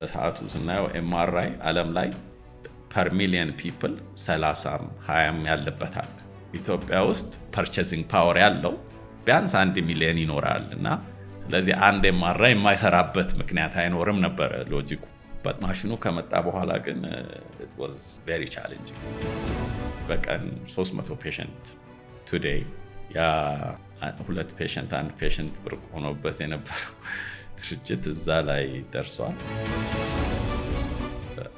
በሰዓቱ ስናየው MRI ዓለም ላይ per million people 30 20 ያለበታል። ኢትዮጵያ ውስጥ purchasing power ያለው ቢያንስ አንድ ሚሊየን ይኖራል እና ስለዚህ አንድ MRI የማይሰራበት ምክንያት አይኖርም ነበረ logic ኡ። ማሽኑ ከመጣ በኋላ ግን very challenging በቀን 300 patient today ያ ሁለት patient አንድ patient ብርቅ ሆኖበት የነበረው ድርጅት እዛ ላይ ደርሷል።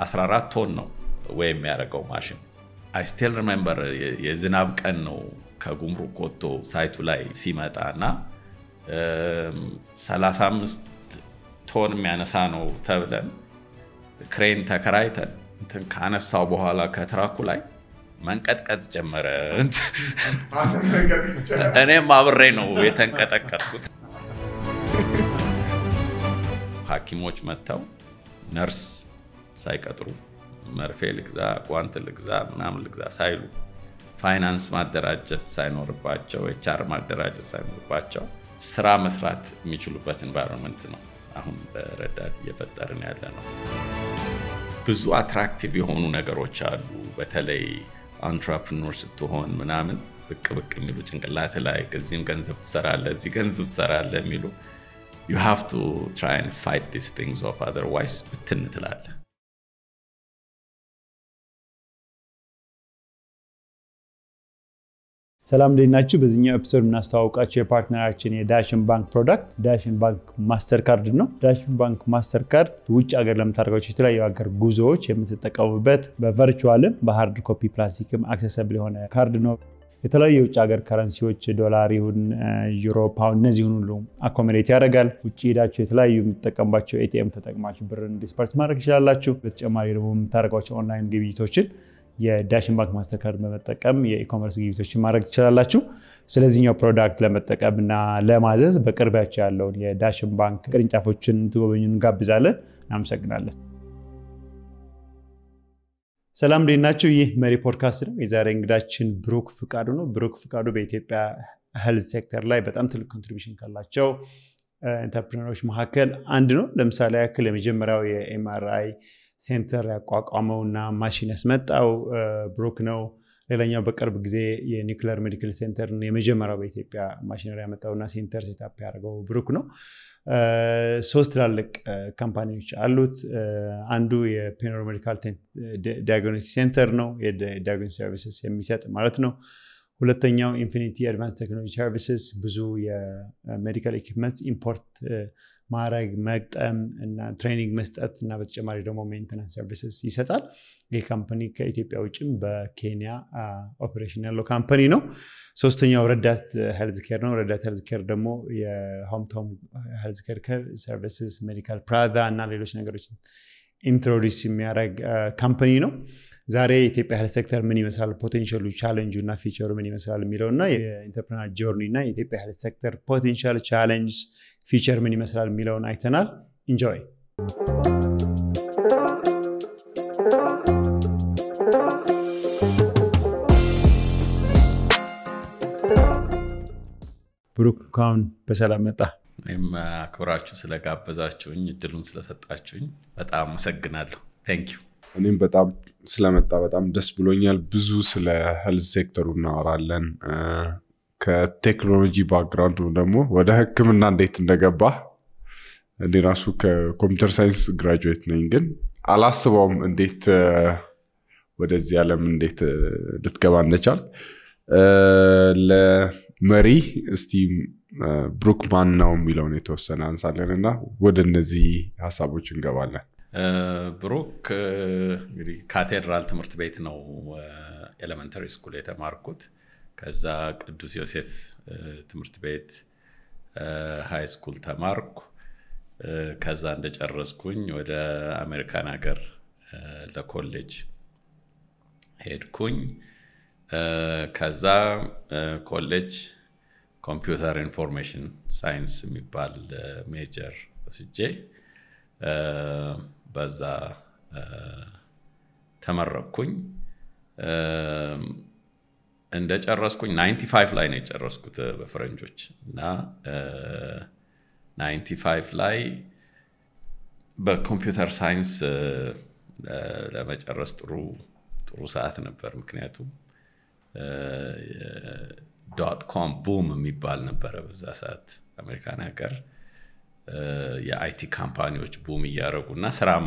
14 ቶን ነው ወይ የሚያደርገው ማሽን። I still remember የዝናብ ቀን ነው ከጉምሩክ ወጥቶ site ኡ ላይ ሲመጣ እና 35 ቶን የሚያነሳ ነው ተብለን ክሬን ተከራይተን እንትን ካነሳው በኋላ ከ truck ኡ ላይ መንቀጥቀጥ ጀመረ። እኔም አብሬ ነው የተንቀጠቀጥኩት። ሐኪሞች መጥተው ነርስ ሳይቀጥሩ መርፌ ልግዛ፣ ጓንት ልግዛ፣ ምናምን ልግዛ ሳይሉ ፋይናንስ ማደራጀት ሳይኖርባቸው HR ማደራጀት ሳይኖርባቸው ስራ መስራት የሚችሉበት environment ነው አሁን በረዳት እየፈጠርን ያለ ነው። ብዙ attractive የሆኑ ነገሮች አሉ። በተለይ entrepreneur ስትሆን ምናምን ብቅ ብቅ የሚሉ ጭንቅላት ላይ እዚህም ገንዘብ ትሰራለህ፣ እዚህ ገንዘብ ትሰራለህ የሚሉ you have to try and fight this things off otherwise ብትን ትላለህ። ሰላም እንዴት ናችሁ? በዚህኛው episode የምናስተዋውቃቸው የ partner ኣችን የዳሽን ባንክ product ዳሽን ባንክ ማስተር ካርድ ነው። ዳሽን ባንክ ማስተር ካርድ ውጭ ሀገር ለምታደርጋቸው የተለያዩ ሀገር ጉዞዎች የምትጠቀሙበት በ virtual ም በ hard copy ፕላስቲክም accessible የሆነ ካርድ ነው። የተለያዩ የውጭ ሀገር currency ዎች ዶላር ይሁን ዩሮ፣ ፓውንድ እነዚህን ሁሉ accommodate ያደርጋል። ውጭ ሄዳችሁ የተለያዩ የምትጠቀምባቸው ATM ተጠቅማችሁ ብርን disburse ማድረግ ይችላላችሁ። በተጨማሪ ደግሞ የምታደርጓቸው ኦንላይን ግብይቶችን የዳሽን ባንክ ማስተር ካርድ በመጠቀም የ e-commerce ግብይቶችን ማድረግ ትችላላችሁ። ስለዚህኛው product ለመጠቀም እና ለማዘዝ በቅርቢያችሁ ያለውን የዳሽን ባንክ ቅርንጫፎችን ትጎበኙ እንጋብዛለን። እናመሰግናለን። ሰላም እንዴት ናችሁ? ይህ መሪ ፖድካስት ነው። የዛሬ እንግዳችን ብሩክ ፍቃዱ ነው። ብሩክ ፍቃዱ በኢትዮጵያ health sector ላይ በጣም ትልቅ contribution ካላቸው entrepreneur ኦች መካከል አንድ ነው። ለምሳሌ ያክል የመጀመሪያው የ MRI center ያቋቋመውና ማሽን ያስመጣው ብሩክ ነው። ሌላኛው በቅርብ ጊዜ የ nuclear medical center ን የመጀመሪያው በኢትዮጵያ ማሽነሪ ያመጣውና center setup ያደረገው ብሩክ ነው። ሶስት ትላልቅ company ዎች አሉት። አንዱ የፓዮነር medical diagnostic center ነው፣ የ diagnostic services የሚሰጥ ማለት ነው። ሁለተኛው Infinity Advanced Technology Services ብዙ የ medical equipment import ማድረግ መግጠም እና training መስጠት እና በተጨማሪ ደግሞ maintenance services ይሰጣል። ይህ company ከኢትዮጵያ ውጭም በኬንያ ኦፕሬሽን ያለው company ነው። ሶስተኛው ረዳት health care ነው። ረዳት health ደግሞ የ home to home health care services፣ medical plaza እና ሌሎች ነገሮች introduce የሚያደርግ company ነው። ዛሬ የኢትዮጵያ health sector ምን ይመስላል፣ potential ኡ፣ ቻለንጁ እና future ኡ ምን ይመስላል የሚለው እና የ entrepreneur journey እና የኢትዮጵያ health sector potential፣ challenge፣ future ምን ይመስላል የሚለውን አይተናል። enjoy። ብሩክ እንኳን በሰላም መጣህ። እኔም አክብራችሁ ስለጋበዛችሁኝ እድሉን ስለሰጣችሁኝ በጣም አመሰግናለሁ። thank you። እኔም በጣም ስለመጣህ በጣም ደስ ብሎኛል። ብዙ ስለ health sector ኡ እናወራለን። ከቴክኖሎጂ background ደግሞ ወደ ሕክምና እንዴት እንደገባ እኔ ራሱ ከ computer science graduate ነኝ፣ ግን አላስበውም እንዴት ወደዚህ ዓለም እንዴት ልትገባ እንደቻል። ለመሪ እስቲ ብሩክ ማን ነው የሚለውን የተወሰነ አንሳለን እና ወደ እነዚህ ሀሳቦች እንገባለን። ብሩክ እንግዲህ ካቴድራል ትምህርት ቤት ነው elementary school የተማርኩት። ከዛ ቅዱስ ዮሴፍ ትምህርት ቤት high school ተማርኩ። ከዛ እንደጨረስኩኝ ወደ አሜሪካን ሀገር ለኮሌጅ ሄድኩኝ። ከዛ ኮሌጅ computer information science የሚባል major ወስጄ በዛ ተመረቅኩኝ። እንደጨረስኩኝ 95 ላይ ነው የጨረስኩት በፈረንጆች እና 95 ላይ በ computer science ለመጨረስ ጥሩ ጥሩ ሰዓት ነበር። ምክንያቱም dot com boom የሚባል ነበረ በዛ ሰዓት አሜሪካን ሀገር የ IT company ዎች boom እያደረጉ እና ስራም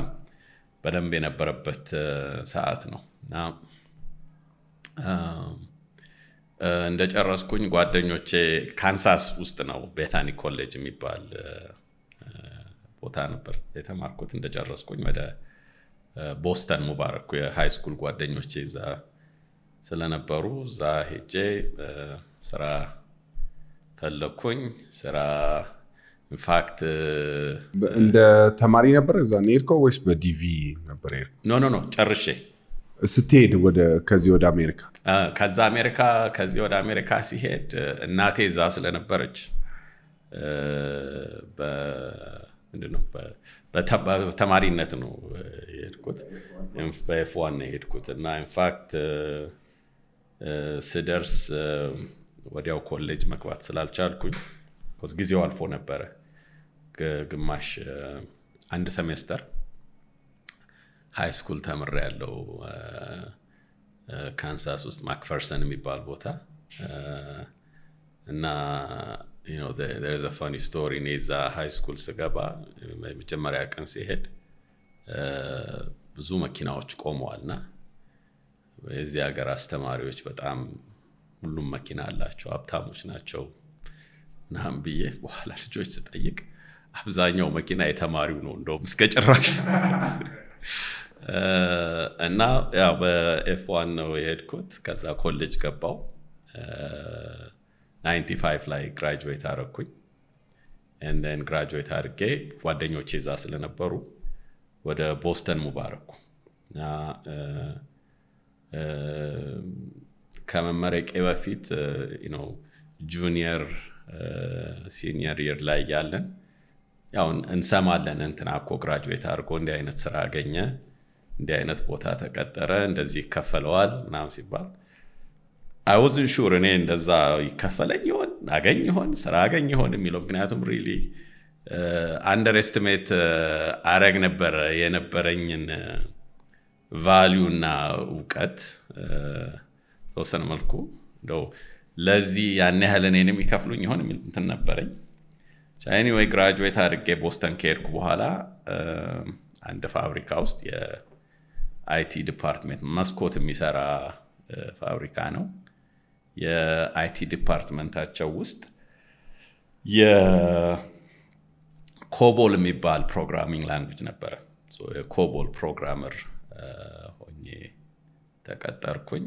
በደንብ የነበረበት ሰዓት ነው እና እንደጨረስኩኝ ጓደኞቼ ካንሳስ ውስጥ ነው ቤታኒ ኮሌጅ የሚባል ቦታ ነበር የተማርኩት። እንደጨረስኩኝ ወደ ቦስተን move አረኩ። የ high school ጓደኞቼ እዛ ስለነበሩ እዛ ሄጄ ስራ ፈለግኩኝ። ስራ in fact እንደ ተማሪ ነበር እዛ ሄድከው ወይስ በ DV ነበር? no no no ጨርሼ ስትሄድ ወደ ከዚህ ወደ አሜሪካ ከዛ አሜሪካ ከዚህ ወደ አሜሪካ ሲሄድ እናቴ እዛ ስለነበረች በተማሪነት ነው የሄድኩት። በ F1 ነው የሄድኩት እና in fact ስደርስ ወዲያው ኮሌጅ መግባት ስላልቻልኩኝ ጊዜው አልፎ ነበረ። ግማሽ አንድ semester high school ተምሬ ያለው ካንሳስ ውስጥ ማክፈርሰን የሚባል ቦታ እና funny story እኔ እዛ high school ስገባ የመጀመሪያ ቀን ሲሄድ ብዙ መኪናዎች ቆመዋል እና የዚህ ሀገር አስተማሪዎች በጣም ሁሉም መኪና አላቸው፣ ሀብታሞች ናቸው ምናምን ብዬ በኋላ ልጆች ስጠይቅ አብዛኛው መኪና የተማሪው ነው እንደውም እስከ ጭራሽ እና ያው በ F1 ነው የሄድኩት። ከዛ ኮሌጅ ገባው። 95 ላይ graduate አረኩኝ። ን graduate አድርጌ ጓደኞቼ እዛ ስለነበሩ ወደ ቦስተን move አረኩ እና ከመመረቄ በፊት junior senior year ላይ ያለን ያው እንሰማለን እንትና እኮ graduate አድርጎ እንዲህ አይነት ስራ አገኘ፣ እንዲህ አይነት ቦታ ተቀጠረ፣ እንደዚህ ይከፈለዋል ምናምን ሲባል I wasn't sure እኔ እንደዛ ይከፈለኝ ይሆን አገኝ ይሆን ስራ አገኝ ይሆን የሚለው ምክንያቱም really underestimate አረግ ነበረ የነበረኝን value እና እውቀት ተወሰነ መልኩ ለዚህ ያን ያህል እኔንም ይከፍሉኝ ይሆን የሚል እንትን ነበረኝ። anyway graduate አድርጌ ቦስተን ከሄድኩ በኋላ አንድ ፋብሪካ ውስጥ የ IT department መስኮት የሚሰራ ፋብሪካ ነው። የ IT department ኣቸው ውስጥ የ COBOL የሚባል programming language ነበረ። የ COBOL programmer ሆኜ ተቀጠርኩኝ።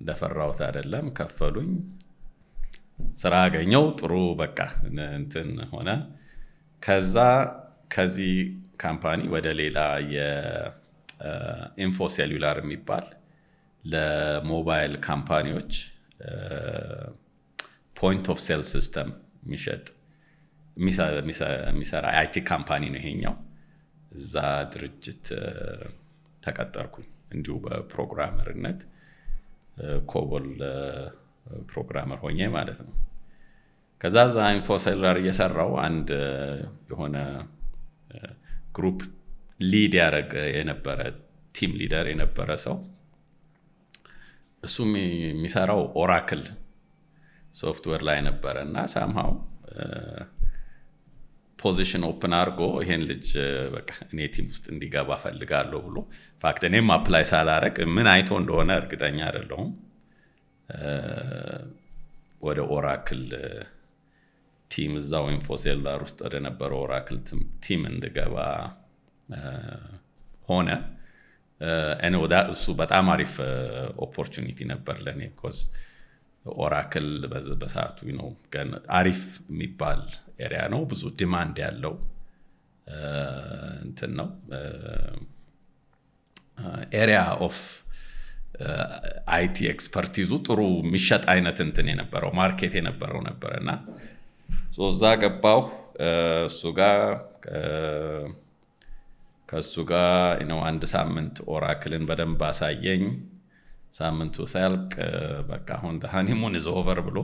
እንደፈራሁት አይደለም፣ ከፈሉኝ። ስራ አገኘው። ጥሩ በቃ እንትን ሆነ። ከዛ ከዚህ company ወደ ሌላ የኢንፎ ሴሉላር የሚባል ለሞባይል company ዎች point of sale system የሚሸጥ የሚሰራ IT company ነው ይሄኛው። እዛ ድርጅት ተቀጠርኩኝ እንዲሁ በ programmer ነት COBOL programmer ሆኜ ማለት ነው። ከዛ ዛ ኢንፎሴሉላር እየሰራው አንድ የሆነ group lead ያደረገ የነበረ team leader የነበረ ሰው እሱም የሚሰራው ኦራክል ሶፍትዌር ላይ ነበረ እና somehow position open አድርጎ ይሄን ልጅ በቃ እኔ team ውስጥ እንዲገባ ፈልጋለሁ ብሎ fact እኔም apply ሳላረግ ምን አይቶ እንደሆነ እርግጠኛ አይደለሁም ወደ ኦራክል team እዛው ኢንፎሴሉላር ውስጥ ወደ ነበረው ኦራክል team እንድገባ ሆነ። እሱ በጣም አሪፍ opportunity ነበር ለእኔ 'cause ኦራክል በሰዓቱ ነው አሪፍ የሚባል area ነው። ብዙ demand ያለው እንትን ነው area of IT expertise ኡ ጥሩ የሚሸጥ አይነት እንትን የነበረው market የነበረው ነበረ እና እዛ ገባው እሱ ጋር ከእሱ ጋር ነው አንድ ሳምንት Oracle ን በደንብ አሳየኝ። ሳምንቱ ሲያልቅ በቃ አሁን honeymoon is over ብሎ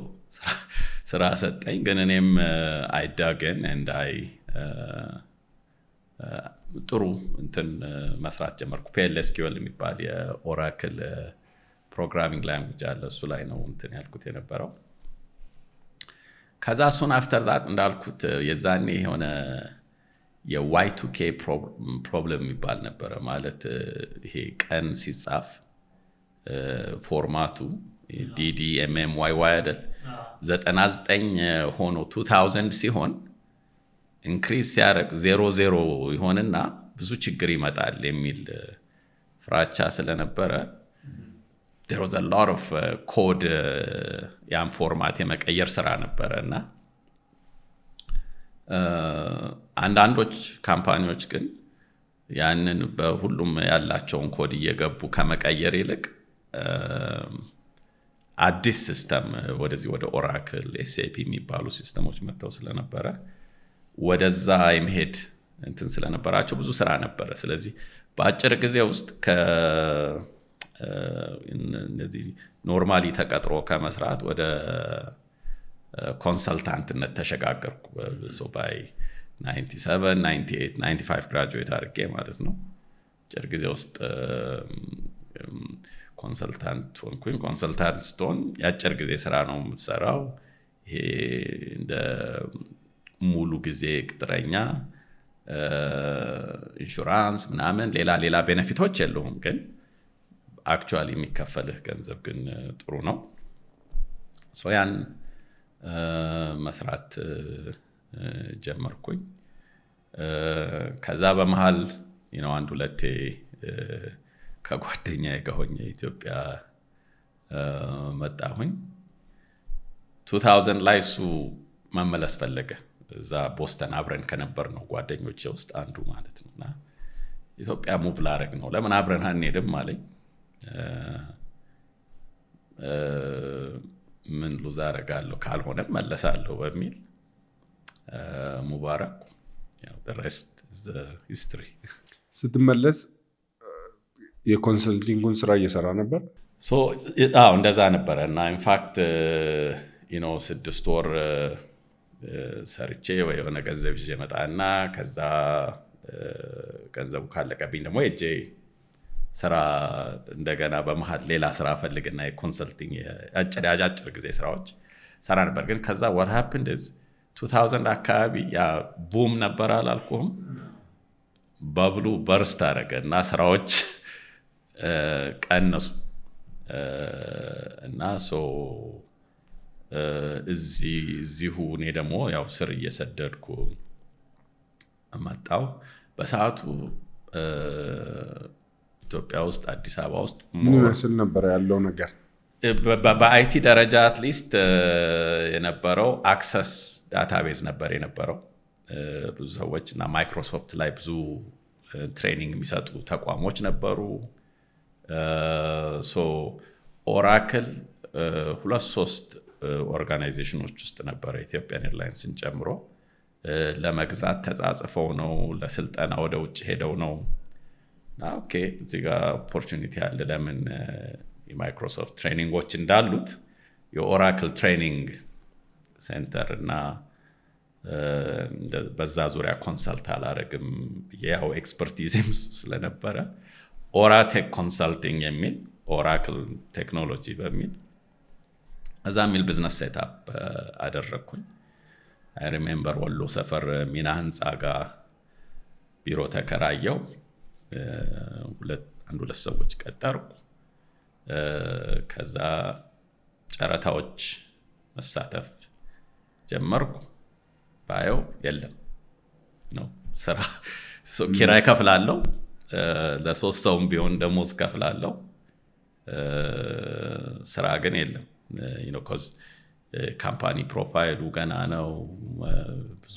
ስራ ሰጠኝ። ግን እኔም አይዳገን ጥሩ እንትን መስራት ጀመርኩ። PL/SQL የሚባል የ Oracle programming language አለ። እሱ ላይ ነው እንትን ያልኩት የነበረው። ከዛ እሱን after that እንዳልኩት የዛኔ የሆነ የ Y2K problem የሚባል ነበረ። ማለት ይሄ ቀን ሲጻፍ format ኡ DD MM YY አይደል 99 ሆኖ 2000 ሲሆን increase ሲያደርግ ዜሮ ዜሮ ይሆንና ብዙ ችግር ይመጣል የሚል ፍራቻ ስለነበረ of code ያን format የመቀየር ስራ ነበረ እና አንዳንዶች company ዎች ግን ያንን በሁሉም ያላቸውን ኮድ እየገቡ ከመቀየር ይልቅ አዲስ system ወደዚህ ወደ Oracle SAP የሚባሉ system ኦች መጥተው ስለነበረ ወደዛ የመሄድ እንትን ስለነበራቸው ብዙ ስራ ነበረ። ስለዚህ በአጭር ጊዜ ውስጥ እነዚህ normally ተቀጥሮ ከመስራት ወደ consultant ነት ተሸጋገርኩ። by 97 98 95 graduate አድርጌ ማለት ነው። አጭር ጊዜ ውስጥ consultant ሆንኩኝ። consultant ስትሆን የአጭር ጊዜ ስራ ነው የምትሰራው። ይሄ እንደ ሙሉ ጊዜ ቅጥረኛ ኢንሹራንስ ምናምን ሌላ ሌላ benefit ኦች የለውም፣ ግን actually የሚከፈልህ ገንዘብ ግን ጥሩ ነው። ያን መስራት ጀመርኩኝ። ከዛ በመሀል አንድ ሁለቴ ከጓደኛ ጋር ሆኜ ኢትዮጵያ መጣሁኝ። 2000 ላይ እሱ መመለስ ፈለገ። እዛ ቦስተን አብረን ከነበርነው ጓደኞቼ ውስጥ አንዱ ማለት ነው። እና ኢትዮጵያ move ላረግ ነው ለምን አብረን አንሄድም አለኝ። ምን lose አረጋለሁ ካልሆነም መለሳለሁ በሚል move አረኩ። rest history። ስትመለስ የ consulting ኡን ስራ እየሰራ ነበር? አዎ እንደዛ ነበረ እና in fact ስድስት ወር ሰርቼ የሆነ ገንዘብ ይዤ መጣና ከዛ ገንዘቡ ካለቀብኝ ደግሞ የእጄ ስራ እንደገና በመሀል ሌላ ስራ ፈልግና የ consulting አጫጭር ጊዜ ስራዎች ሰራ ነበር። ግን ከዛ happened is 2000 አካባቢ ያ boom ነበር አላልኩህም? bubble ኡ burst አደረገ እና ስራዎች ቀነሱ እና እዚሁ እኔ ደግሞ ያው ስር እየሰደድኩ መጣው። በሰዓቱ ኢትዮጵያ ውስጥ አዲስ አበባ ውስጥ ምን ይመስል ነበር ያለው ነገር? በ IT ደረጃ at least የነበረው Access database ነበር የነበረው። ብዙ ሰዎች እና ማይክሮሶፍት ላይ ብዙ training የሚሰጡ ተቋሞች ነበሩ። Oracle ሁለት ሶስት organization ኦች ውስጥ ነበረ Ethiopian Airlines ን ጨምሮ። ለመግዛት ተጻጽፈው ነው ለስልጠና ወደ ውጭ ሄደው ነው። okay እዚህ ጋር opportunity አለ። ለምን? የ Microsoft training ኦች እንዳሉት የ Oracle training center እና በዛ ዙሪያ consult አላረግም ያው expertise ኡም ስለነበረ OraTech Consulting የሚል Oracle Technology በሚል እዛ የሚል business setup አደረግኩኝ። I remember ወሎ ሰፈር ሚና ህንፃ ጋር ቢሮ ተከራየው። አንድ ሁለት ሰዎች ቀጠርኩ። ከዛ ጨረታዎች መሳተፍ ጀመርኩ። ባየው የለም ነው ስራ ኪራይ ከፍላለው፣ ለሶስት ሰውም ቢሆን ደሞዝ ከፍላለው፣ ስራ ግን የለም። company profile ኡ ገና ነው። ብዙ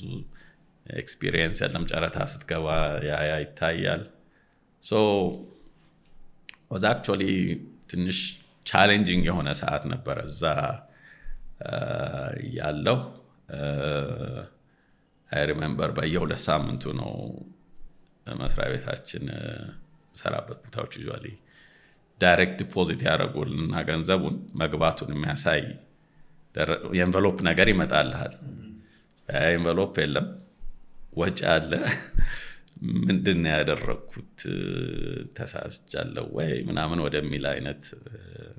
experience የለም። ጨረታ ስትገባ ያ ያ ይታያል። was actually ትንሽ challenging የሆነ ሰዓት ነበረ እዛ ያለው I remember በየሁለት ሳምንቱ ነው መስሪያ ቤታችን ሰራበት ቦታዎች usually direct deposit ያደረጉልና ገንዘቡን መግባቱን የሚያሳይ የ envelope ነገር ይመጣልሃል። envelope የለም። ወጪ አለ። ምንድን ያደረግኩት ተሳስቻለሁ ወይ ምናምን ወደሚል አይነት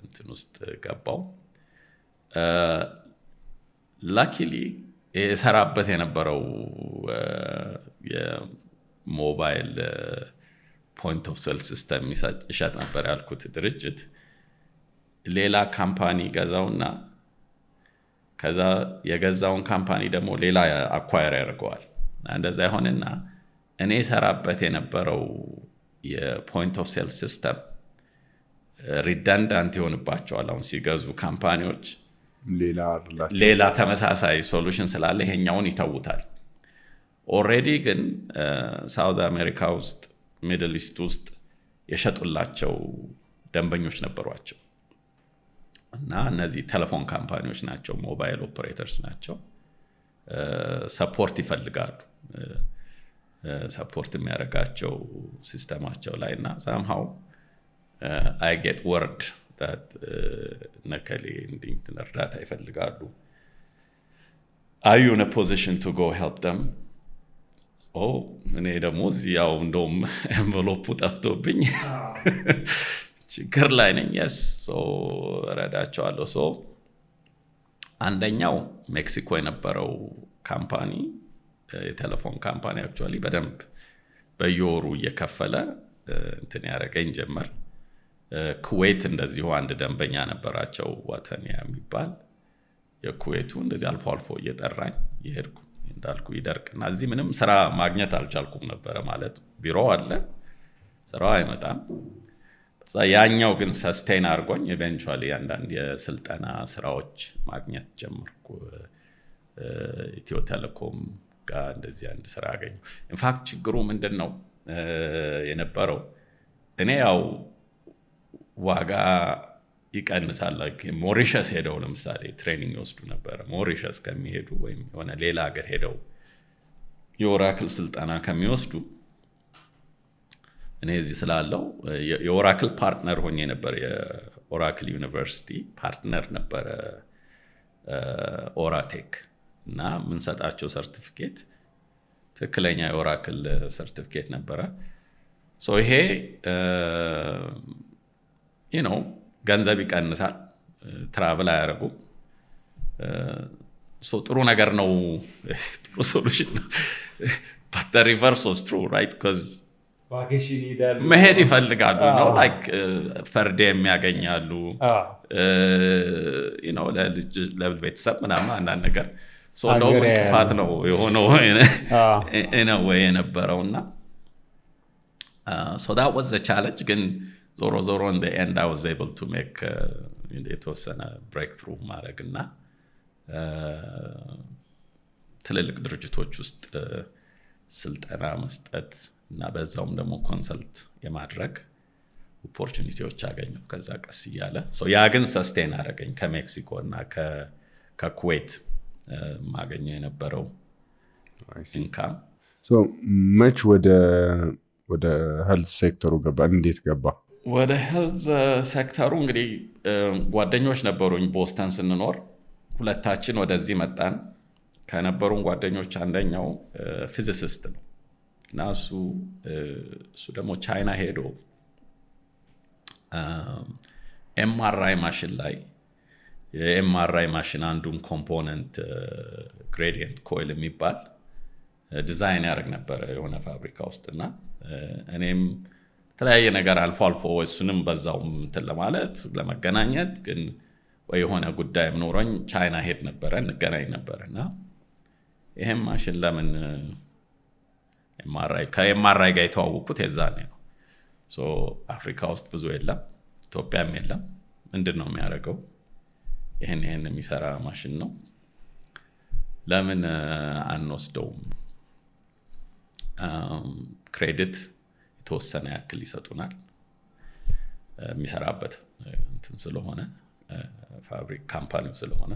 እንትን ውስጥ ገባው። luckily የሰራበት የነበረው የ mobile point of sale system ይሸጥ ነበር ያልኩት ድርጅት ሌላ company ገዛውና ከዛ የገዛውን company ደግሞ ሌላ acquire ያደርገዋል። እንደዛ ይሆንና እኔ ሰራበት የነበረው የ point of sale system redundant ይሆንባቸዋል። አሁን ሲገዙ company ዎች ሌላ ተመሳሳይ solution ስላለ ይሄኛውን ይተውታል። already ግን South America ውስጥ Middle East ውስጥ የሸጡላቸው ደንበኞች ነበሯቸው። እና እነዚህ telephone company ዎች ናቸው፣ mobile operators ናቸው። ሰፖርት ይፈልጋሉ። ሰፖርት የሚያደርጋቸው ሲስተማቸው ላይ እና ሳምሃው አይ ጌት ወርድ ነከሌ እንዲንትን እርዳታ ይፈልጋሉ። ነ ፖዚሽን ቱ ጎ ሄልፕ ደም እኔ ደግሞ እዚህ ያው እንደውም ኤንቨሎፑ ጠፍቶብኝ ችግር ላይ ነኝ። የስ ረዳቸዋለሁ ሶ አንደኛው ሜክሲኮ የነበረው company የ telephone company actually በደንብ በየወሩ እየከፈለ እንትን ያደረገኝ ጀመር። ኩዌት እንደዚሁ አንድ ደንበኛ ነበራቸው ዋታኒያ የሚባል የኩዌቱ እንደዚህ አልፎ አልፎ እየጠራኝ እየሄድኩ እንዳልኩ ይደርቅና እዚህ ምንም ስራ ማግኘት አልቻልኩም ነበረ ማለት ቢሮ አለ ስራው አይመጣም። ያኛው ግን sustain አድርጎኝ eventually አንዳንድ የስልጠና ስራዎች ማግኘት ጀመርኩ። ኢትዮ ቴሌኮም ጋር እንደዚህ አንድ ስራ አገኙ in fact ችግሩ ምንድን ነው የነበረው እኔ ያው ዋጋ ይቀንሳል። ሞሪሸስ ሄደው ለምሳሌ training ይወስዱ ነበረ። ሞሪሸስ ከሚሄዱ ወይም የሆነ ሌላ ሀገር ሄደው የኦራክል ስልጠና ከሚወስዱ እኔ እዚህ ስላለው የኦራክል partner ሆኜ ነበር። የኦራክል ዩኒቨርሲቲ partner ነበረ። ኦራቴክ እና የምንሰጣቸው ሰርቲፊኬት ትክክለኛ የኦራክል ሰርቲፊኬት ነበረ። ይሄ ነው ገንዘብ ይቀንሳል። travel አያደረጉም ጥሩ ነገር ነው። ጥሩ ሶሉሽን ነው። ሪቨርስ ወስ ትሩ ራይት መሄድ ይፈልጋሉ ነው ላይክ ፈርዴ የሚያገኛሉ ለቤተሰብ ምናምን አንዳንድ ነገር እንደውም እንቅፋት ነው የሆነው ነው የነበረው እና ሶ ዳት ዋዝ ቻለንጅ ግን ዞሮ ዞሮ እንደ ኤንድ አይ ዋዝ ኤብል ቱ ሜክ የተወሰነ breakthrough ማድረግ እና ትልልቅ ድርጅቶች ውስጥ ስልጠና መስጠት እና በዛውም ደግሞ consult የማድረግ opportunity ዎች አገኘው ከዛ ቀስ እያለ ያ ግን sustain አደረገኝ። ከሜክሲኮ እና ከኩዌት ማገኘው የነበረው income መች ወደ ወደ health sector ኡ ገባ? እንዴት ገባ ወደ health sector ኡ እንግዲህ ጓደኞች ነበሩኝ ቦስተን ስንኖር። ሁለታችን ወደዚህ መጣን። ከነበሩን ጓደኞች አንደኛው physicist ነው። እና እሱ እሱ ደግሞ ቻይና ሄዶ MRI machine ላይ የ MRI machine አንዱን component gradient coil የሚባል ዲዛይን ያደርግ ነበረ የሆነ ፋብሪካ ውስጥ። እና እኔም የተለያየ ነገር አልፎ አልፎ እሱንም በዛው እንትን ለማለት ለመገናኘት ግን ወይ የሆነ ጉዳይ ኖሮኝ ቻይና ሄድ ነበረ እንገናኝ ነበር። እና ይህም ማሽን ለምን ከ MRI ጋር የተዋወቁት የዛኔ ነው። አፍሪካ ውስጥ ብዙ የለም ኢትዮጵያም የለም። ምንድን ነው የሚያደርገው? ይህን ይህን የሚሰራ ማሽን ነው። ለምን አንወስደውም? credit የተወሰነ ያክል ይሰጡናል። የሚሰራበት እንትን ስለሆነ ፋብሪካ company ው ስለሆነ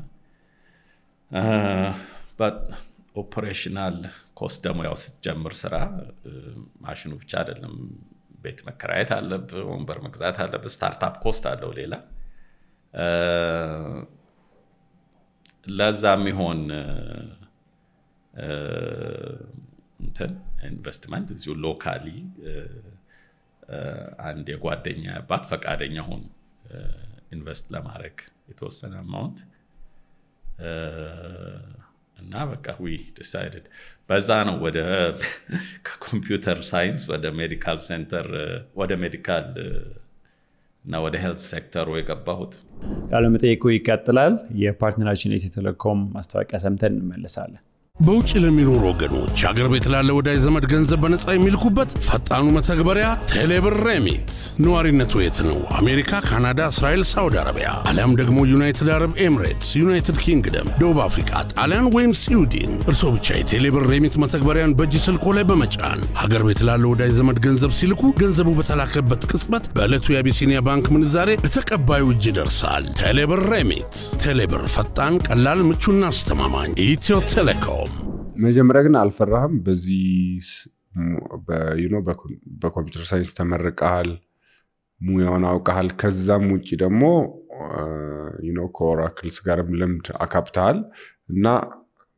operational cost ደግሞ ያው ስትጀምር ስራ ማሽኑ ብቻ አይደለም። ቤት መከራየት አለብህ ወንበር መግዛት አለብህ startup cost አለው ሌላ። ለዛ የሚሆን እንትን ኢንቨስትመንት እዚሁ locally አንድ የጓደኛ አባት ፈቃደኛ ሆኑ invest ለማድረግ የተወሰነ amount እና በቃ we decided በዛ ነው ወደ ከ computer science ወደ medical center ወደ medical እና ወደ health sector ኡ የገባሁት። ቃለመጠይቁ ይቀጥላል። የ partner ኣችን ኢትዮ ቴሌኮም ማስታወቂያ ሰምተን እንመለሳለን። በውጭ ለሚኖሩ ወገኖች አገር ቤት ላለ ወዳጅ ዘመድ ገንዘብ በነፃ የሚልኩበት ፈጣኑ መተግበሪያ ቴሌብር ሬሚት። ነዋሪነቱ የት ነው? አሜሪካ፣ ካናዳ፣ እስራኤል፣ ሳውዲ አረቢያ አሊያም ደግሞ ዩናይትድ አረብ ኤምሬትስ፣ ዩናይትድ ኪንግደም፣ ደቡብ አፍሪካ፣ ጣሊያን ወይም ስዊድን። እርሶ ብቻ የቴሌብር ሬሚት መተግበሪያን በእጅ ስልኮ ላይ በመጫን ሀገር ቤት ላለ ወዳጅ ዘመድ ገንዘብ ሲልኩ ገንዘቡ በተላከበት ቅጽበት በዕለቱ የአቢሲኒያ ባንክ ምንዛሬ በተቀባዩ እጅ ይደርሳል። ቴሌብር ሬሚት። ቴሌብር ፈጣን፣ ቀላል፣ ምቹና አስተማማኝ። ኢትዮ ቴሌኮም መጀመሪያ ግን አልፈራህም? በዚህ በ computer science ተመርቀሃል፣ ሙያውን አውቀሃል። ከዛም ውጭ ደግሞ ከ Oracles ጋርም ልምድ አካብተሃል እና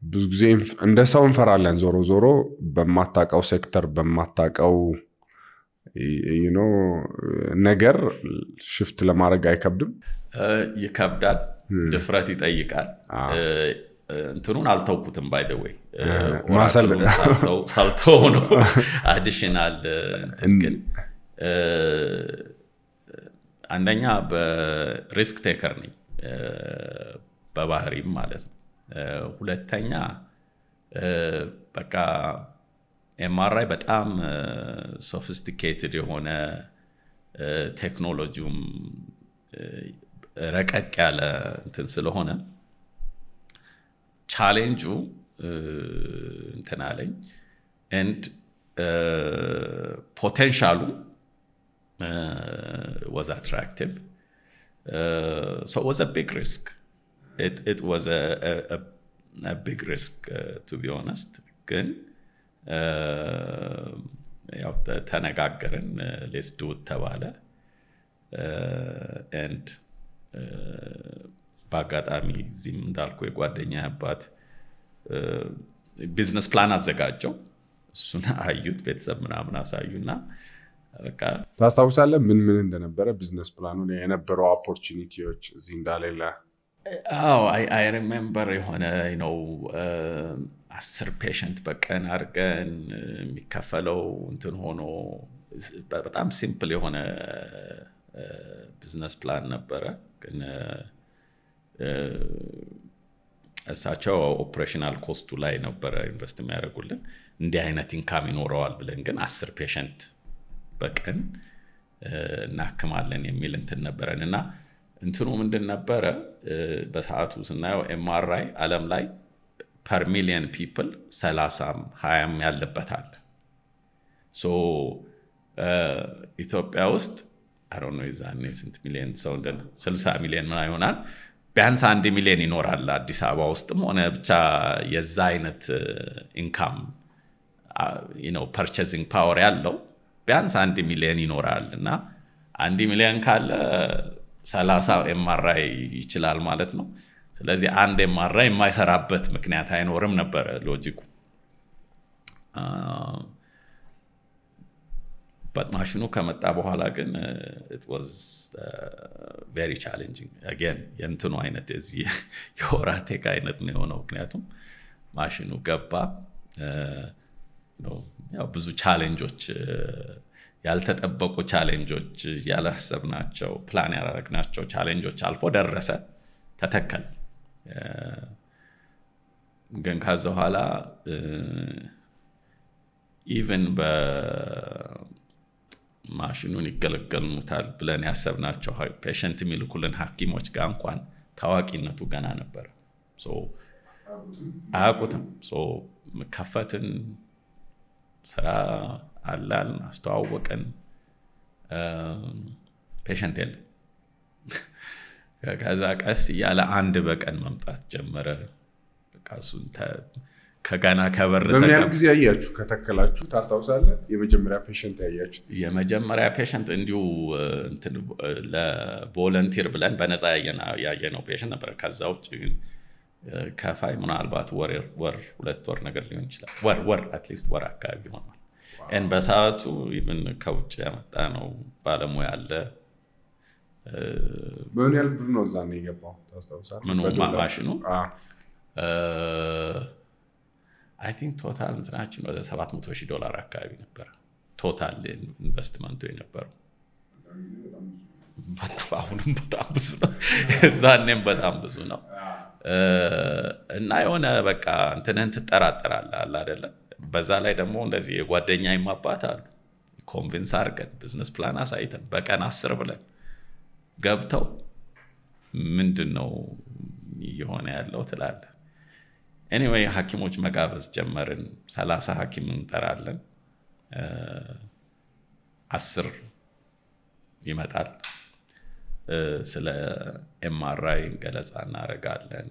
ብዙ ጊዜ እንደ ሰው እንፈራለን። ዞሮ ዞሮ በማታቀው ሴክተር በማታቀው ነገር shift ለማድረግ አይከብድም? ይከብዳል። ድፍረት ይጠይቃል። እንትኑን አልተውኩትም። by the way ሳልተው ነው additional ግን አንደኛ በ risk taker ነኝ በባህሪም ማለት ነው። ሁለተኛ በቃ MRI በጣም sophisticated የሆነ ቴክኖሎጂውም ረቀቅ ያለ እንትን ስለሆነ ቻሌንጁ እንትን አለኝ ኤንድ ፖቴንሻሉ was attractive. Uh, so it was a big risk. It, it was a, a, a big risk, uh, to be honest. ግን ያው ተነጋገርን ሌስ ዱ ተባለ ኤንድ በአጋጣሚ እዚህም እንዳልኩ የጓደኛ አባት business plan አዘጋጀው። እሱን አዩት ቤተሰብ ምናምን አሳዩና በቃ ታስታውሳለህ ምን ምን እንደነበረ? business plan ኡ የነበረው opportunity ዎች እዚህ እንዳሌለ? አዎ I remember የሆነ ነው። አስር patient በቀን አድርገን የሚከፈለው እንትን ሆኖ በጣም simple የሆነ business plan ነበረ። ግን እሳቸው operational cost ኡ ላይ ነበረ invest የሚያደርጉልን። እንዲህ አይነት income ይኖረዋል ብለን ግን አስር patient በቀን እናክማለን የሚል እንትን ነበረን። እና እንትኑ ምንድን ነበረ? በሰዓቱ ስናየው MRI አለም ላይ per million people ሰላሳም ሀያም ያለበት አለ። ኢትዮጵያ ውስጥ አሮነ የዛኔ ስንት ሚሊዮን ሰው ስልሳ ሚሊዮን ምና ይሆናል ቢያንስ አንድ ሚሊዮን ይኖራል አዲስ አበባ ውስጥም ሆነ ብቻ የዛ አይነት income purchasing power ያለው ቢያንስ አንድ ሚሊዮን ይኖራል እና አንድ ሚሊዮን ካለ ሰላሳ MRI ይችላል ማለት ነው። ስለዚህ አንድ MRI የማይሰራበት ምክንያት አይኖርም ነበረ logic ኡ ማሽኑ ከመጣ በኋላ ግን very challenging again የእንትኑ አይነት የዚህ የወራቴክ አይነት ነው የሆነው። ምክንያቱም ማሽኑ ገባ። ያው ብዙ challenge ኦች ያልተጠበቁ challenge ኦች ያላሰብናቸው plan ያላደረግናቸው challenge ኦች አልፎ ደረሰ ተተከል ግን ከዛ በኋላ even በማሽኑን ይገለገሉታል ብለን ያሰብናቸው patient የሚልኩልን ሀኪሞች ጋር እንኳን ታዋቂነቱ ገና ነበረ አያውቁትም። ከፈትን ስራ አላል አስተዋወቀን patient የለም። ከዛ ቀስ እያለ አንድ በቀን መምጣት ጀመረ ከገና ከበር በምን ያህል ጊዜ ያያችሁ ከተከላችሁ ታስታውሳለህ? የመጀመሪያ patient ያያችሁት? የመጀመሪያ patient እንዲሁ ለ volunteer ብለን በነፃ ያየነው patient ነበረ ከዛ ውጭ ከፋይ ምናልባት ወር ወር ሁለት ወር ነገር ሊሆን ይችላል። ወር ወር at least ወር አካባቢ ሆኗል። and በሰዓቱ even ከውጭ ያመጣ ነው። ባለሙያ አለ። በምን ያህል ብር ነው እዛ ነው የገባው? ታስታውሳለህ? ምኑ? ማሽኑ I think total እንትናችን ወደ 700 ሺህ ዶላር አካባቢ ነበረ total investment ኡ የነበረው። በጣም አሁንም በጣም ብዙ ነው፣ እዛኔም በጣም ብዙ ነው። እና የሆነ በቃ እንትንን ትጠራጠራለህ አለ አይደለ? በዛ ላይ ደግሞ እንደዚህ የጓደኛ አባት አሉ convince አድርገን business plan አሳይተን በቀን አስር ብለን ገብተው ምንድን ነው እየሆነ ያለው ትላለህ። Anyway ሐኪሞች መጋበዝ ጀመርን። ሰላሳ ሐኪም እንጠራለን። አስር ይመጣል። ስለ MRI ገለጻ እናደርጋለን።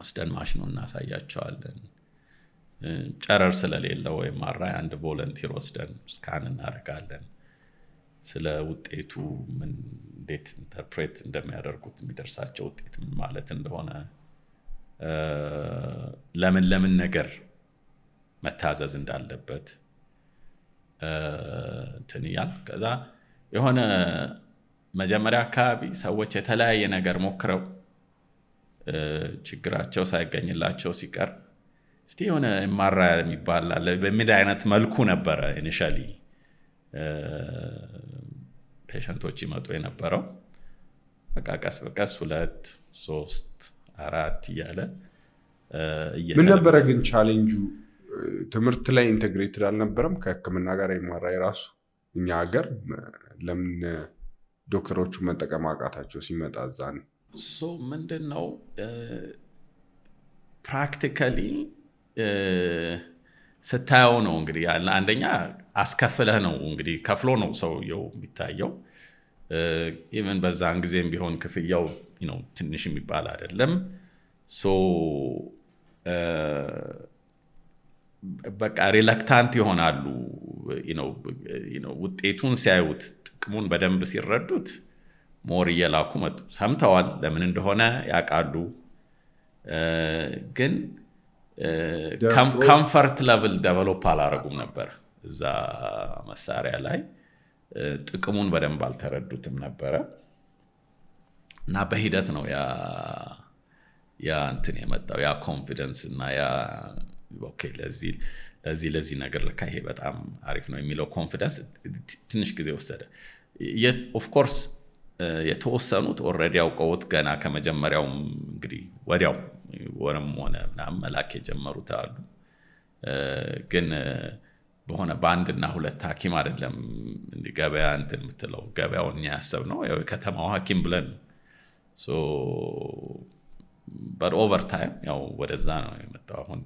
ወስደን ማሽኑ እናሳያቸዋለን። ጨረር ስለሌለው MRI አንድ volunteer ወስደን scan እናደርጋለን። ስለ ውጤቱ ምን እንዴት ኢንተርፕሬት እንደሚያደርጉት የሚደርሳቸው ውጤት ማለት እንደሆነ ለምን ለምን ነገር መታዘዝ እንዳለበት እንትን እያል ከዛ የሆነ መጀመሪያ አካባቢ ሰዎች የተለያየ ነገር ሞክረው ችግራቸው ሳይገኝላቸው ሲቀር እስቲ የሆነ ማራ የሚባል አለ በሚል አይነት መልኩ ነበረ ኢኒሻሊ patient ኦች ይመጡ የነበረው። በቃ ቀስ በቀስ ሁለት ሶስት አራት እያለ ምን ነበረ ግን ቻሌንጁ? ትምህርት ላይ integrated አልነበረም? ከህክምና ጋር የማራ የራሱ እኛ ሀገር ለምን ዶክተሮቹ መጠቀም አቃታቸው ሲመጣ እዛ ነው ምንድን ነው practically ስታየው ነው እንግዲህ ያለ አንደኛ አስከፍለህ ነው እንግዲህ ከፍሎ ነው ሰውየው የሚታየው። even በዛን ጊዜም ቢሆን ክፍያው ትንሽ የሚባል አይደለም። በቃ reluctant ይሆናሉ። ውጤቱን ሲያዩት ጥቅሙን በደንብ ሲረዱት more እየላኩ መጡ። ሰምተዋል ለምን እንደሆነ ያውቃሉ። ግን comfort level develop አላረጉም ነበር እዛ መሳሪያ ላይ። ጥቅሙን በደንብ አልተረዱትም ነበረ እና በሂደት ነው ያ እንትን የመጣው ያ confidence እና ያ ለዚህ ለዚህ ነገር ለካ ይሄ በጣም አሪፍ ነው የሚለው confidence ትንሽ ጊዜ ወሰደ። of course የተወሰኑት already ያውቁት ገና ከመጀመሪያውም እንግዲህ ወዲያው ወርም ሆነ ምናምን መላክ የጀመሩት አሉ። ግን በሆነ በአንድና ሁለት ሀኪም አይደለም ገበያ እንትን የምትለው ገበያውን ያሰብነው የከተማው ሀኪም ብለን but over time ያው ወደዛ ነው የመጣው አሁን።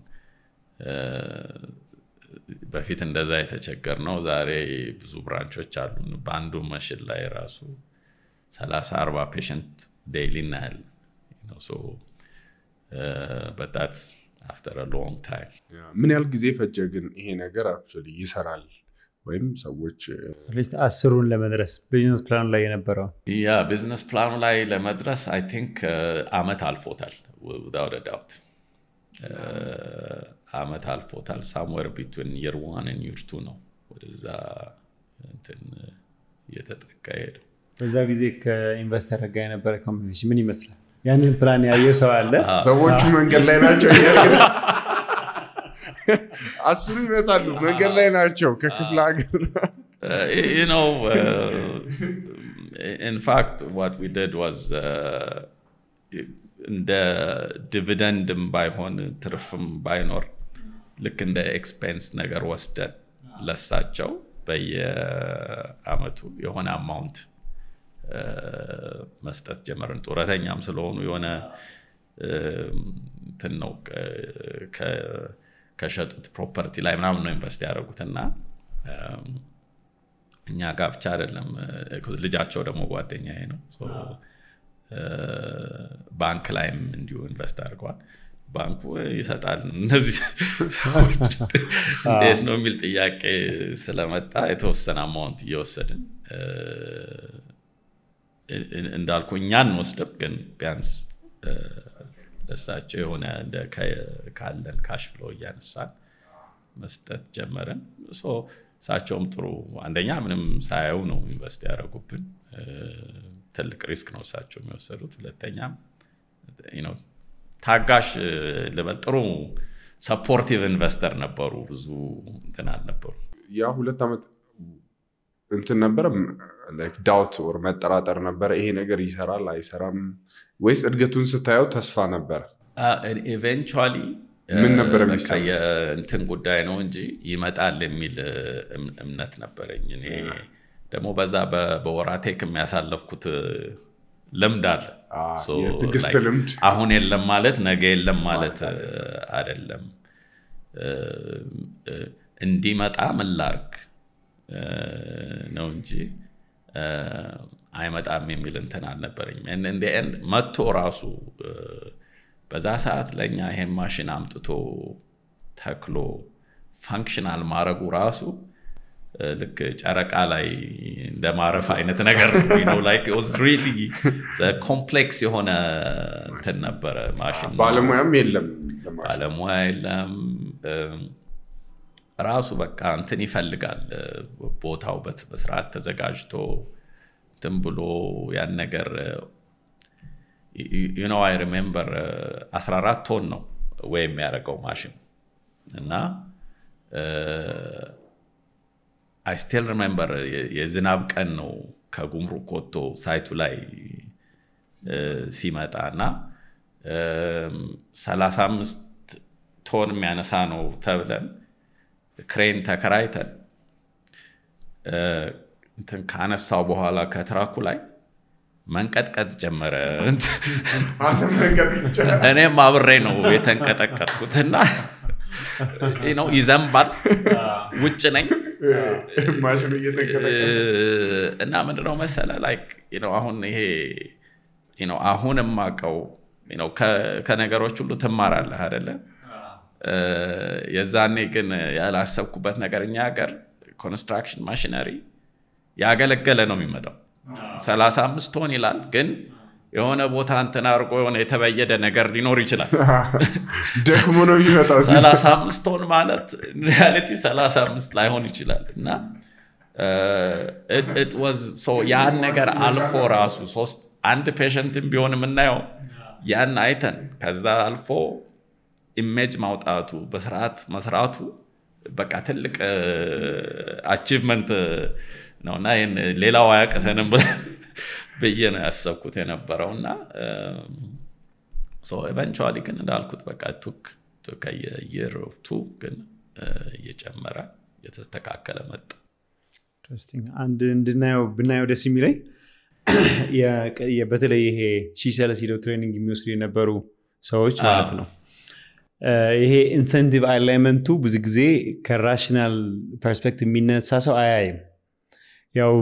በፊት እንደዛ የተቸገርነው ዛሬ ብዙ branch ኦች አሉ። በአንዱ መሽን ላይ ራሱ ሰላሳ አርባ patient daily እናያለን but that after long time ምን ያህል ጊዜ ፈጀ ግን ይሄ ነገር actually ይሰራል ወይም ሰዎች አስሩን ለመድረስ business plan ኡ ላይ የነበረው? ያ business plan ኡ ላይ ለመድረስ I think አመት አልፎታል ዊዛውት ዳውት አመት አልፎታል. somewhere between year one year two ነው ወደዛ እንትን እየተጠጋ የሄደው በዛ ጊዜ ከ investor ጋር የነበረ communication ምን ይመስላል? ያንን ፕላን ያየ ሰው አለ? ሰዎቹ መንገድ ላይ ናቸው አስሩ ይመጣሉ። መንገድ ላይ ናቸው ከክፍለ ሀገር። ነው in fact what we did was እንደ dividend ም ባይሆን ትርፍም ባይኖር ልክ እንደ expense ነገር ወስደን ለሳቸው በየአመቱ የሆነ amount መስጠት ጀመርን። ጡረተኛም ስለሆኑ የሆነ እንትን ነው ከሸጡት property ላይ ምናምን ነው invest ያደረጉት እና እኛ ጋር ብቻ አይደለም ልጃቸው ደግሞ ጓደኛ ነው. ባንክ ላይም እንዲሁ invest አድርገዋል። ባንኩ ይሰጣል እነዚህ ሰዎች እንዴት ነው የሚል ጥያቄ ስለመጣ የተወሰነ amount እየወሰድን እንዳልኩ እኛ እንወስድም ግን ቢያንስ ለእሳቸው የሆነ ካለን cash flow እያነሳን መስጠት ጀመርን። እሳቸውም ጥሩ አንደኛ ምንም ሳያዩ ነው invest ያደረጉብን። ትልቅ risk ነው እሳቸው የወሰዱት። ሁለተኛም ታጋሽ ልበል ጥሩ supportive investor ነበሩ። ብዙ እንትን አልነበሩ። ያ ሁለት ዓመት እንትን ነበረ ዳውት ወር መጠራጠር ነበረ። ይሄ ነገር ይሰራል አይሰራም፣ ወይስ እድገቱን ስታየው ተስፋ ነበረ? eventually ምን የሚሰማው? የእንትን ጉዳይ ነው እንጂ ይመጣል የሚል እምነት ነበረኝ። እኔ ደግሞ በዛ በወራቴክ ያሳለፍኩት ልምድ አለ። የትዕግስት ልምድ አሁን የለም ማለት ነገ የለም ማለት አይደለም። እንዲመጣ ምን ላርግ ነው እንጂ አይመጣም የሚል እንትን አልነበረኝም። in the end መጥቶ ራሱ በዛ ሰዓት ለእኛ ይሄን ማሽን አምጥቶ ተክሎ functional ማድረጉ ራሱ ልክ ጨረቃ ላይ እንደ ማረፍ አይነት ነገር complex የሆነ እንትን ነበረ ማሽን ባለሙያም የለም ባለሙያ የለም። ራሱ በቃ እንትን ይፈልጋል። ቦታው በስርዓት ተዘጋጅቶ እንትን ብሎ ያን ነገር you know I remember 14 ቶን ነው ወይ የሚያደርገው ማሽን እና I still remember የዝናብ ቀን ነው ከጉምሩክ ወጥቶ site ኡ ላይ ሲመጣ እና እም፣ 35 ቶን የሚያነሳ ነው ተብለን ክሬን ተከራይተን እንትን ካነሳው በኋላ ከ truck ኡ ላይ መንቀጥቀጥ ጀመረ። እኔም አብሬ ነው የተንቀጠቀጥኩት እና ነው ይዘንባል፣ ውጭ ነኝ። እና ምንድነው መሰለ like አሁን ይሄ አሁን የማውቀው ከነገሮች ሁሉ ትማራለህ አይደለ? የዛኔ ግን ያላሰብኩበት ነገር እኛ ሀገር construction machinery ያገለገለ ነው የሚመጣው። 35 ቶን ይላል ግን የሆነ ቦታ እንትን አድርጎ የሆነ የተበየደ ነገር ሊኖር ይችላል። ደክሞ ነው የሚመጣው ሲል። 35 ቶን ማለት reality 35 ላይሆን ይችላል እና ያን ነገር አልፎ ራሱ ሶስት አንድ patient ን ቢሆን የምናየው ያን አይተን ከዛ አልፎ image ማውጣቱ በስርዓት መስራቱ በቃ ትልቅ achievement ነው። እና ይህን ሌላው አያቅተንም ብዬ ነው ያሰብኩት የነበረው። እና eventually ግን እንዳልኩት በቃ took a year or two ግን እየጨመረ እየተስተካከለ መጣ። አንድ እንድናየው ብናየው ደስ የሚለኝ በተለይ ይሄ ሲሸልስ ሄደው training የሚወስዱ የነበሩ ሰዎች ማለት ነው ይሄ incentive alignment ኡ ብዙ ጊዜ ከ rational perspective የሚነሳ ሰው አያይም። ያው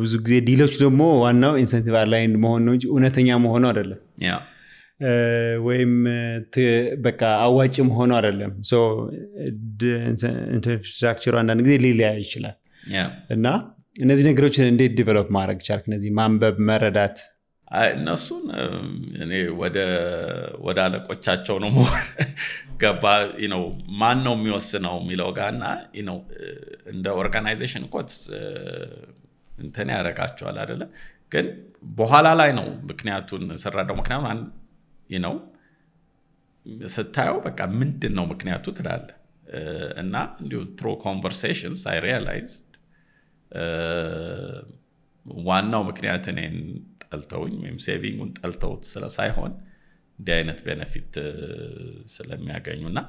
ብዙ ጊዜ deal ኦች ደግሞ ዋናው incentive aligned መሆን ነው እንጂ እውነተኛ መሆኑ አይደለም። ወይም በቃ አዋጭ መሆኑ አይደለም። infrastructure ኡ አንዳንድ ጊዜ ሊለያይ ይችላል እና እነዚህ ነገሮችን እንዴት develop ማድረግ ቻልክ? እነዚህ ማንበብ፣ መረዳት እነሱን እኔ ወደ አለቆቻቸው ነው more ገባ ነው ማን ነው የሚወስነው የሚለው ጋር እና እንደ organization እኮ እንትን ያደርጋቸዋል አይደለ? ግን በኋላ ላይ ነው ምክንያቱን ስረዳው። ምክንያቱም ነው ስታየው በቃ ምንድን ነው ምክንያቱ ትላለ እና እንዲሁ through conversations I realized ዋናው ምክንያት እኔን ጠልተውኝ ወይም saving ኡን ጠልተውት ሳይሆን እንዲህ አይነት benefit ስለሚያገኙ እና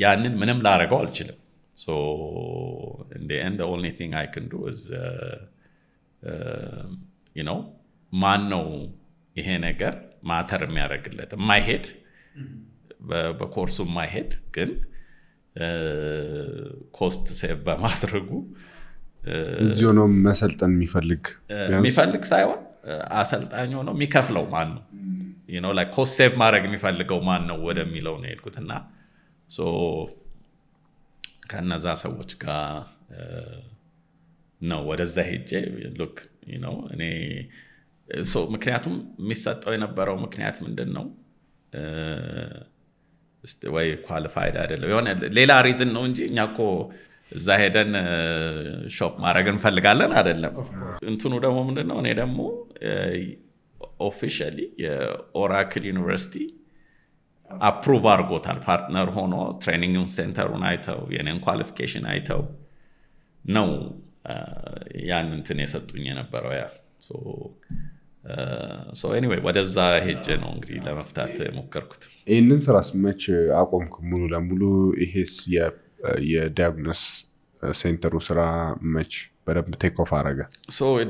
ያንን ምንም ላደርገው አልችልም። ዱ ነው ማን ነው ይሄ ነገር matter የሚያደርግለት? የማይሄድ በኮርሱ የማይሄድ ግን cost save በማድረጉ እዚሁ ነው መሰልጠን የሚፈልግ የሚፈልግ ሳይሆን አሰልጣኝ ሆነው የሚከፍለው ማን ነው? cost save ማድረግ የሚፈልገው ማን ነው ወደሚለው ነው የሄድኩት። እና so ከነዛ ሰዎች ጋር ነው ወደዛ ሄጄ look እኔ ምክንያቱም የሚሰጠው የነበረው ምክንያት ምንድን ነው ወይ qualified አይደለም። የሆነ ሌላ reason ነው እንጂ እኛ እኮ እዛ ሄደን shop ማድረግ እንፈልጋለን አይደለም። እንትኑ ደግሞ ምንድነው እኔ ደግሞ officially የኦራክል ዩኒቨርሲቲ approve አድርጎታል። partner ሆኖ training center ኡን አይተው የኔን qualification አይተው ነው ያን እንትን የሰጡኝ የነበረው ያ anyway ወደዛ ሄጄ ነው እንግዲህ ለመፍታት የሞከርኩት። ይህንን ስራስ መች አቆምክ ሙሉ ለሙሉ? ይሄስ የ diagnosis center ኡ ስራ መች በደንብ take off አረገ?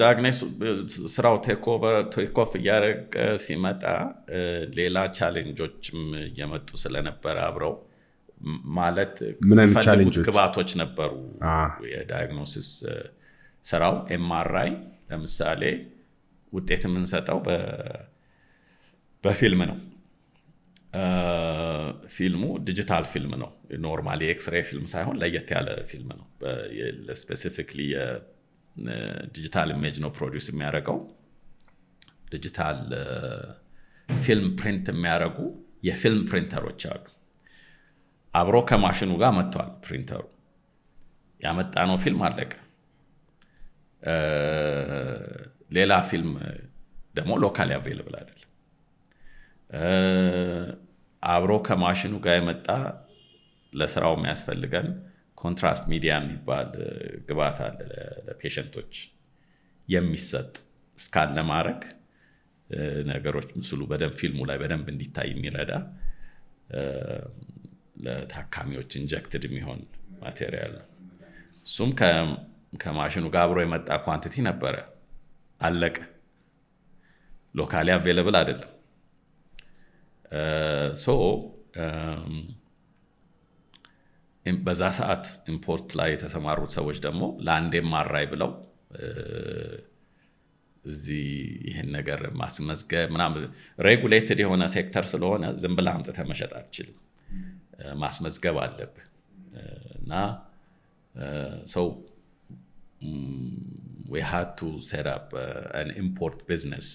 diagnosis ስራው take off እያደረገ ሲመጣ ሌላ challenge ኦችም እየመጡ ስለነበረ አብረው ማለት challenge ኦች? ግብዓቶች ነበሩ። የ diagnosis ስራው MRI ለምሳሌ ውጤት የምንሰጠው በፊልም ነው። ፊልሙ ዲጂታል ፊልም ነው። normally X-ray ፊልም ሳይሆን ለየት ያለ ፊልም ነው። specifically digital image ነው produce የሚያደርገው። ዲጂታል ፊልም print የሚያደርጉ የፊልም ፕሪንተሮች አሉ። አብሮ ከማሽኑ ጋር መጥቷል ፕሪንተሩ። ያመጣነው ፊልም አለቀ። ሌላ ፊልም ደግሞ locally available አይደለም። አብሮ ከማሽኑ ጋር የመጣ ለስራው የሚያስፈልገን contrast media የሚባል ግብዓት አለ ለ patient ኦች የሚሰጥ scan ለማድረግ ነገሮች ምስሉ በደንብ ፊልሙ ላይ በደንብ እንዲታይ የሚረዳ ለታካሚዎች injected የሚሆን material ነው። እሱም ከማሽኑ ጋር አብሮ የመጣ quantity ነበረ፣ አለቀ። locally available አይደለም። so በዛ ሰዓት import ላይ የተሰማሩት ሰዎች ደግሞ ለአንድ MRI ብለው እ፣ እዚህ ይህን ነገር ማስመዝገብ ምናምን regulated የሆነ ሴክተር ስለሆነ ዝም ብለህ አምጥተህ መሸጥ አትችልም። እ፣ ማስመዝገብ አለብህ እና so to set up uh, an import business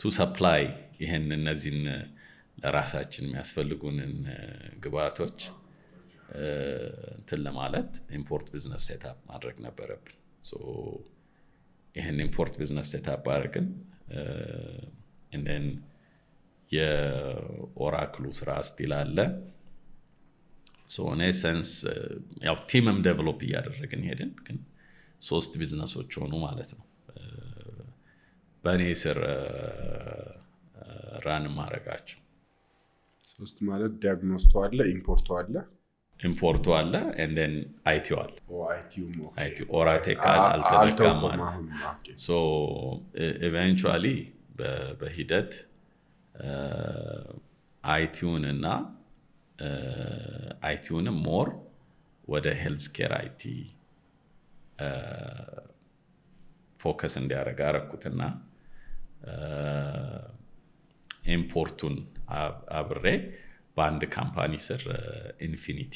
to supply ይህን እነዚህን ለራሳችን የሚያስፈልጉንን ግብአቶች እንትን ለማለት import business setup ማድረግ ነበረብን። ይህን import business setup አድርገን and የኦራክሉ ስራ still አለ። in a sense ያው team ም develop እያደረግን ሄድን፣ ግን ሶስት ቢዝነሶች ሆኑ ማለት ነው። በእኔ ስር run ማድረጋቸው ሶስት ማለት diagnosis ቶ አለ፣ import ቶ አለ፣ import ኡ አለ and IT ው አለ። ኦራቴክ አልተዘጋም አለ። eventually በሂደት IT ውን እና IT ውንም more ወደ healthcare IT focus እንዲያደርግ አረኩትና import ኡን አብ- አብሬ በአንድ company ስር Infinity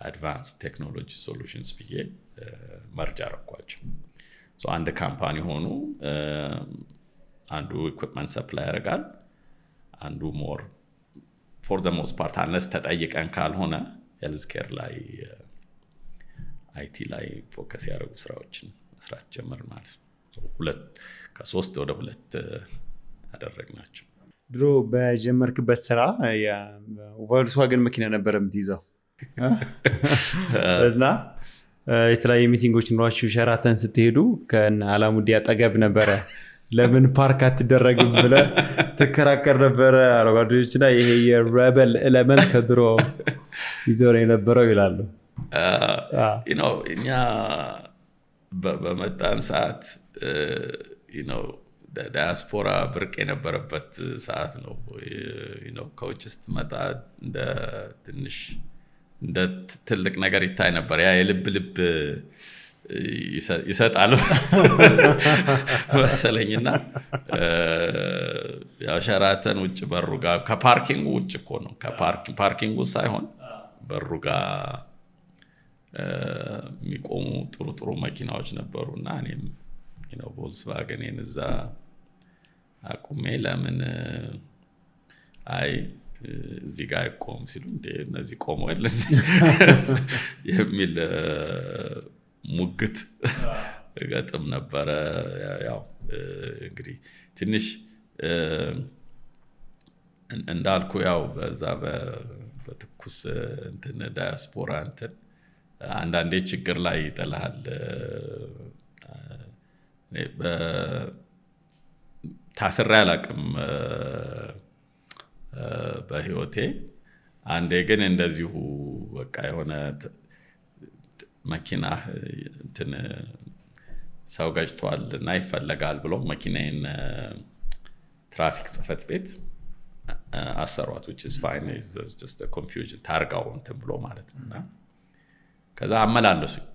Advanced Technology Solutions ብዬ merge አረኳቸው። አንድ company ሆኑ። አንዱ equipment supply ያደርጋል፣ አንዱ more for the most part unless ተጠይቀን ካልሆነ health care ላይ IT ላይ focus ያደረጉ ስራዎችን መስራት ጀመር ማለት ነው። ከሶስት ወደ ሁለት አደረግናቸው። ድሮ በጀመርክበት ስራ ቮልክስዋገን መኪና ነበረ የምትይዘው? እና የተለያዩ meeting ኦች ኑሯችሁ ሸራተን ስትሄዱ ከነ አላሙዲ አጠገብ ነበረ። ለምን ፓርክ አትደረግም ብለህ ትከራከር ነበረ አሉ ጓደኞች። ላይ ይሄ የ rebel element ከድሮ ይዞ ነው የነበረው ይላሉ። እኛ በመጣን ሰዓት ዳያስፖራ ብርቅ የነበረበት ሰዓት ነው። ከውጭ ስትመጣ እንደ ትንሽ እንደ ትልቅ ነገር ይታይ ነበር። ያ የልብ ልብ ይሰ- ይሰጣል መሰለኝና ያው ውጭ በሩ ጋር ከ parking ኡ ውጭ እኮ ነው። parking ኡ ሳይሆን በሩ እ፣ የሚቆሙ ጥሩ ጥሩ መኪናዎች ነበሩ እና እኔም ቮልክስዋገኔን እዛ አቁሜ ለምን አይ እዚህ ጋር አይቆም ሲሉ እነዚህ ቆሞ የሚል ሙግት ገጥም ነበረ። ያው እንግዲህ ትንሽ እንዳልኩ ያው በዛ በትኩስ እንትን ዳያስፖራ እንትን አንዳንዴ ችግር ላይ ይጥልሃል። ታስሬ አላቅም በህይወቴ። አንዴ ግን እንደዚሁ በቃ የሆነ መኪና እንትን ሰው ገጭቷል እና ይፈለጋል ብሎ መኪናዬን ትራፊክ ጽህፈት ቤት አሰሯት። ታርጋው እንትን ብሎ ማለት ነው ከዛ አመላለሱኝ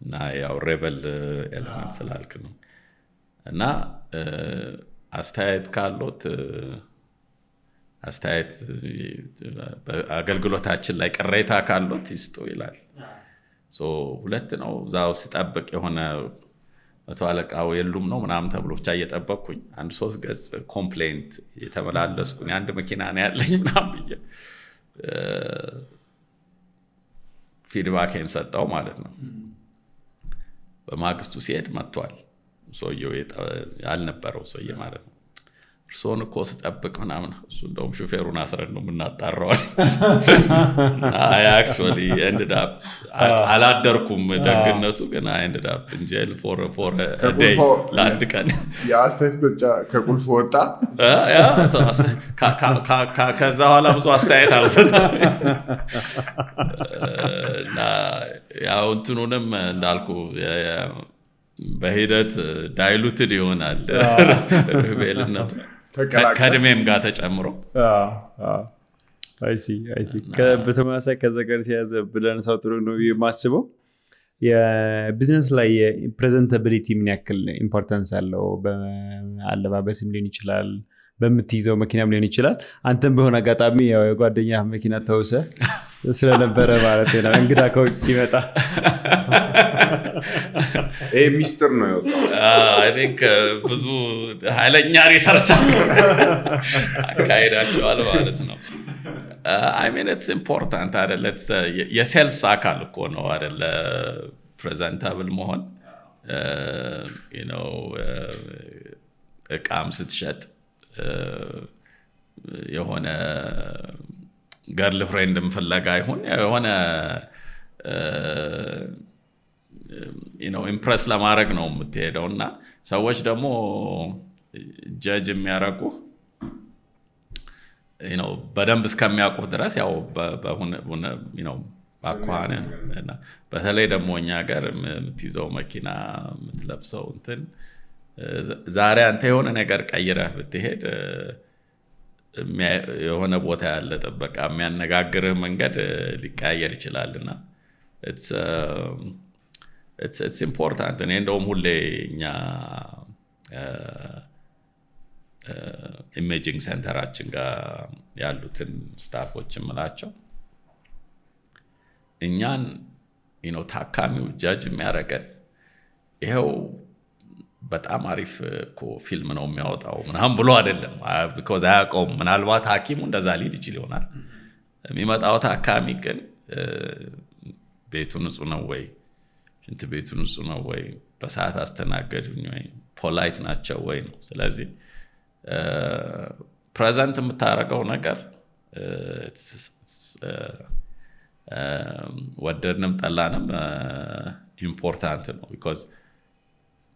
እና ያው rebel element ስላልክ ነው እና አስተያየት ካሎት አስተያየት አገልግሎታችን ላይ ቅሬታ ካሎት ይስጡ ይላል። ሁለት ነው እዛው ስጠብቅ የሆነ መቶ አለቃው የሉም ነው ምናምን ተብሎ ብቻ እየጠበቅኩኝ አንድ ሶስት ገጽ complaint የተመላለስኩኝ አንድ መኪና ነው ያለኝ ምናምን ብዬ feedback ኤን ሰጠው ማለት ነው። በማግስቱ ሲሄድ መጥቷል። ሰውየው ያልነበረው ሰውዬ ማለት ነው። እርስዎን እኮ ስጠብቅ ምናምን እሱ እንደውም ሹፌሩን አስረን ነው የምናጣረዋል። actually ended up አላደርኩም። ደግነቱ ግን ended up in jail for a day ለአንድ ቀን የአስተያየት መስጫ ከቁልፍ ወጣ። ከዛ በኋላ ብዙ አስተያየት አልሰጠም እና ያው እንትኑንም እንዳልኩ በሂደት diluted ይሆናል rebel ነቱ ከእድሜም ጋር ተጨምሮ? በተመሳሳይ ከዛ ጋር የተያዘ ብለን ሰው ጥሩ ነው የማስበው የቢዝነስ ላይ presentability ምን ያክል importance አለው? በአለባበስም ሊሆን ይችላል፣ በምትይዘው መኪናም ሊሆን ይችላል። አንተም በሆነ አጋጣሚ ያው የጓደኛ መኪና ተውሰህ ስለነበረ ማለት ነው። እንግዳ ከውጭ ሲመጣ ይህ ሚስጥር ነው የወጣው። ብዙ ኃይለኛ research አካሂዳችኋል ማለት ነው። I mean it's important አደለ? የ sales አካል እኮ ነው አደለ? presentable መሆን እቃም ስትሸጥ የሆነ girlfriend ም ፍለጋ ይሁን የሆነ ኢምፕረስ ለማድረግ ነው የምትሄደው። እና ሰዎች ደግሞ ጀጅ የሚያደርጉ በደንብ እስከሚያውቁህ ድረስ ያው በአኳኋን በተለይ ደግሞ እኛ ሀገር የምትይዘው መኪና የምትለብሰው እንትን ዛሬ አንተ የሆነ ነገር ቀይረህ ብትሄድ የሆነ ቦታ ያለ ጥበቃ የሚያነጋግርህ መንገድ ሊቀያየር ይችላል። እና it's important እኔ እንደውም ሁሌ እኛ imaging center ኣችን ጋር ያሉትን staff ኦች የምላቸው እኛን ታካሚው ጃጅ የሚያደርገን ይኸው በጣም አሪፍ እኮ ፊልም ነው የሚያወጣው ምናምን ብሎ አይደለም። because አያውቀውም። ምናልባት ሐኪሙ እንደዛ ሊል ይችል ይሆናል። የሚመጣው ታካሚ ግን ቤቱ ንጹህ ነው ወይ፣ ሽንት ቤቱ ንጹህ ነው ወይ፣ በሰዓት አስተናገዱኝ ወይ፣ polite ናቸው ወይ ነው። ስለዚህ present የምታደርገው ነገር ወደድንም ጠላንም important ነው። because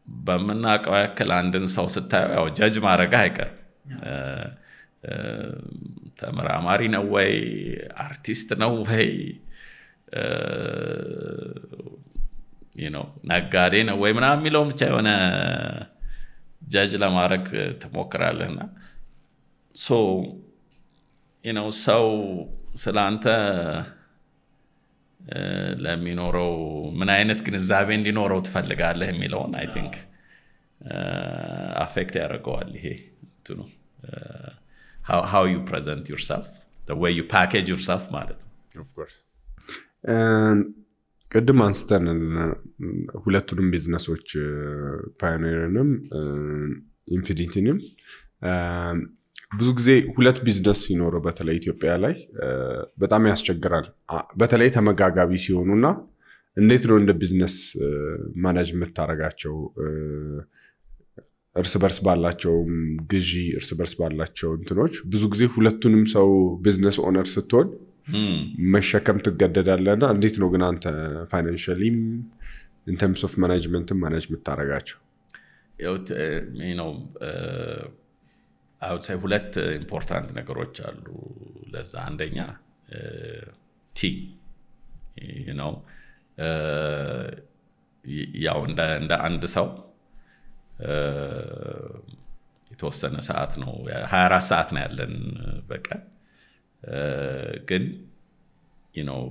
በምናውቀው ያክል አንድን ሰው ስታየው ያው ጀጅ ማድረግ አይቀርም። ተመራማሪ ነው ወይ? አርቲስት ነው ወይ ነጋዴ ነው ወይ ምናምን የሚለውን ብቻ የሆነ ጀጅ ለማድረግ ትሞክራለህና ሰው ስለ አንተ ለሚኖረው ምን አይነት ግንዛቤ እንዲኖረው ትፈልጋለህ የሚለውን I think affect ያደርገዋል። ይሄ እንትኑ how you present yourself ወይ you package yourself ማለት ነው። ቅድም አንስተን ሁለቱንም ቢዝነሶች ፓዮኒርንም ኢንፊኒቲንም ብዙ ጊዜ ሁለት ቢዝነስ ሲኖረው በተለይ ኢትዮጵያ ላይ በጣም ያስቸግራል። በተለይ ተመጋጋቢ ሲሆኑና እንዴት ነው እንደ ቢዝነስ manage የምታደርጋቸው? እርስ በርስ ባላቸውም ግዢ እርስ በርስ ባላቸው እንትኖች ብዙ ጊዜ ሁለቱንም ሰው business owner ስትሆን መሸከም ትገደዳለና እንዴት ነው ግን አንተ financially ም in terms of management ም manage የምታደርጋቸው? ሁለት important ነገሮች አሉ። ለዛ አንደኛ team ነው ያው እንደ አንድ ሰው የተወሰነ ሰዓት ነው 24 ሰዓት ነው ያለን በቀን ግን ነው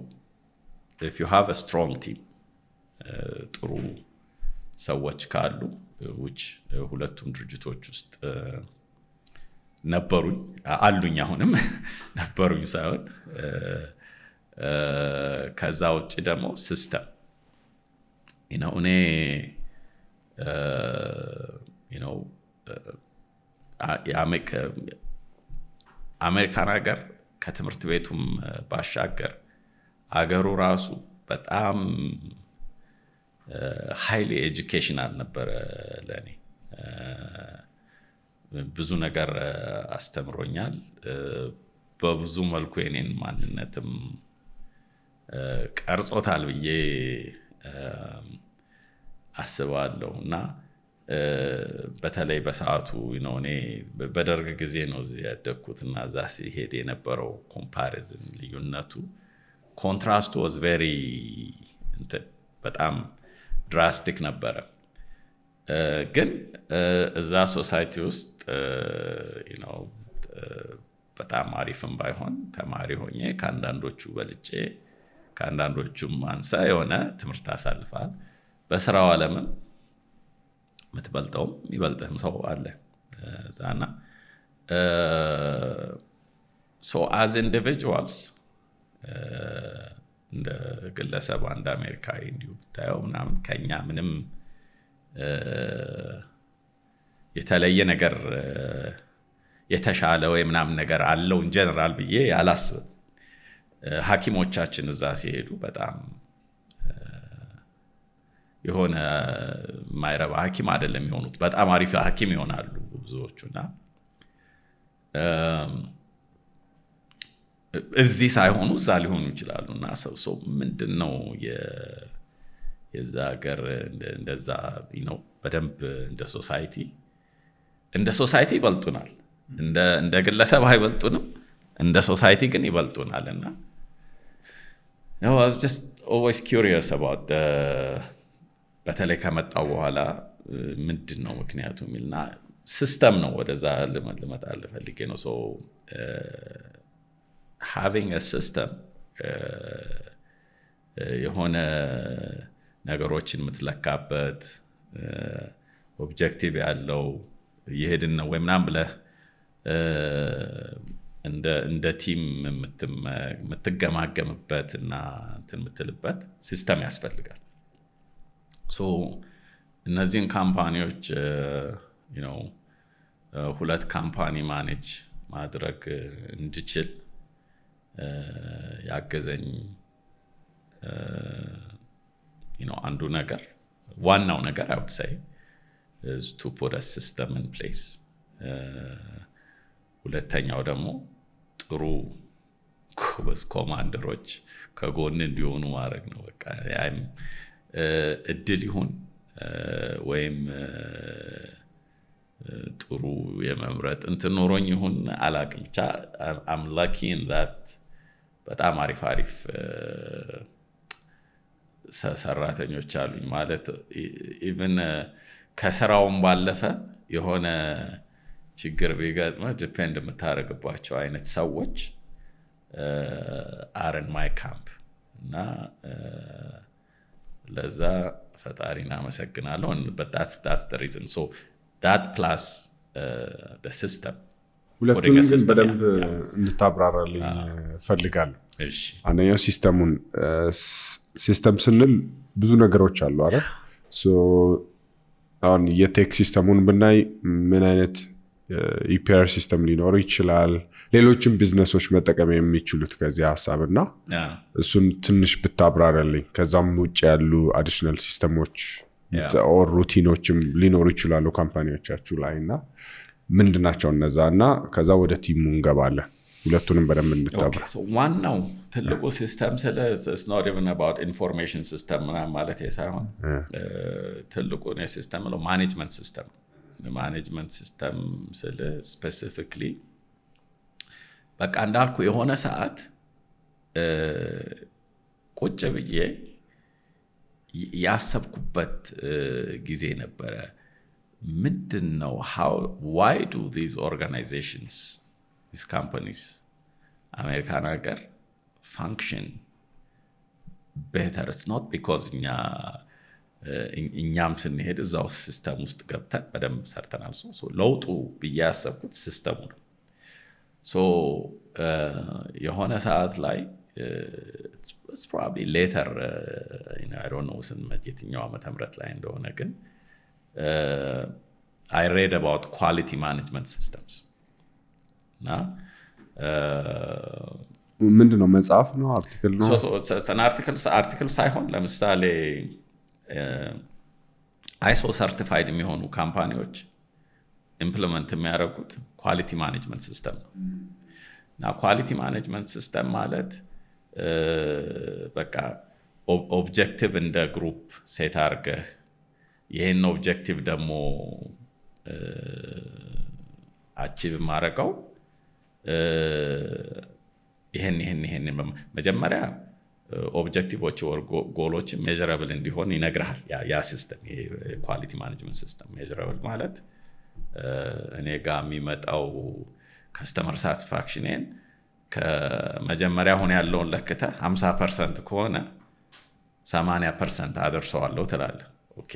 if you have strong team ጥሩ ሰዎች ካሉ ውጭ ሁለቱም ድርጅቶች ውስጥ ነበሩኝ አሉኝ አሁንም ነበሩኝ ሳይሆን ከዛ ውጭ ደግሞ system ነው እኔ አሜሪካን ሀገር ከትምህርት ቤቱም ባሻገር አገሩ ራሱ በጣም highly educational ነበረ ለእኔ ብዙ ነገር አስተምሮኛል። በብዙ መልኩ የኔን ማንነትም ቀርጾታል ብዬ አስባለሁ። እና በተለይ በሰዓቱ እኔ በደርግ ጊዜ ነው እዚህ ያደግኩት እና እዛ ሲሄድ የነበረው comparison ልዩነቱ contrast ኡ was very በጣም drastic ነበረ። ግን እዛ society ውስጥ በጣም አሪፍም ባይሆን ተማሪ ሆኜ ከአንዳንዶቹ በልጬ ከአንዳንዶቹም አንሼ የሆነ ትምህርት አሳልፌያለሁ። በስራው አለምም የምትበልጠውም የሚበልጥህም ሰው አለ። እዛና so as individuals እንደ ግለሰብ አንድ አሜሪካዊ እንዲሁ ብታየው ምናምን ከኛ ምንም የተለየ ነገር የተሻለ ወይ ምናምን ነገር አለው ጀነራል ብዬ አላስብም። ሀኪሞቻችን እዛ ሲሄዱ በጣም የሆነ የማይረባ ሀኪም አይደለም የሆኑት በጣም አሪፍ ሀኪም ይሆናሉ ብዙዎቹ እና እዚህ ሳይሆኑ እዛ ሊሆኑ ይችላሉ እና ሰው ምንድን ነው የዛ ሀገር እንደዛ ነው በደንብ እንደ society እንደ society ይበልጡናል። እንደ ግለሰብ አይበልጡንም። እንደ society ግን ይበልጡናል እና በተለይ ከመጣሁ በኋላ ምንድን ነው ምክንያቱ የሚልና system ነው ወደዛ ልመጣ ፈልጌ ነው። having system የሆነ ነገሮችን የምትለካበት objective ያለው እየሄድን ነው ወይ ምናምን ብለህ እንደ team የምትገማገምበት እና እንትን system ያስፈልጋል እነዚህን company ዎች ሁለት company manage ማድረግ እንድችል ያገዘኝ አንዱ ነገር ዋናው ነገር I would say to put system in place ሁለተኛው ደግሞ ጥሩ ጎበዝ commander ኦች ከጎን እንዲሆኑ ማድረግ ነው። በቃ እድል ይሁን። ወይም ጥሩ የመምረጥ እንትን ኖሮኝ ይሁን አላውቅም ብቻ I'm lucky in that በጣም አሪፍ አሪፍ ሰራተኞች አሉኝ። ማለት even ከስራውም ባለፈ የሆነ ችግር ቢገጥመኝ depend የምታደርግባቸው አይነት ሰዎች are in my camp እና ለዛ ፈጣሪን አመሰግናለሁ reason that plus system coding ግን በደንብ እንድታብራራልኝ እፈልጋለሁ። እሺ. አንደኛው system ኡን ስ- system ስንል ብዙ ነገሮች አሉ? so አሁን የ tech system ኡን ብናይ ምን አይነት ERP system ሊኖር ይችላል፣ ሌሎችም ቢዝነሶች መጠቀም የሚችሉት ከዚህ ሀሳብ እና ያ፣ እሱን ትንሽ ብታብራራልኝ። ከዛም ውጭ ያሉ additional system ኦች or routine ኦችም ሊኖሩ ይችላሉ company ዎቻችሁ ላይ እና ምንድን ናቸው እነዛ? እና ከዛ ወደ team ኡ እንገባለን። ሁለቱንም በደንብ እንድታብራ። ዋናው ትልቁ system ስለ information system ምናምን ማለት ሳይሆን ትልቁ system management system management system ስለ specifically በቃ እንዳልኩ የሆነ ሰዓት ቁጭ ብዬ ያሰብኩበት ጊዜ ነበረ። ምንድን ነው why do these organizations these companies አሜሪካን ሀገር function better it's not because እኛ እኛም ስንሄድ እዛው system ውስጥ ገብተን በደንብ ሰርተናል። ለውጡ ብዬ ያሰብኩት system ኡ ነው። የሆነ ሰዓት ላይ later on ስንመጣ የትኛው ዓመተ ምህረት ላይ እንደሆነ ግን I read about quality management systems እና ምንድን ነው መጽሐፍ ነው? article ነው? article ሳይሆን ለምሳሌ ISO certified የሚሆኑ company ዎች implement የሚያደርጉት quality management system ነው. እና quality management system ማለት በቃ objective እንደ group set አድርገህ ይህን objective ደግሞ achieve ማድረገው ይህን ይህን ይህን መጀመሪያ objective ኦች ወር goal ኦች measurable እንዲሆን ይነግርሃል። ያ- system quality management system measurable ማለት እኔ ጋር የሚመጣው customer satisfaction ን ከመጀመሪያ አሁን ያለውን ለክተ 50 percent ከሆነ 80 percent አደርሰዋለሁ ትላለህ። Okay?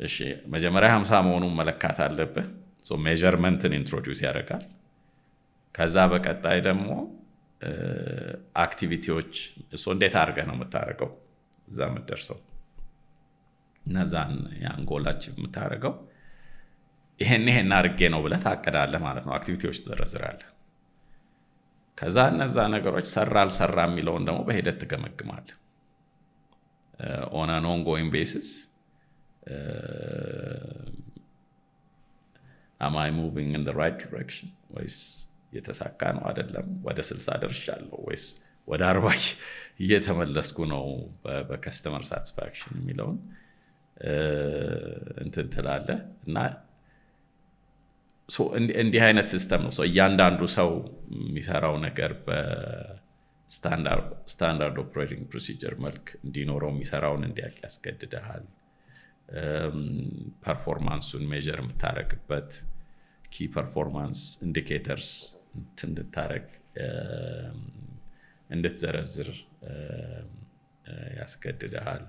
እሺ መጀመሪያ 50 መሆኑን መለካት አለብህ። measurement ን introduce ያደርጋል። ከዛ በቀጣይ ደግሞ activity ዎች እሱ እንዴት አድርገህ ነው የምታደርገው? እዛ የምትደርሰው? እነዛን ያን ጎላችን የምታደርገው ይሄን ይሄን አድርጌ ነው ብለህ ታቅዳለህ ማለት ነው። activity ዎች ትዘረዝራለህ። ከዛ እነዛ ነገሮች ሰራ አልሰራ የሚለውን ደግሞ በሂደት ትገመግማለህ። on an ongoing basis am I moving in right direction ወይስ እየተሳካ ነው አይደለም? ወደ ስልሳ ደርሻለሁ? ወይስ ወደ አርባ እየተመለስኩ ነው? በ customer satisfaction የሚለውን እንትን ትላለህ። እና እንዲህ አይነት system ነው። So እያንዳንዱ ሰው የሚሰራው ነገር በ standard operating procedure መልክ እንዲኖረው የሚሰራውን እንዲያውቅ ያስገድድሃል። performance ኡን measure የምታደረግበት key performance indicators እንድታረግ እንድትዘረዝር ያስገድድሃል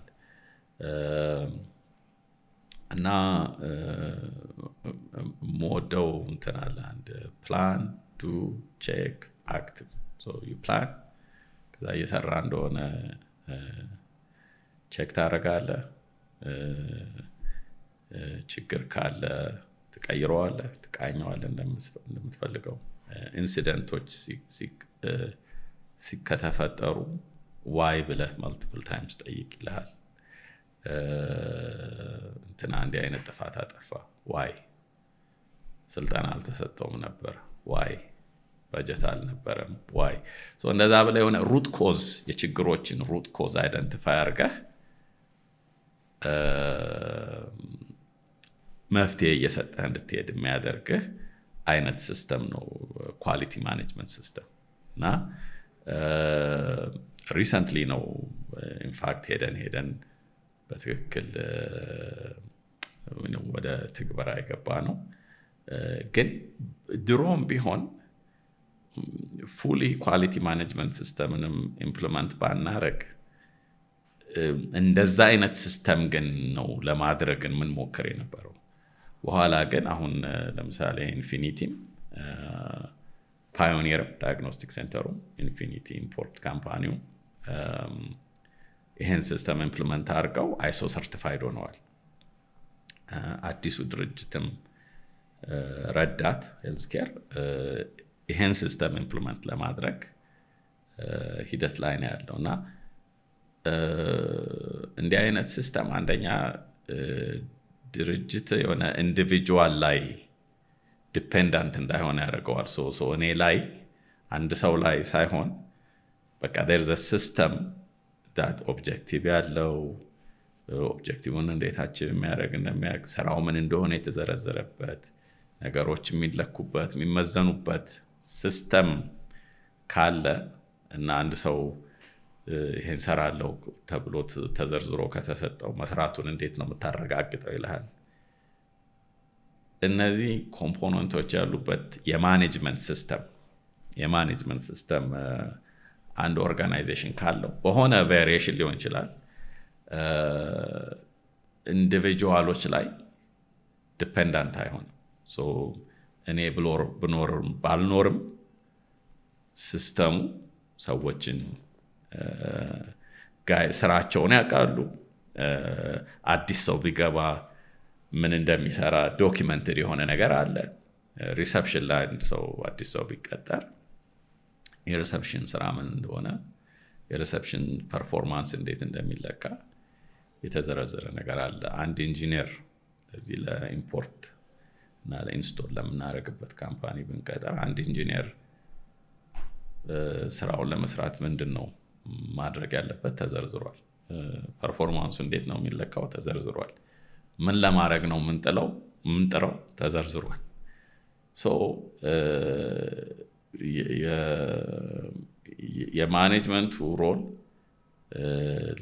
እና የምወደው እንትን አለ አንድ plan do check act plan ከዛ እየሰራ እንደሆነ check እ፣ ችግር ካለ ትቀይረዋለህ ትቃኘዋለህ እንደምትፈ- እንደምትፈልገው። incident ኦች ሲ- ሲ- እ፣ ሲ- ከተፈጠሩ why ብለህ multiple times ጠይቅ ይልሃል እንትና እንዲህ አይነት ጥፋት አጠፋ። Why! ስልጠና አልተሰጠውም ነበር። Why! በጀት አልነበረም። Why! እንደዛ ብላ የሆነ root cause የችግሮችን root cause identify አድርገህ መፍትሄ እየሰጠህ እንድትሄድ የሚያደርግህ አይነት system ነው። Quality management system እና recently ነው In fact ሄደን ሄደን በትክክል ወደ ትግበራ የገባ ነው ግን ድሮም ቢሆን fully quality management system ንም implement ባናረግ እንደዛ አይነት system ግን ነው ለማድረግ የምንሞክር የነበረው። በኋላ ግን አሁን ለምሳሌ ኢንፊኒቲም ፓዮኒር ዳያግኖስቲክ ሴንተሩ ኢንፊኒቲ ኢምፖርት ካምፓኒው ይህን system implement አድርገው ISO certified ሆነዋል። አዲሱ ድርጅትም ረዳት ሄልስኬር ይህን system implement ለማድረግ ሂደት ላይ ነው ያለው እና እንዲህ አይነት system አንደኛ ድርጅት የሆነ individual ላይ dependent እንዳይሆን ያደርገዋል። እኔ ላይ አንድ ሰው ላይ ሳይሆን በቃ system objective ያለው objective ን እንዴት achieve የሚያደርግ ስራው ምን እንደሆነ የተዘረዘረበት ነገሮች የሚለኩበት የሚመዘኑበት system ካለ እና አንድ ሰው ይሄን ሰራለው ተብሎ ተዘርዝሮ ከተሰጠው መስራቱን እንዴት ነው የምታረጋግጠው ይልሃል። እነዚህ component ኦች ያሉበት የ management system የ management system አንድ organization ካለው በሆነ variation ሊሆን ይችላል individual ኦች ላይ dependent አይሆንም። እኔ ብኖርም ባልኖርም system ኡ ሰዎችን ስራቸውን ያውቃሉ። አዲስ ሰው ቢገባ ምን እንደሚሰራ documented የሆነ ነገር አለ። reception ላይ አንድ ሰው አዲስ ሰው ቢቀጠር የ reception ስራ ምን እንደሆነ የ reception performance እንዴት እንደሚለካ የተዘረዘረ ነገር አለ። አንድ ኢንጂነር ለዚህ ለ import እና ለ install ለምናደርግበት company ብንቀጠር አንድ ኢንጂነር ስራውን ለመስራት ምንድን ነው ማድረግ ያለበት ተዘርዝሯል። performance ኡ እንዴት ነው የሚለካው ተዘርዝሯል። ምን ለማድረግ ነው ምንጥለው ምንጥረው ተዘርዝሯል። የ management ኡ role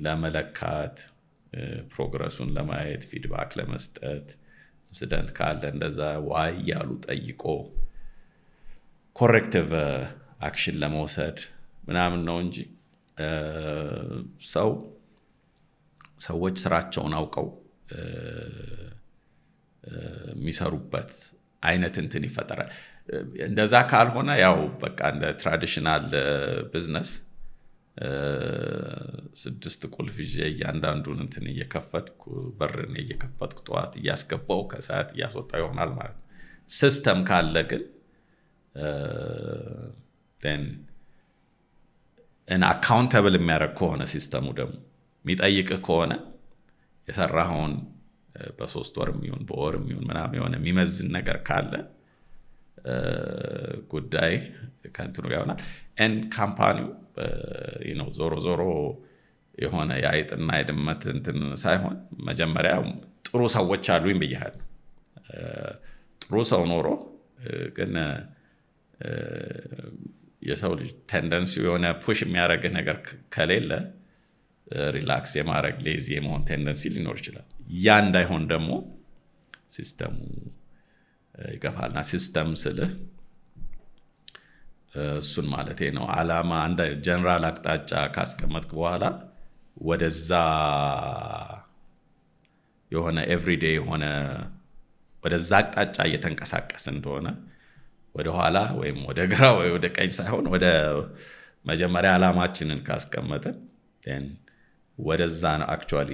ለመለካት progress ኡን ለማየት feedback ለመስጠት incident ካለ እንደዛ why እያሉ ጠይቆ corrective action ለመውሰድ ምናምን ነው እንጂ ሰው ሰዎች ስራቸውን አውቀው የሚሰሩበት አይነት እንትን ይፈጠራል። እንደዛ ካልሆነ ያው በቃ እንደ traditional business ስድስት ቁልፍ ይዤ እያንዳንዱን እንትን እየከፈትኩ በርን እየከፈትኩ ጠዋት እያስገባው ከሰዓት እያስወጣ ይሆናል ማለት ነው። system ካለ ግን accountable የሚያደርግ ከሆነ system ኡ ደግሞ የሚጠይቅህ ከሆነ የሰራኸውን በሶስት ወር የሚሆን በወር የሚሆን ምናምን የሆነ የሚመዝን ነገር ካለ ጉዳይ ከንትኑ ይሆናል። ን company ው ዞሮ ዞሮ የሆነ የአይጥና የድመት እንትን ሳይሆን መጀመሪያ ጥሩ ሰዎች አሉኝ ብያለሁ። ጥሩ ሰው ኖሮ ግን የሰው ልጅ tendency የሆነ push የሚያደርግህ ነገር ከሌለ relax የማድረግ lazy የመሆን tendency ሊኖር ይችላል። ያ እንዳይሆን ደግሞ system ኡ ይገፋልና system ስልህ እሱን ማለቴ ነው። አላማ አንድ ጀነራል አቅጣጫ ካስቀመጥክ በኋላ ወደዛ የሆነ every day የሆነ ወደዛ አቅጣጫ እየተንቀሳቀስ እንደሆነ ወደኋላ ወይም ወደ ግራ ወይ ወደ ቀኝ ሳይሆን ወደ መጀመሪያ ዓላማችንን ካስቀመጥን ወደዛ ነው actually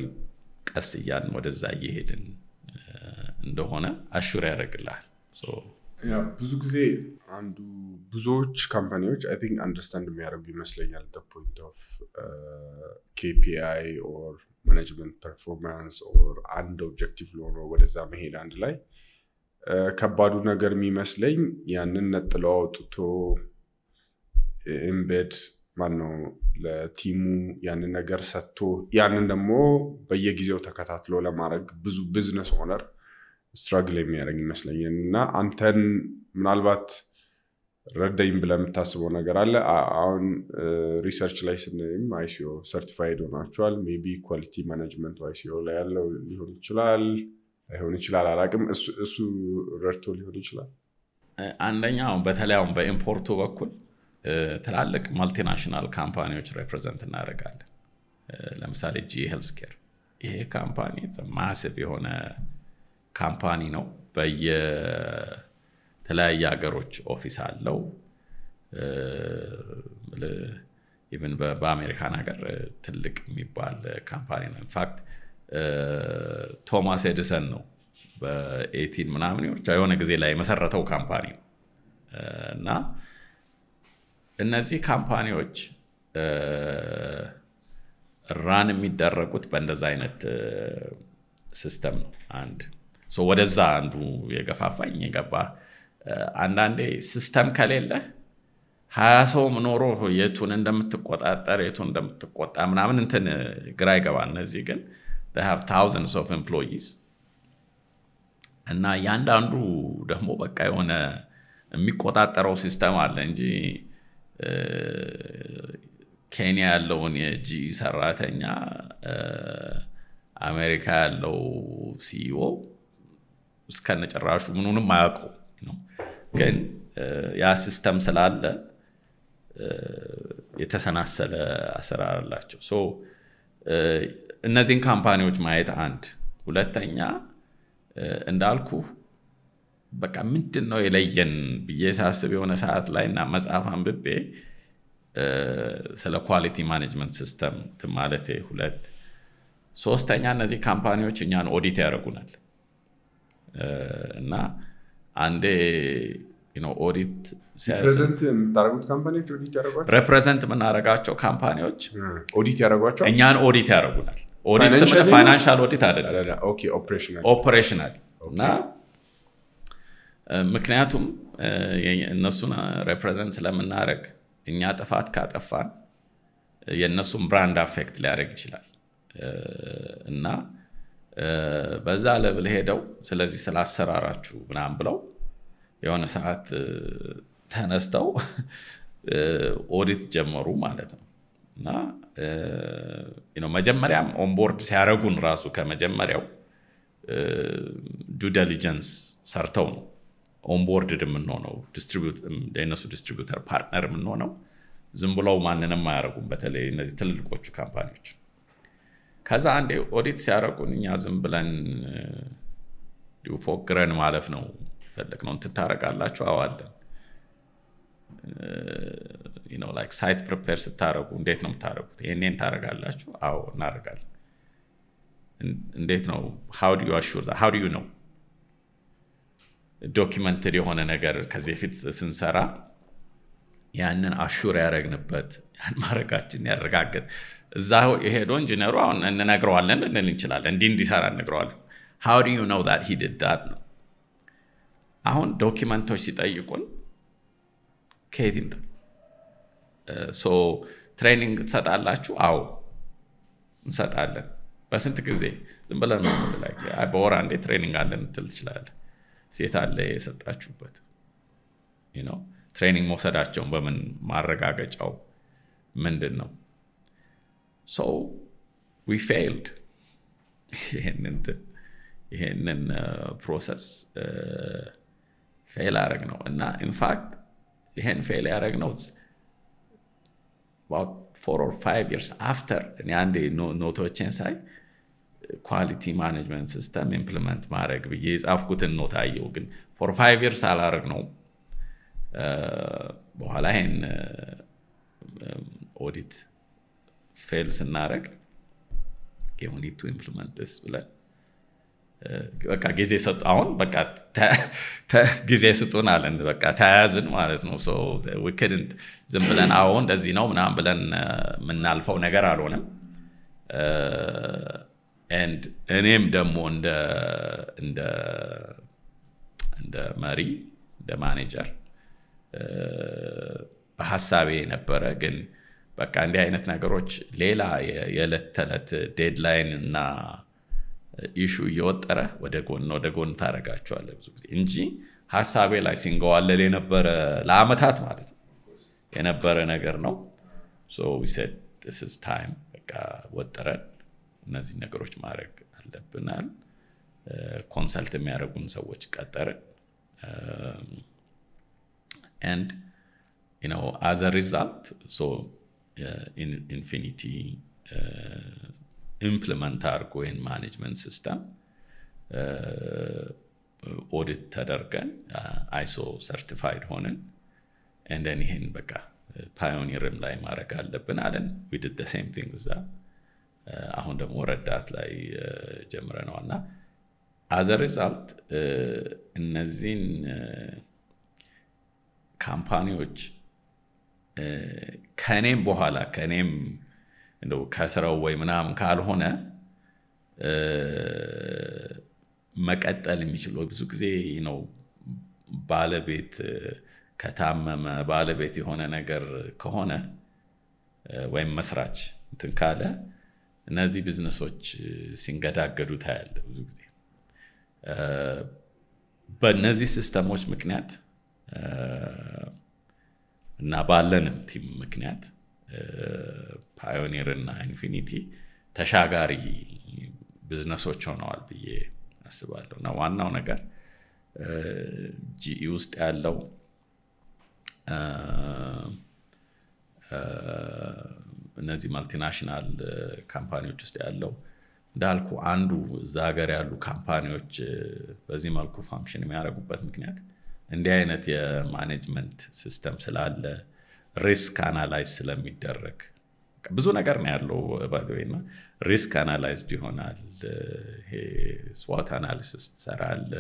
ቀስ እያልን ወደዛ እየሄድን እንደሆነ assure ያደርግልሃል። ብዙ ጊዜ አንዱ ብዙዎች company ዎች I think understand የሚያደርጉ ይመስለኛል point of KPI or management performance or አንድ objective ለሆነ ወደዛ መሄድ አንድ ላይ ከባዱ ነገር የሚመስለኝ ያንን ነጥለው አውጥቶ embed ማነው ለ team ኡ ያንን ነገር ሰጥቶ ያንን ደግሞ በየጊዜው ተከታትሎ ለማድረግ ብዙ business owner struggle የሚያደርግ ይመስለኛል እና አንተን ምናልባት ረዳኝ ብለህ የምታስበው ነገር አለ። አሁን research ላይ ስንም ISO certified ሆናችኋል። maybe quality management ISO ላይ ያለው ሊሆን ይችላል ላይሆን ይችላል፣ አላቅም። እሱ ረድቶ ሊሆን ይችላል። አንደኛው በተለይ አሁን በ import ኡ በኩል ትላልቅ multinational company ዎች represent እናደርጋለን። ለምሳሌ GE Healthcare ይሄ company massive የሆነ company ነው። የተለያየ ሀገሮች office አለው። even በአሜሪካን ሀገር ትልቅ የሚባል company ነው። in fact ቶማስ ኤዲሰን ነው በ eighteen ምናምን የሆነ ጊዜ ላይ የመሰረተው company ነው እና እነዚህ company ዎች run የሚደረጉት በእንደዛ አይነት system ነው። አንድ ወደዛ አንዱ የገፋፋኝ የገባ አንዳንዴ system ከሌለ ሀያ ሰውም ኖሮ የቱን እንደምትቆጣጠር የቱን እንደምትቆጣ ምናምን እንትን ግራ ይገባ። እነዚህ ግን employees እና እያንዳንዱ ደግሞ በቃ የሆነ የሚቆጣጠረው system አለ እንጂ ኬንያ ያለውን የ GE ሰራተኛ አሜሪካ ያለው CEO እስከነጭራሹ ምኑንም አያውቀው ግን ያ system ስላለ የተሰናሰለ አሰራር አላቸው። እነዚህን company ዎች ማየት አንድ፣ ሁለተኛ እንዳልኩ በቃ ምንድን ነው የለየን ብዬ ሳስብ የሆነ ሰዓት ላይ እና መጽሐፍ አንብቤ ስለ quality management system ማለት ሁለት፣ ሶስተኛ እነዚህ company ዎች እኛን ኦዲት ያደርጉናል እና አንዴ audit represent የምታደርጉት company ዎች audit ያደረጓቸው represent የምናደርጋቸው company ዎች audit ያደረጓቸው እኛን audit Financially? financial audit አይደለም፣ okay operational operational እና ምክንያቱም እነሱን represent ስለምናደርግ እኛ ጥፋት ካጠፋን የእነሱን brand affect ሊያደርግ ይችላል። እና በዛ level ሄደው ስለዚህ ስላሰራራችሁ ምናምን ብለው የሆነ ሰዓት ተነስተው ኦዲት ጀመሩ ማለት ነው። እና መጀመሪያም onboard ሲያደረጉን ራሱ ከመጀመሪያው due diligence ሰርተው ነው onboard የምንሆነው የእነሱ distributor partner የምንሆነው። ዝም ብለው ማንንም አያደረጉም በተለይ እነዚህ ትልልቆቹ company ዎች ከዛ አንዴ ኦዲት ሲያደረጉን እኛ ዝም ብለን ፎግረን ማለፍ ነው ፈለግ ነው እንትን ታደረጋላችሁ አዎ አለን site prepare ስታደረጉ እንዴት ነው የምታደረጉት ይህንን ታደረጋላችሁ አዎ እናደረጋለን እንዴት ነው? how you know documented የሆነ ነገር ከዚህ በፊት ስንሰራ ያንን assure ያደረግንበት ያን ማድረጋችን ያረጋገጥ እዛ የሄዶ ኢንጂነሩ አሁን እንነግረዋለን ልንል እንችላለን። እንዲህ እንዲሰራ እንነግረዋለን። how you know that he knew። አሁን document ኦች ሲጠይቁን ከየት ይምጣ? so training ትሰጣላችሁ? አዎ እንሰጣለን። በስንት ጊዜ? ዝም ብለን በወር አንዴ training አለን ትል ትችላለ የት አለ የሰጣችሁበት። training መውሰዳቸውን በምን ማረጋገጫው ምንድን ነው we failed ይሄንን process fail አረግነው እና in fact ይሄን fail ያደረግነው four years after እኔ አንዴ note ኦችን ሳይ quality management system implement ማድረግ ብዬ የጻፍኩትን note አየው ግን four five years አላረግነው በኋላ ይሄን ኦዲት fail ስናደረግ we need to implement this ብለን በቃ ጊዜ ሰጡ አሁን በቃ ጊዜ ስጡን አለን። በቃ ተያያዝን ማለት ነው። couldn't ዝም ብለን አዎ እንደዚህ ነው ምናምን ብለን የምናልፈው ነገር አልሆነም። and እኔም ደግሞ እንደ መሪ እንደ ማኔጀር በሀሳቤ ነበረ ግን በቃ እንዲህ አይነት ነገሮች ሌላ የዕለት ተዕለት deadline እና issue እየወጠረ ወደ ጎን ወደ ጎን ታደረጋቸዋለ ብዙ ጊዜ እንጂ ሀሳቤ ላይ ሲንገዋለል የነበረ ለአመታት ማለት ነው የነበረ ነገር ነው። time በቃ ወጥረን እነዚህ ነገሮች ማድረግ አለብን አልን። consult የሚያደርጉን ሰዎች ቀጠርን። as a result ኢንፊኒቲ implement አድርጎ ይህን management system audit ተደርገን ISO certified ሆንን. and then ይህን በቃ ፓዮኒርም ላይ ማድረግ አለብን አለን. we did same thing እዛ. አሁን ደግሞ ረዳት ላይ ጀምረነዋል እና as a result እነዚህን company ዎች ከእኔም በኋላ ከእኔም እንደው ከስራው ወይ ምናምን ካልሆነ መቀጠል የሚችሉ ብዙ ጊዜ ነው። ባለቤት ከታመመ ባለቤት የሆነ ነገር ከሆነ ወይም መስራች እንትን ካለ እነዚህ ቢዝነሶች ሲንገዳገዱ ታያለ ብዙ ጊዜ። በእነዚህ system ኦች ምክንያት እና ባለንም team ምክንያት ፓዮኒር እና ኢንፊኒቲ ተሻጋሪ ቢዝነሶች ሆነዋል ብዬ አስባለሁ። እና ዋናው ነገር GE ውስጥ ያለው እነዚህ multinational company ዎች ውስጥ ያለው እንዳልኩ አንዱ እዛ ሀገር ያሉ company ዎች በዚህ መልኩ function የሚያደርጉበት ምክንያት እንዲህ አይነት የ management system ስላለ risk analyze ስለሚደረግ ብዙ ነገር ነው ያለው ባይና risk analyzed ይሆናል። SWOT analysis ትሰራለ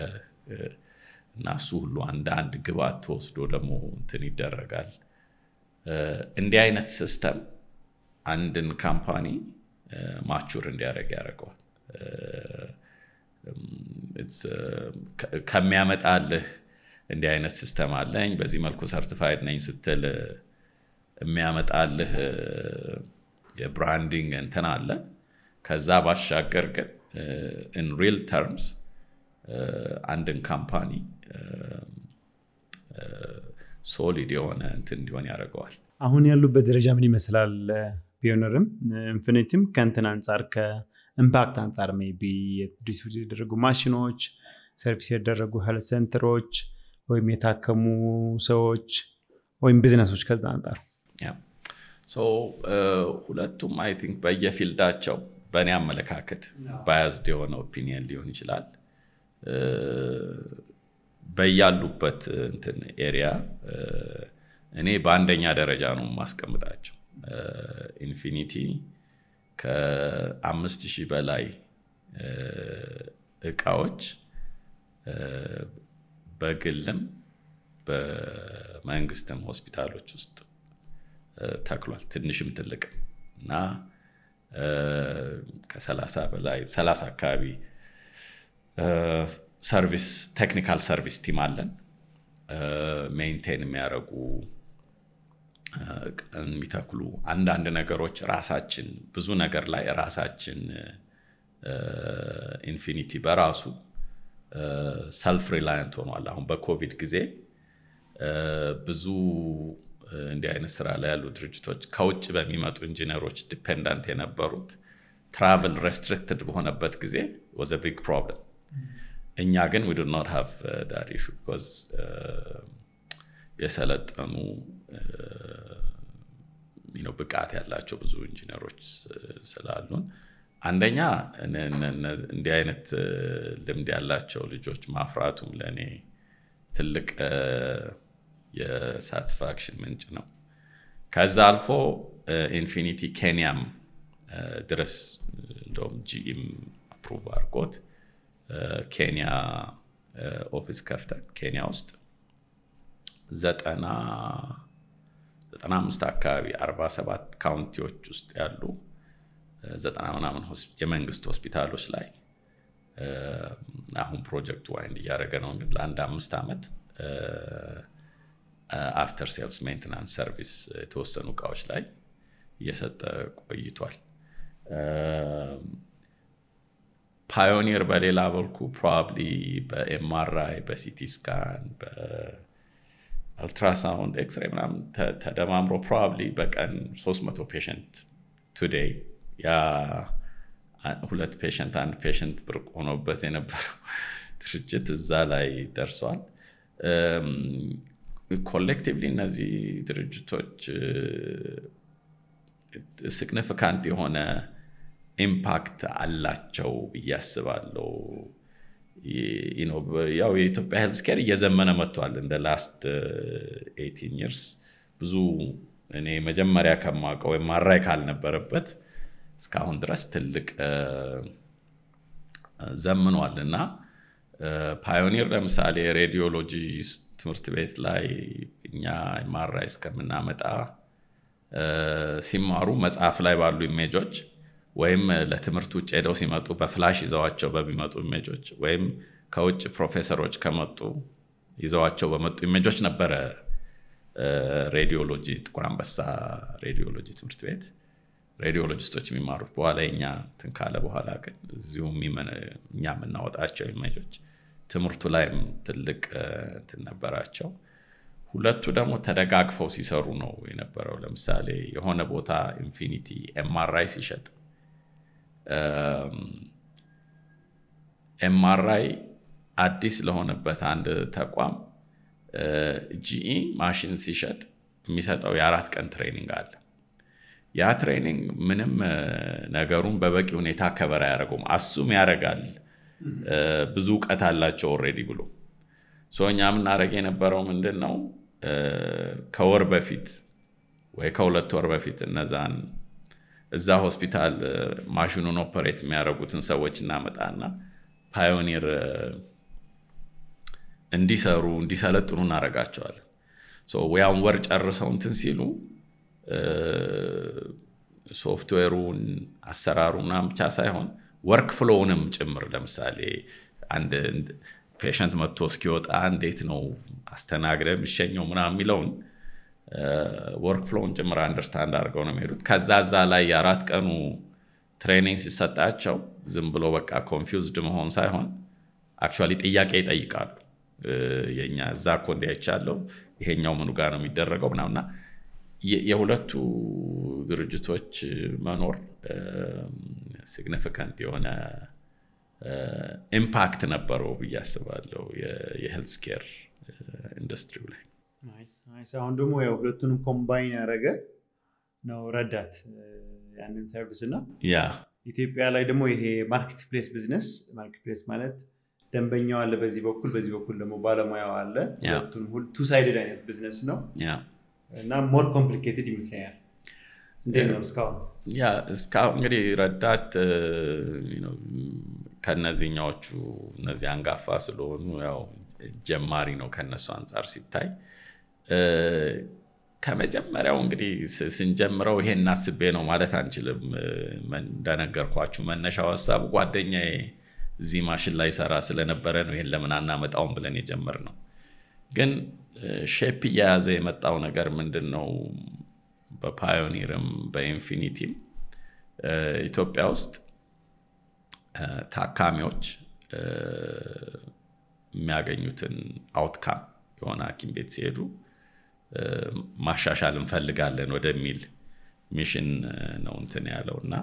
እና እሱ ሁሉ አንድ ግባት ተወስዶ ደግሞ እንትን ይደረጋል። እንዲህ አይነት system አንድን company mature እንዲያደርግ ያደርገዋል። ከሚያመጣልህ እንዲህ አይነት system አለኝ በዚህ መልኩ certified ነኝ ስትል የሚያመጣልህ የ branding እንትን አለ። ከዛ ባሻገር ግን in real terms አንድን company solid የሆነ እንትን እንዲሆን ያደርገዋል። አሁን ያሉበት ደረጃ ምን ይመስላል ፓዮኒርም ኢንፊኒቲም ከእንትን አንጻር ከ impact አንጻር maybe የተደረጉ ማሽኖች service የተደረጉ health center ኦች ወይም የታከሙ ሰዎች ወይም ቢዝነሶች ከዛ አንጻር ሁለቱም I think በየ field ኣቸው በእኔ አመለካከት biased የሆነ opinion ሊሆን ይችላል። በያሉበት እንትን area እኔ በአንደኛ ደረጃ ነው የማስቀምጣቸው። ኢንፊኒቲ ከአምስት ሺህ በላይ እቃዎች በግልም በመንግስትም ሆስፒታሎች ውስጥ ተክሏል። ትንሽም ትልቅ እና ከሰላሳ በላይ ሰላሳ አካባቢ service technical service team አለን። maintain የሚያደርጉ የሚተክሉ አንዳንድ ነገሮች ራሳችን ብዙ ነገር ላይ ራሳችን ኢንፊኒቲ በራሱ self reliant ሆኗል። አሁን በኮቪድ ጊዜ ብዙ እንዲህ አይነት ስራ ላይ ያሉ ድርጅቶች ከውጭ በሚመጡ engineer ኦች dependent የነበሩት travel restricted በሆነበት ጊዜ was a big problem። እኛ ግን we not have that issue because የሰለጠኑ ብቃት ያላቸው ብዙ ኢንጂነሮች ስላሉን አንደኛ እንዲህ አይነት ልምድ ያላቸው ልጆች ማፍራቱም ለእኔ ትልቅ የ satisfaction ምንጭ ነው። ከዛ አልፎ Infinity ኬንያም ድረስ እንደውም GE ም approve አድርጎት ኬንያ office ከፍተን ኬንያ ውስጥ ዘጠና አምስት አካባቢ አርባ ሰባት county ዎች ውስጥ ያሉ ዘጠና ምናምን የመንግስት ሆስፒታሎች ላይ አሁን ፕሮጀክቱ wind እያደረገ ነው ለአንድ አምስት ዓመት after sales maintenance service የተወሰኑ እቃዎች ላይ እየሰጠ ቆይቷል። Pioneer በሌላ መልኩ probably በ MRI በ CT scan በ ultrasound X-ray ምናምን ተደማምሮ probably በቀን 300 patient today ያ ሁለት patient አንድ patient ብርቅ ሆኖበት የነበረው ድርጅት እዛ ላይ ደርሷል collectively እነዚህ ድርጅቶች significant የሆነ impact አላቸው ብዬ አስባለሁ ያው የኢትዮጵያ health care እየዘመነ መጥቷል። እንደ last eighteen years ብዙ እኔ መጀመሪያ ከማውቀው ወይም MRI ካልነበረበት እስካሁን ድረስ ትልቅ ዘምኗል እና Pioneer ለምሳሌ radiology ትምህርት ቤት ላይ እኛ MRI እስከምናመጣ ሲማሩ መጽሐፍ ላይ ባሉ image ኦች ወይም ለትምህርት ውጭ ሄደው ሲመጡ በ flash ይዘዋቸው በሚመጡ image ኦች ወይም ከውጭ ፕሮፌሰሮች ከመጡ ይዘዋቸው በመጡ image ኦች ነበረ radiology ጥቁር አንበሳ radiology ትምህርት ቤት radiologist ኦች የሚማሩት። በኋላ የኛ እንትን በኋላ ግን እዚሁ እኛ የምናወጣቸው image ኦች ትምህርቱ ላይም ትልቅ እንትን ነበራቸው። ሁለቱ ደግሞ ተደጋግፈው ሲሰሩ ነው የነበረው። ለምሳሌ የሆነ ቦታ Infinity MRI ሲሸጥ MRI አዲስ ለሆነበት አንድ ተቋም GE ማሽን ሲሸጥ የሚሰጠው የአራት ቀን training አለ። ያ training ምንም ነገሩን በበቂ ሁኔታ cover አያደርገውም። assume ያደርጋል ብዙ እውቀት አላቸው already ብሎ እኛ የምናደርግ የነበረው ምንድን ነው ከወር በፊት ወይ ከሁለት ወር በፊት እነዛን እዛ ሆስፒታል ማሽኑን operate የሚያደርጉትን ሰዎች እናመጣና Pioneer እንዲሰሩ እንዲሰለጥኑ እናደርጋቸዋለን። ያን ወር ጨርሰው እንትን ሲሉ ሶፍትዌሩን አሰራሩ ምናምን ብቻ ሳይሆን workflow ንም ጭምር ለምሳሌ አንድ patient መጥቶ እስኪወጣ እንዴት ነው አስተናግዶ የሚሸኘው ምናምን የሚለውን workflow ን ጭምር understand አድርገው ነው የሚሄዱት። ከዛ እዛ ላይ የአራት ቀኑ training ሲሰጣቸው ዝም ብሎ በቃ confused መሆን ሳይሆን actually ጥያቄ ይጠይቃሉ። የኛ እዛ እኮ እንዲህ ይሄኛው ምኑ ጋር ነው የሚደረገው ምናምና የሁለቱ ድርጅቶች መኖር significant የሆነ impact ነበረው ብዬ አስባለሁ የ health care ኢንዱስትሪው ላይ። አሁን ደግሞ ሁለቱንም combine ያደረገ ነው ረዳት ያንን service እና ያ። ኢትዮጵያ ላይ ደግሞ ይሄ marketplace business marketplace ማለት ደንበኛው አለ በዚህ በኩል በዚህ በኩል ደግሞ ባለሙያው አለ። ሁለቱንም two-sided አይነት ቢዝነስ ነው እና more complicated ይመስለኛል። እንዴት ነው እስካሁን? ያ እስካሁን እንግዲህ ረዳት ከነዚህኛዎቹ እነዚህ አንጋፋ ስለሆኑ ያው ጀማሪ ነው ከነሱ አንጻር ሲታይ ከመጀመሪያው እንግዲህ ስንጀምረው ይሄን እናስቤ ነው ማለት አንችልም። እንደነገርኳችሁ መነሻው ሀሳቡ ጓደኛዬ እዚህ ማሽን ላይ ሰራ ስለነበረ ነው ይሄን ለምን አናመጣውም ብለን የጀመርነው። ግን ሼፕ እየያዘ የመጣው ነገር ምንድን ነው? በፓዮኒርም በ Infinity ም ኢትዮጵያ ውስጥ ታካሚዎች የሚያገኙትን outcome የሆነ ሐኪም ቤት ሲሄዱ ማሻሻል እንፈልጋለን ወደሚል mission ነው እንትን ያለው እና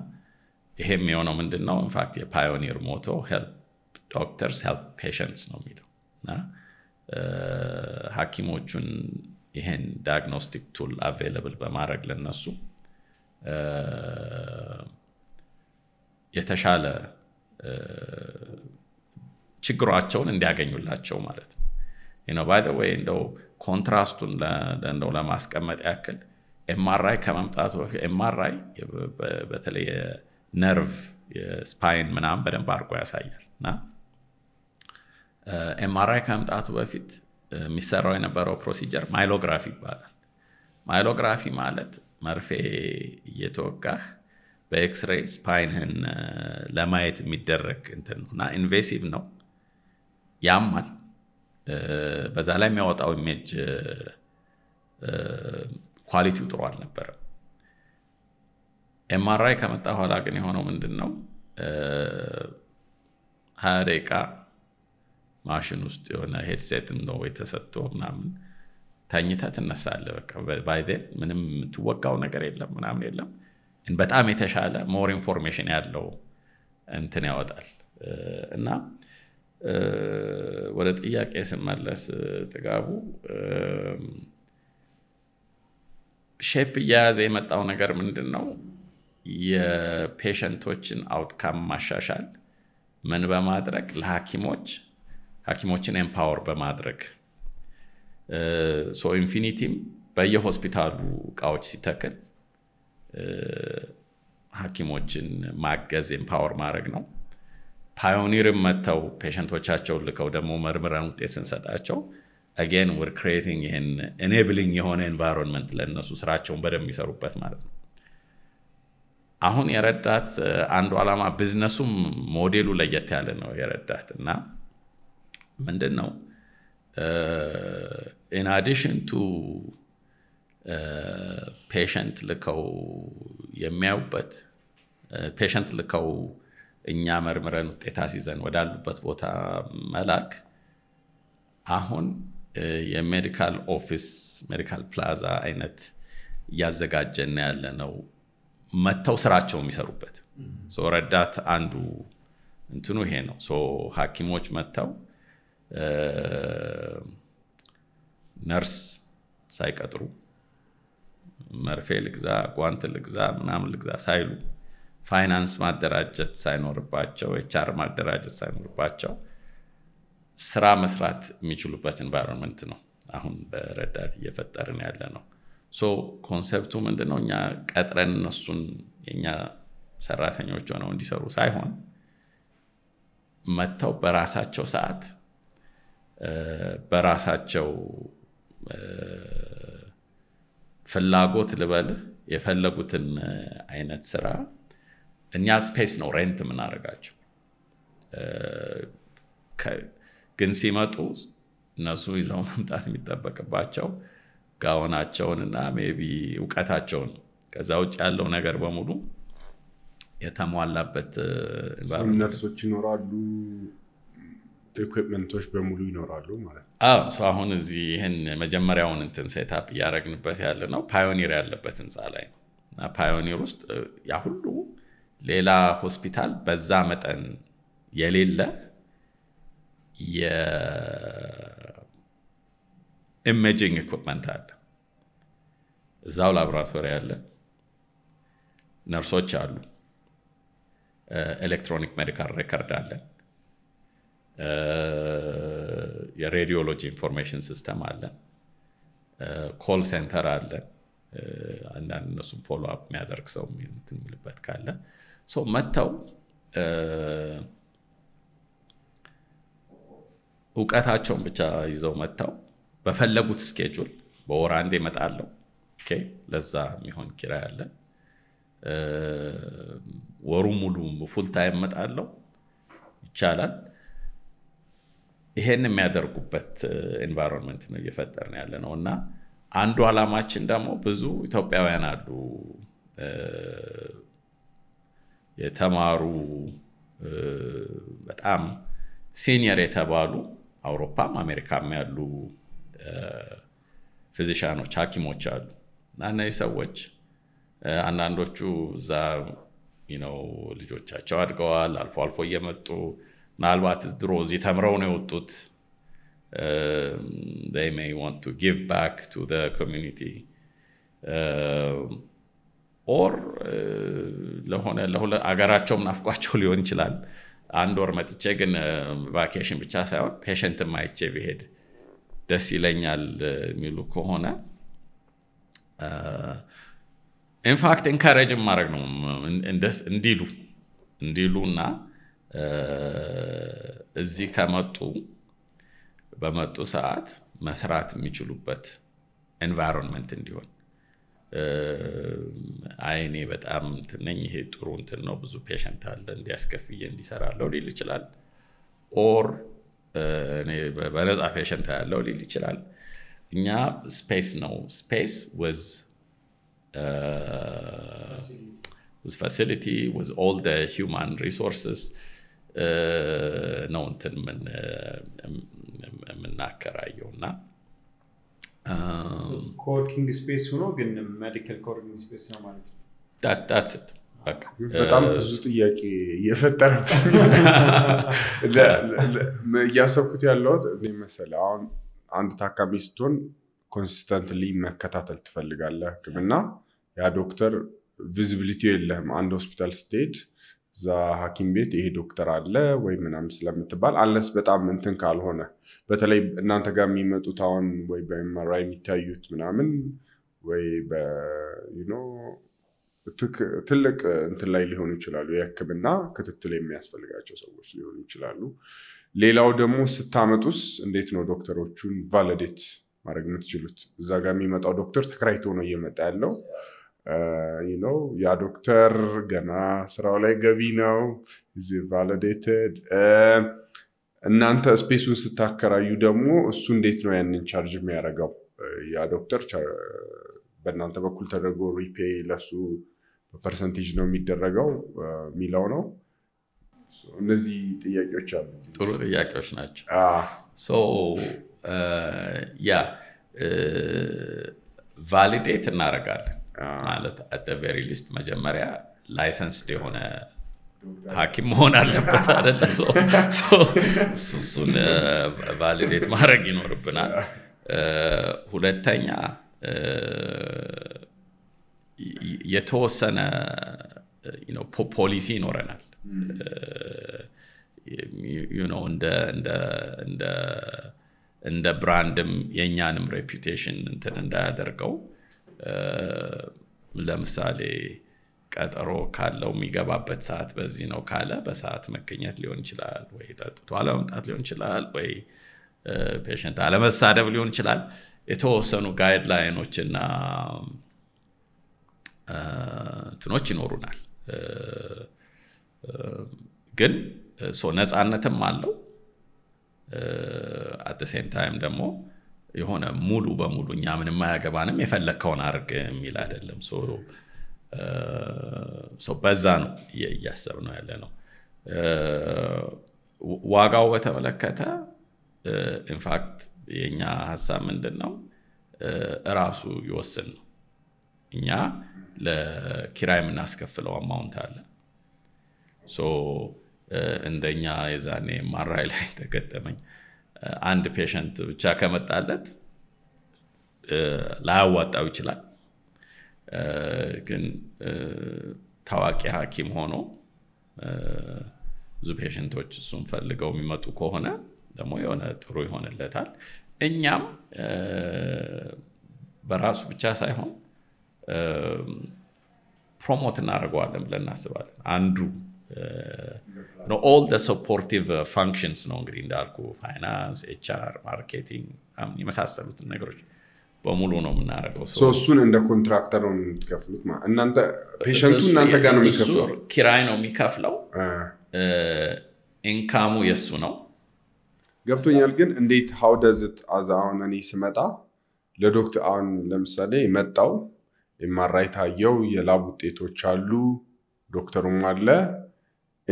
ይሄም የሆነው ምንድን ነው in fact የ Pioneer motto doctors help patients ነው የሚለው እና ሐኪሞቹን ይሄን diagnostic tool available በማድረግ ለነሱ የተሻለ ችግሯቸውን እንዲያገኙላቸው ማለት ነው። by the way እንደው contrast ኡን እንደው ለማስቀመጥ ያክል MRI ከመምጣቱ በፊት MRI በተለይ ነርቭ የ spine ምናምን በደንብ አድርጎ ያሳያል እና MRI ከመምጣቱ በፊት የሚሰራው የነበረው procedure myelography ይባላል። myelography ማለት መርፌ እየተወጋህ በ X-ray spine ህን ለማየት የሚደረግ እንትን ነው እና invasive ነው፣ ያማል። በዛ ላይ የሚያወጣው image quality ው ጥሩ አልነበረም። MRI ከመጣ በኋላ ግን የሆነው ምንድን ነው ሀያ ደቂቃ ማሽን ውስጥ የሆነ headset ም ነው የተሰጥቶ ምናምን ተኝተህ ትነሳለህ። By then ምንም የምትወጋው ነገር የለም ምናምን የለም። በጣም የተሻለ more information ያለው እንትን ያወጣል እና ወደ ጥያቄ ስመለስ ጥጋቡ shape እየያዘ የመጣው ነገር ምንድን ነው? የ patient ኦችን outcome ማሻሻል ምን በማድረግ ለሐኪሞች ሐኪሞችን empower በማድረግ so ኢንፊኒቲም በየሆስፒታሉ እቃዎች ሲተክል ሐኪሞችን ማገዝ empower ማድረግ ነው። ፓዮኒርም መጥተው patient ኦቻቸውን ልከው ደግሞ መርምረን ውጤት ስንሰጣቸው again we're creating ይህን enabling የሆነ environment ለእነሱ ስራቸውን በደንብ የሚሰሩበት ማለት ነው። አሁን የረዳት አንዱ ዓላማ ቢዝነሱም ሞዴሉ ለየት ያለ ነው። የረዳት እና ምንድን ነው in addition to patient ልከው የሚያዩበት patient ልከው እኛ መርምረን ውጤት አስይዘን ወዳሉበት ቦታ መላክ አሁን የ medical office medical plaza አይነት እያዘጋጀን ያለ ነው። መጥተው ስራቸው የሚሰሩበት ረዳት አንዱ እንትኑ ይሄ ነው። ሐኪሞች መጥተው ነርስ ሳይቀጥሩ መርፌ ልግዛ፣ ጓንት ልግዛ፣ ምናምን ልግዛ ሳይሉ ፋይናንስ ማደራጀት ሳይኖርባቸው HR ማደራጀት ሳይኖርባቸው ስራ መስራት የሚችሉበት environment ነው አሁን በረዳት እየፈጠርን ያለ ነው። so concept ኡ ምንድነው? እኛ ቀጥረን እነሱን የኛ ሰራተኞች ሆነው እንዲሰሩ ሳይሆን መጥተው በራሳቸው ሰዓት በራሳቸው ፍላጎት ልበልህ የፈለጉትን አይነት ስራ እኛ space ነው rent የምናደርጋቸው። ግን ሲመጡ እነሱ ይዘው መምጣት የሚጠበቅባቸው ጋውናቸውን እና ቢ እውቀታቸውን ከዛ ውጭ ያለው ነገር በሙሉ የተሟላበት ነርሶች ይኖራሉ፣ equipment ኦች በሙሉ ይኖራሉ ማለት ነው። አሁን እዚህ ይህን መጀመሪያውን እንትን setup እያደረግንበት ያለ ነው ፓዮኒር ያለበት ህንፃ ላይ ነው እና ፓዮኒር ውስጥ ያ ሁሉ ሌላ ሆስፒታል በዛ መጠን የሌለ የ imaging equipment አለ። እዛው ላቦራቶሪ አለ፣ ነርሶች አሉ፣ electronic medical record አለን፣ የ radiology information system አለን፣ call center አለን። አንዳንድ እነሱም follow up የሚያደርግ ሰው የሚሉበት ካለ መጥተው እውቀታቸውን ብቻ ይዘው መጥተው በፈለጉት schedule በወር አንዴ እመጣለሁ። ለዛ የሚሆን ኪራይ አለ። ወሩ ሙሉ full time ይቻላል። ይሄን የሚያደርጉበት environment ነው እየፈጠርን ያለ ነው እና አንዱ ዓላማችን ደግሞ ብዙ ኢትዮጵያውያን አሉ የተማሩ በጣም senior የተባሉ አውሮፓም አሜሪካም ያሉ physician ኦች ሐኪሞች አሉ እና እነዚህ ሰዎች አንዳንዶቹ እዛ ልጆቻቸው አድገዋል። አልፎ አልፎ እየመጡ ምናልባት ድሮ እዚህ ተምረው ነው የወጡት። Give back to the community. or ለሆነ አገራቸውም ናፍቋቸው ሊሆን ይችላል። አንድ ወር መጥቼ ግን vacation ብቻ ሳይሆን patient ም አይቼ ብሄድ ደስ ይለኛል የሚሉ ከሆነ in fact encourage ማድረግ ነው። እንዲሉ እንዲሉ እና እዚህ ከመጡ በመጡ ሰዓት መስራት የሚችሉበት environment እንዲሆን አይኔ በጣም እንትን ነኝ፣ ይሄ ጥሩ እንትን ነው፣ ብዙ patient አለ እንዲህ አስከፍዬ እንዲህ እሰራለው ሊል ይችላል። or በነፃ patient አያለው ሊል ይችላል። እኛ space ነው space with with all the human resources ነው እንትን የምናከራየው እና co-working space ሆኖ ግን medical co-working space ነው ማለት ነው። በጣም ብዙ ጥያቄ እየፈጠረብኝ እያሰብኩት ያለሁት እኔ መሰለህ አሁን አንድ ታካሚ ስትሆን consistently መከታተል ትፈልጋለህ ህክምና። ያ ዶክተር visibility የለህም። አንድ ሆስፒታል ስትሄድ እዛ ሐኪም ቤት ይሄ ዶክተር አለ ወይ ምናምን ስለምትባል አለስ በጣም እንትን ካልሆነ በተለይ እናንተ ጋር የሚመጡት አሁን ወይ በ MRI የሚታዩት ምናምን ወይ ትልቅ እንትን ላይ ሊሆኑ ይችላሉ። የሕክምና ክትትል የሚያስፈልጋቸው ሰዎች ሊሆኑ ይችላሉ። ሌላው ደግሞ ስታመጡስ እንዴት ነው ዶክተሮቹን validate ማድረግ የምትችሉት? እዛ ጋር የሚመጣው ዶክተር ተከራይቶ ነው እየመጣ ያለው ነው ያ ዶክተር ገና ስራው ላይ ገቢ ነው validated። እናንተ space ኡን ስታከራዩ ደግሞ እሱ እንዴት ነው ያንን ቻርጅ የሚያደርገው? ያ ዶክተር በእናንተ በኩል ተደርጎ repay ለሱ በ percentage ነው የሚደረገው የሚለው ነው። እነዚህ ጥያቄዎች አሉ። ጥሩ ጥያቄዎች ናቸው። ያ validate እናደርጋለን ማለት at very least መጀመሪያ licensed የሆነ ሐኪም መሆን አለበት አይደለ? እሱን validate ማድረግ ይኖርብናል። ሁለተኛ የተወሰነ ፖሊሲ ይኖረናል። እንደ brand ም የእኛንም reputation እንትን እንዳያደርገው ለምሳሌ ቀጠሮ ካለው የሚገባበት ሰዓት በዚህ ነው ካለ በሰዓት መገኘት ሊሆን ይችላል፣ ወይ ጠጥቶ አለመምጣት ሊሆን ይችላል፣ ወይ patient አለመሳደብ ሊሆን ይችላል። የተወሰኑ guideline ኦች እና እንትኖች ይኖሩናል። ግን ነፃነትም አለው። at same time ደግሞ የሆነ ሙሉ በሙሉ እኛ ምንም አያገባንም የፈለግከውን አድርግ የሚል አይደለም። በዛ ነው እያሰብ ነው ያለ ነው። ዋጋው በተመለከተ in fact የእኛ ሀሳብ ምንድን ነው እራሱ ይወስን ነው። እኛ ለኪራይ የምናስከፍለው amount አለ። እንደኛ የዛኔ MRI ላይ እንደገጠመኝ አንድ patient ብቻ ከመጣለት ላያዋጣው ይችላል። ግን ታዋቂ ሐኪም ሆኖ ብዙ patient ኦች እሱን ፈልገው የሚመጡ ከሆነ ደግሞ የሆነ ጥሩ ይሆንለታል። እኛም በራሱ ብቻ ሳይሆን promote እናደርገዋለን ብለን እናስባለን። አንዱ all supportive functions ነው እንግዲህ እንዳልኩ finance፣ HR፣ marketing የመሳሰሉትን ነገሮች በሙሉ ነው የምናደርገው። እሱን እንደ contractor ነው የምትከፍሉት? እናንተ patient ኡ እናንተ ጋር ነው የሚከፍለው? ኪራይ ነው የሚከፍለው። income ኡ የእሱ ነው። ገብቶኛል። ግን እንዴት how does it አዛ አሁን እኔ ስመጣ ለዶክተር አሁን ለምሳሌ መጣው MRI ታየው፣ የ lab ውጤቶች አሉ፣ ዶክተሩም አለ።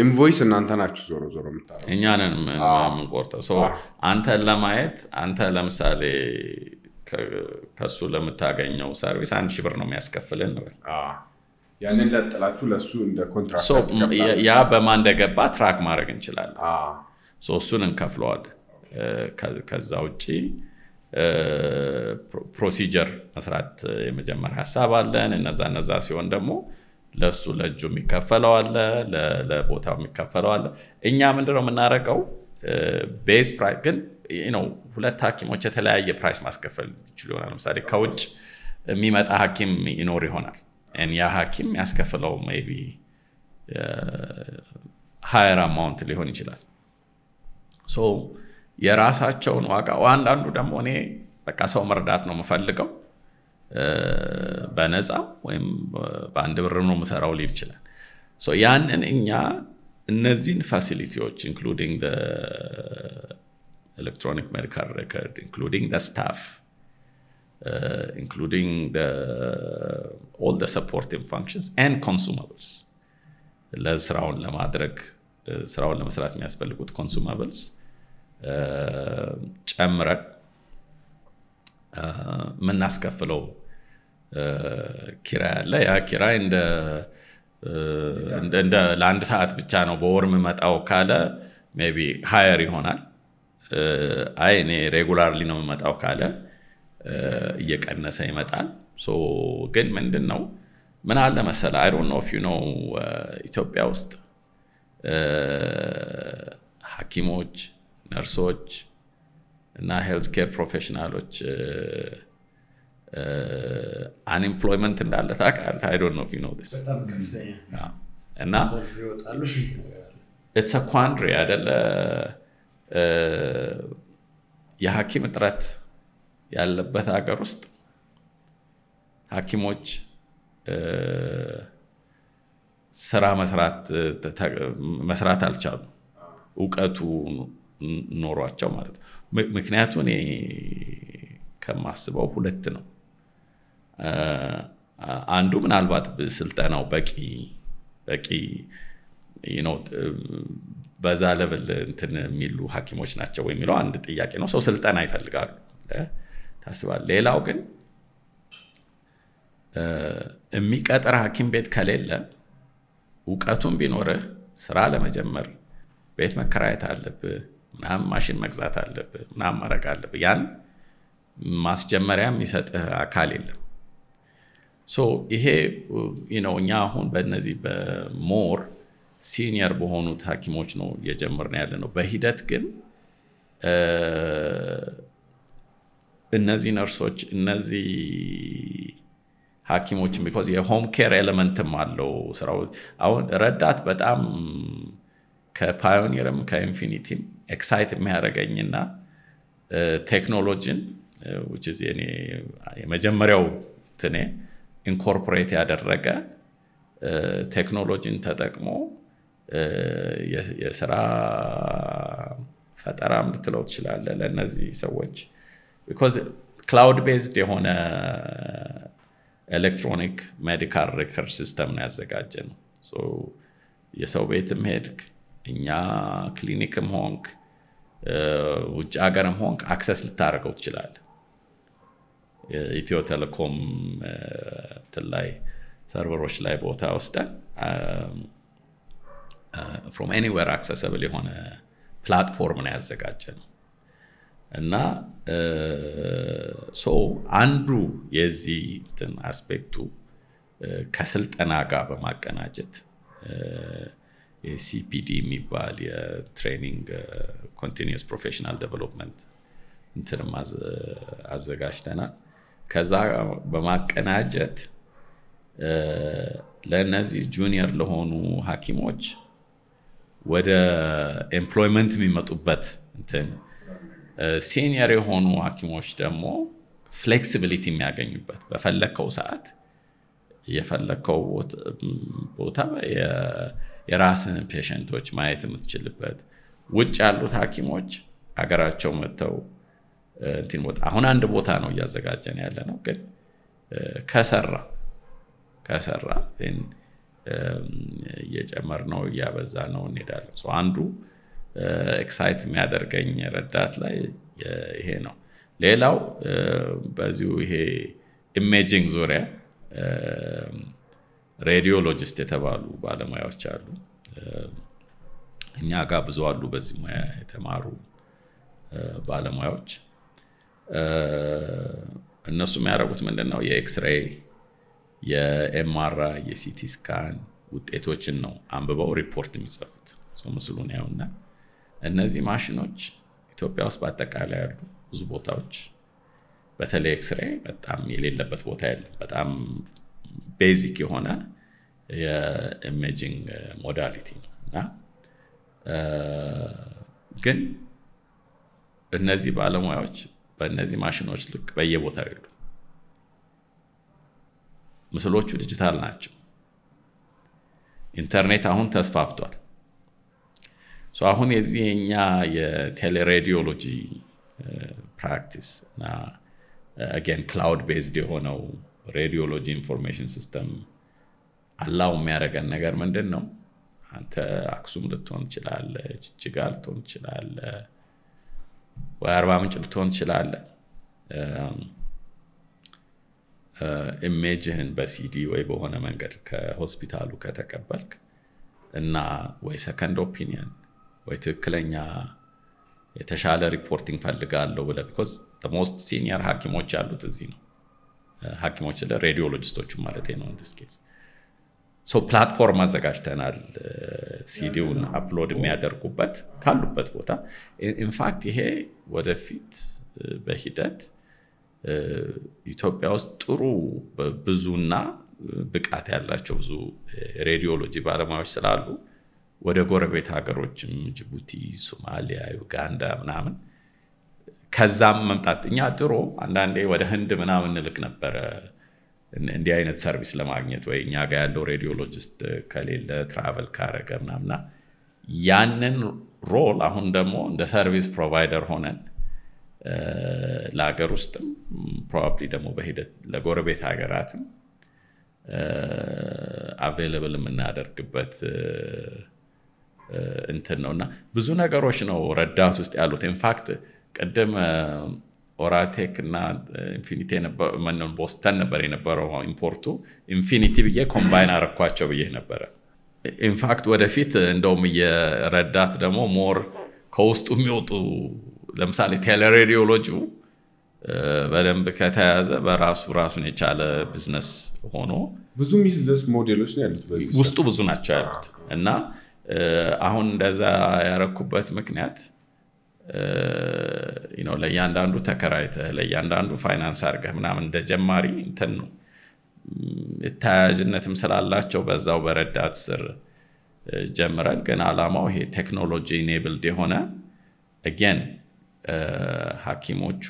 invoice እናንተ ናችሁ ዞሮ ዞሮ እኛንን የምንቆርጠው አንተን ለማየት አንተ ለምሳሌ ከሱ ለምታገኘው service አንድ ሺህ ብር ነው የሚያስከፍልን እንበል። ያንን ለጥላችሁ ለእሱ እንደ contractor ያ በማን እንደገባ track ማድረግ እንችላለን። እሱን እንከፍለዋለን። ከዛ ውጭ procedure መስራት የመጀመሪያ ሀሳብ አለን። እነዛ እነዛ ሲሆን ደግሞ ለእሱ ለእጁ የሚከፈለው አለ፣ ለቦታው የሚከፈለው አለ። እኛ ምንድነው የምናደርገው? base price ግን ነው ሁለት ሐኪሞች የተለያየ price ማስከፈል ይችሉ ይሆናል። ለምሳሌ ከውጭ የሚመጣ ሐኪም ይኖር ይሆናል። ያ ሐኪም ያስከፍለው maybe higher amount ሊሆን ይችላል። የራሳቸውን ዋጋ አንዳንዱ ደግሞ እኔ በቃ ሰው መርዳት ነው የምፈልገው በነፃ ወይም በአንድ ብር ነው የምሰራው ሊል ይችላል። ያንን እኛ እነዚህን facility ዎች including electronic medical record including staff including all supporting functions and consumables ለስራውን ለማድረግ ስራውን ለመስራት የሚያስፈልጉት consumables ጨምረን የምናስከፍለው ኪራይ አለ። ያ ኪራይ እንደ ለአንድ ሰዓት ብቻ ነው በወር የምመጣው ካለ maybe higher ይሆናል። አይ እኔ regularly ነው የምመጣው ካለ እየቀነሰ ይመጣል። ግን ምንድን ነው ምን አለ መሰለ I don't know you know ኢትዮጵያ ውስጥ ሐኪሞች፣ ነርሶች እና health care professional ኦች unemployment እንዳለ ታውቃለህ? I don't know know this እና it's quandary አይደለ? የሐኪም እጥረት ያለበት ሀገር ውስጥ ሐኪሞች ስራ መስራት አልቻሉ፣ እውቀቱ ኖሯቸው ማለት ነው። ምክንያቱ እኔ ከማስበው ሁለት ነው። አንዱ ምናልባት ስልጠናው በቂ በቂ በዛ ለብል እንትን የሚሉ ሐኪሞች ናቸው የሚለው አንድ ጥያቄ ነው። ሰው ስልጠና ይፈልጋሉ ታስባል። ሌላው ግን የሚቀጥር ሐኪም ቤት ከሌለ እውቀቱን ቢኖርህ ስራ ለመጀመር ቤት መከራየት አለብህ፣ ምናምን ማሽን መግዛት አለብህ፣ ምናምን ማድረግ አለብህ። ያን ማስጀመሪያ የሚሰጥህ አካል የለም። ይሄ ነው እኛ አሁን በእነዚህ በሞር ሲኒየር በሆኑት ሐኪሞች ነው እየጀመርን ያለ ነው። በሂደት ግን እነዚህ ነርሶች እነዚህ ሐኪሞችን because የ home care element ም አለው ስራው። አሁን ረዳት በጣም ከፓዮኒርም ከኢንፊኒቲም ኤክሳይት የሚያደርገኝና ቴክኖሎጂን የመጀመሪያው ትኔ incorporate ያደረገ ቴክኖሎጂን ተጠቅሞ የስራ ፈጠራም ልትለው ትችላለህ ለእነዚህ ሰዎች cloud based የሆነ electronic medical record system ነው ያዘጋጀነው። የሰው ቤትም ሄድክ እኛ ክሊኒክም ሆንክ ውጭ ሀገርም ሆንክ access ልታደርገው ትችላለህ። ኢትዮ ቴሌኮም እንትን ላይ server ኦች ላይ ቦታ ወስደን from anywhere accessible የሆነ platform ነው ያዘጋጀነው እና so አንዱ የዚህ እንትን aspect ኡ ከስልጠና ጋር በማቀናጀት የ CPD የሚባል የ training continuous professional development እንትንም አዘጋጅተናል። ከዛ በማቀናጀት ለእነዚህ junior ለሆኑ ሐኪሞች ወደ employment የሚመጡበት እንትን senior የሆኑ ሐኪሞች ደግሞ flexibility የሚያገኙበት በፈለግከው ሰዓት የፈለግከው ቦታ የራስህን patient ኦች ማየት የምትችልበት ውጭ ያሉት ሐኪሞች አገራቸው መጥተው እንትን ቦታ አሁን አንድ ቦታ ነው እያዘጋጀን ያለነው። ግን ከሰራ ከሰራ እየጨመርነው እያበዛነው እንሄዳለን። አንዱ excite የሚያደርገኝ ረዳት ላይ ይሄ ነው። ሌላው በዚሁ ይሄ imaging ዙሪያ radiologist የተባሉ ባለሙያዎች አሉ። እኛ ጋር ብዙ አሉ በዚህ ሙያ የተማሩ ባለሙያዎች። እነሱ የሚያደርጉት ምንድን ነው? የ X-ray፣ የ MRI፣ የ CT scan ውጤቶችን ነው አንብበው ሪፖርት የሚጽፉት። ምስሉን ያዩና እነዚህ ማሽኖች ኢትዮጵያ ውስጥ በአጠቃላይ ያሉ ብዙ ቦታዎች በተለይ ኤክስሬይ በጣም የሌለበት ቦታ የለም። በጣም basic የሆነ የ imaging modality ነው እና ግን እነዚህ ባለሙያዎች በእነዚህ ማሽኖች ልክ በየቦታው የሉ። ምስሎቹ ዲጂታል ናቸው። ኢንተርኔት አሁን ተስፋፍቷል። አሁን የዚህ የኛ የ teleradiology practice እና again cloud based የሆነው radiology information system allow የሚያደርገን ነገር ምንድን ነው? አንተ አክሱም ልትሆን ትችላለ፣ ጅጅጋ ልትሆን ትችላለ፣ ወይ አርባ ምንጭ ልትሆን ትችላለ። image ህን በሲዲ ወይ በሆነ መንገድ ከሆስፒታሉ ከተቀበልክ እና ወይ second opinion ወይ ትክክለኛ የተሻለ reporting እፈልጋለሁ ብለህ because most senior ሐኪሞች ያሉት እዚህ ነው። ሐኪሞች ስለ radiologist ኦቹ ማለት ነው። case platform አዘጋጅተናል CD ውን upload የሚያደርጉበት ካሉበት ቦታ. in fact ይሄ ወደፊት በሂደት ኢትዮጵያ ውስጥ ጥሩ ብዙና ብቃት ያላቸው ብዙ radiology ባለሙያዎች ስላሉ ወደ ጎረቤት ሀገሮችም ጅቡቲ፣ ሶማሊያ፣ ዩጋንዳ ምናምን ከዛም መምጣት እኛ ድሮ አንዳንዴ ወደ ህንድ ምናምን እንልክ ነበረ እንዲህ አይነት service ለማግኘት ወይ እኛ ጋር ያለው radiologist ከሌለ travel ካረገ ምናምና ያንን role አሁን ደግሞ እንደ service provider ሆነን ለሀገር ውስጥም probably ደግሞ በሂደት ለጎረቤት ሀገራትም available የምናደርግበት እንትን ነው እና ብዙ ነገሮች ነው ረዳት ውስጥ ያሉት። in fact ቅድም ኦራቴክ እና ኢንፊኒቲ ቦስተን ነበር የነበረው import ኡ ኢንፊኒቲ ብዬ combine አረኳቸው ብዬ ነበረ። in fact ወደፊት እንደውም እየረዳት ደግሞ more ከውስጡ የሚወጡ ለምሳሌ teleradiology ው በደንብ ከተያዘ በራሱ ራሱን የቻለ ቢዝነስ ሆኖ ብዙ business model ኦች ነው ያሉት ውስጡ ብዙ ናቸው ያሉት። እና አሁን እንደዛ ያረኩበት ምክንያት ለእያንዳንዱ ተከራይተህ ለእያንዳንዱ ፋይናንስ አድርገህ ምናምን እንደ ጀማሪ እንትን ነው። ተያያዥነትም ስላላቸው በዛው በረዳት ስር ጀምረን ግን አላማው ይሄ ቴክኖሎጂ enabled የሆነ again ሀኪሞቹ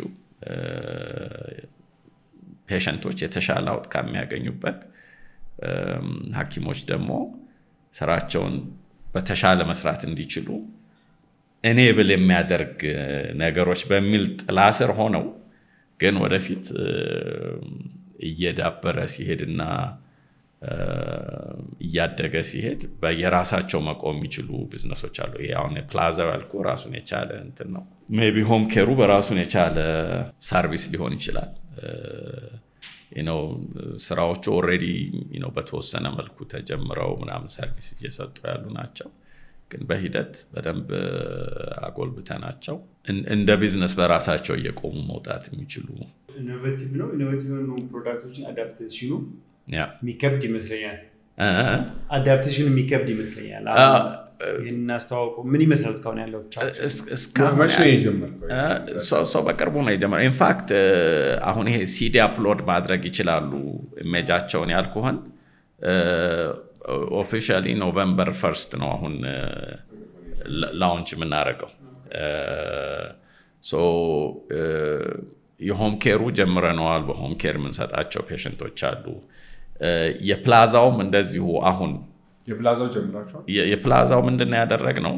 patient ኦች የተሻለ outcome የሚያገኙበት ሀኪሞች ደግሞ ስራቸውን በተሻለ መስራት እንዲችሉ enable የሚያደርግ ነገሮች በሚል ጥላ ስር ሆነው ግን ወደፊት እየዳበረ ሲሄድና እያደገ ሲሄድ በየራሳቸው መቆም የሚችሉ ቢዝነሶች አሉ። ይሄ አሁን ፕላዛው ያልኩ ራሱን የቻለ እንትን ነው። ቢሆን home care ኡ በራሱን የቻለ service ሊሆን ይችላል። ነው ስራዎቹ already በተወሰነ መልኩ ተጀምረው ምናምን service እየሰጡ ያሉ ናቸው። ግን በሂደት በደንብ አጎልብተናቸው እንደ ቢዝነስ በራሳቸው እየቆሙ መውጣት የሚችሉ innovative ነው። innovative የሆኑ product ኦችን adaptation ኡ የሚከብድ ይመስለኛል። እ adaptation ኡ የሚከብድ ይመስለኛል። አስተዋውቁ ምን ይመስላል እስካሁን ያለው ሰው በቅርቡ ነው የጀመረው። in fact አሁን ይሄ ሲዲ upload ማድረግ ይችላሉ image ኣቸውን ያልኩህን officially November first ነው አሁን launch የምናደርገው። የ home care ኡ ጀምረነዋል። በ home care የምንሰጣቸው patient ኦች አሉ። የፕላዛውም እንደዚሁ አሁን የፕላዛው የፕላዛው ምንድን ያደረግ ነው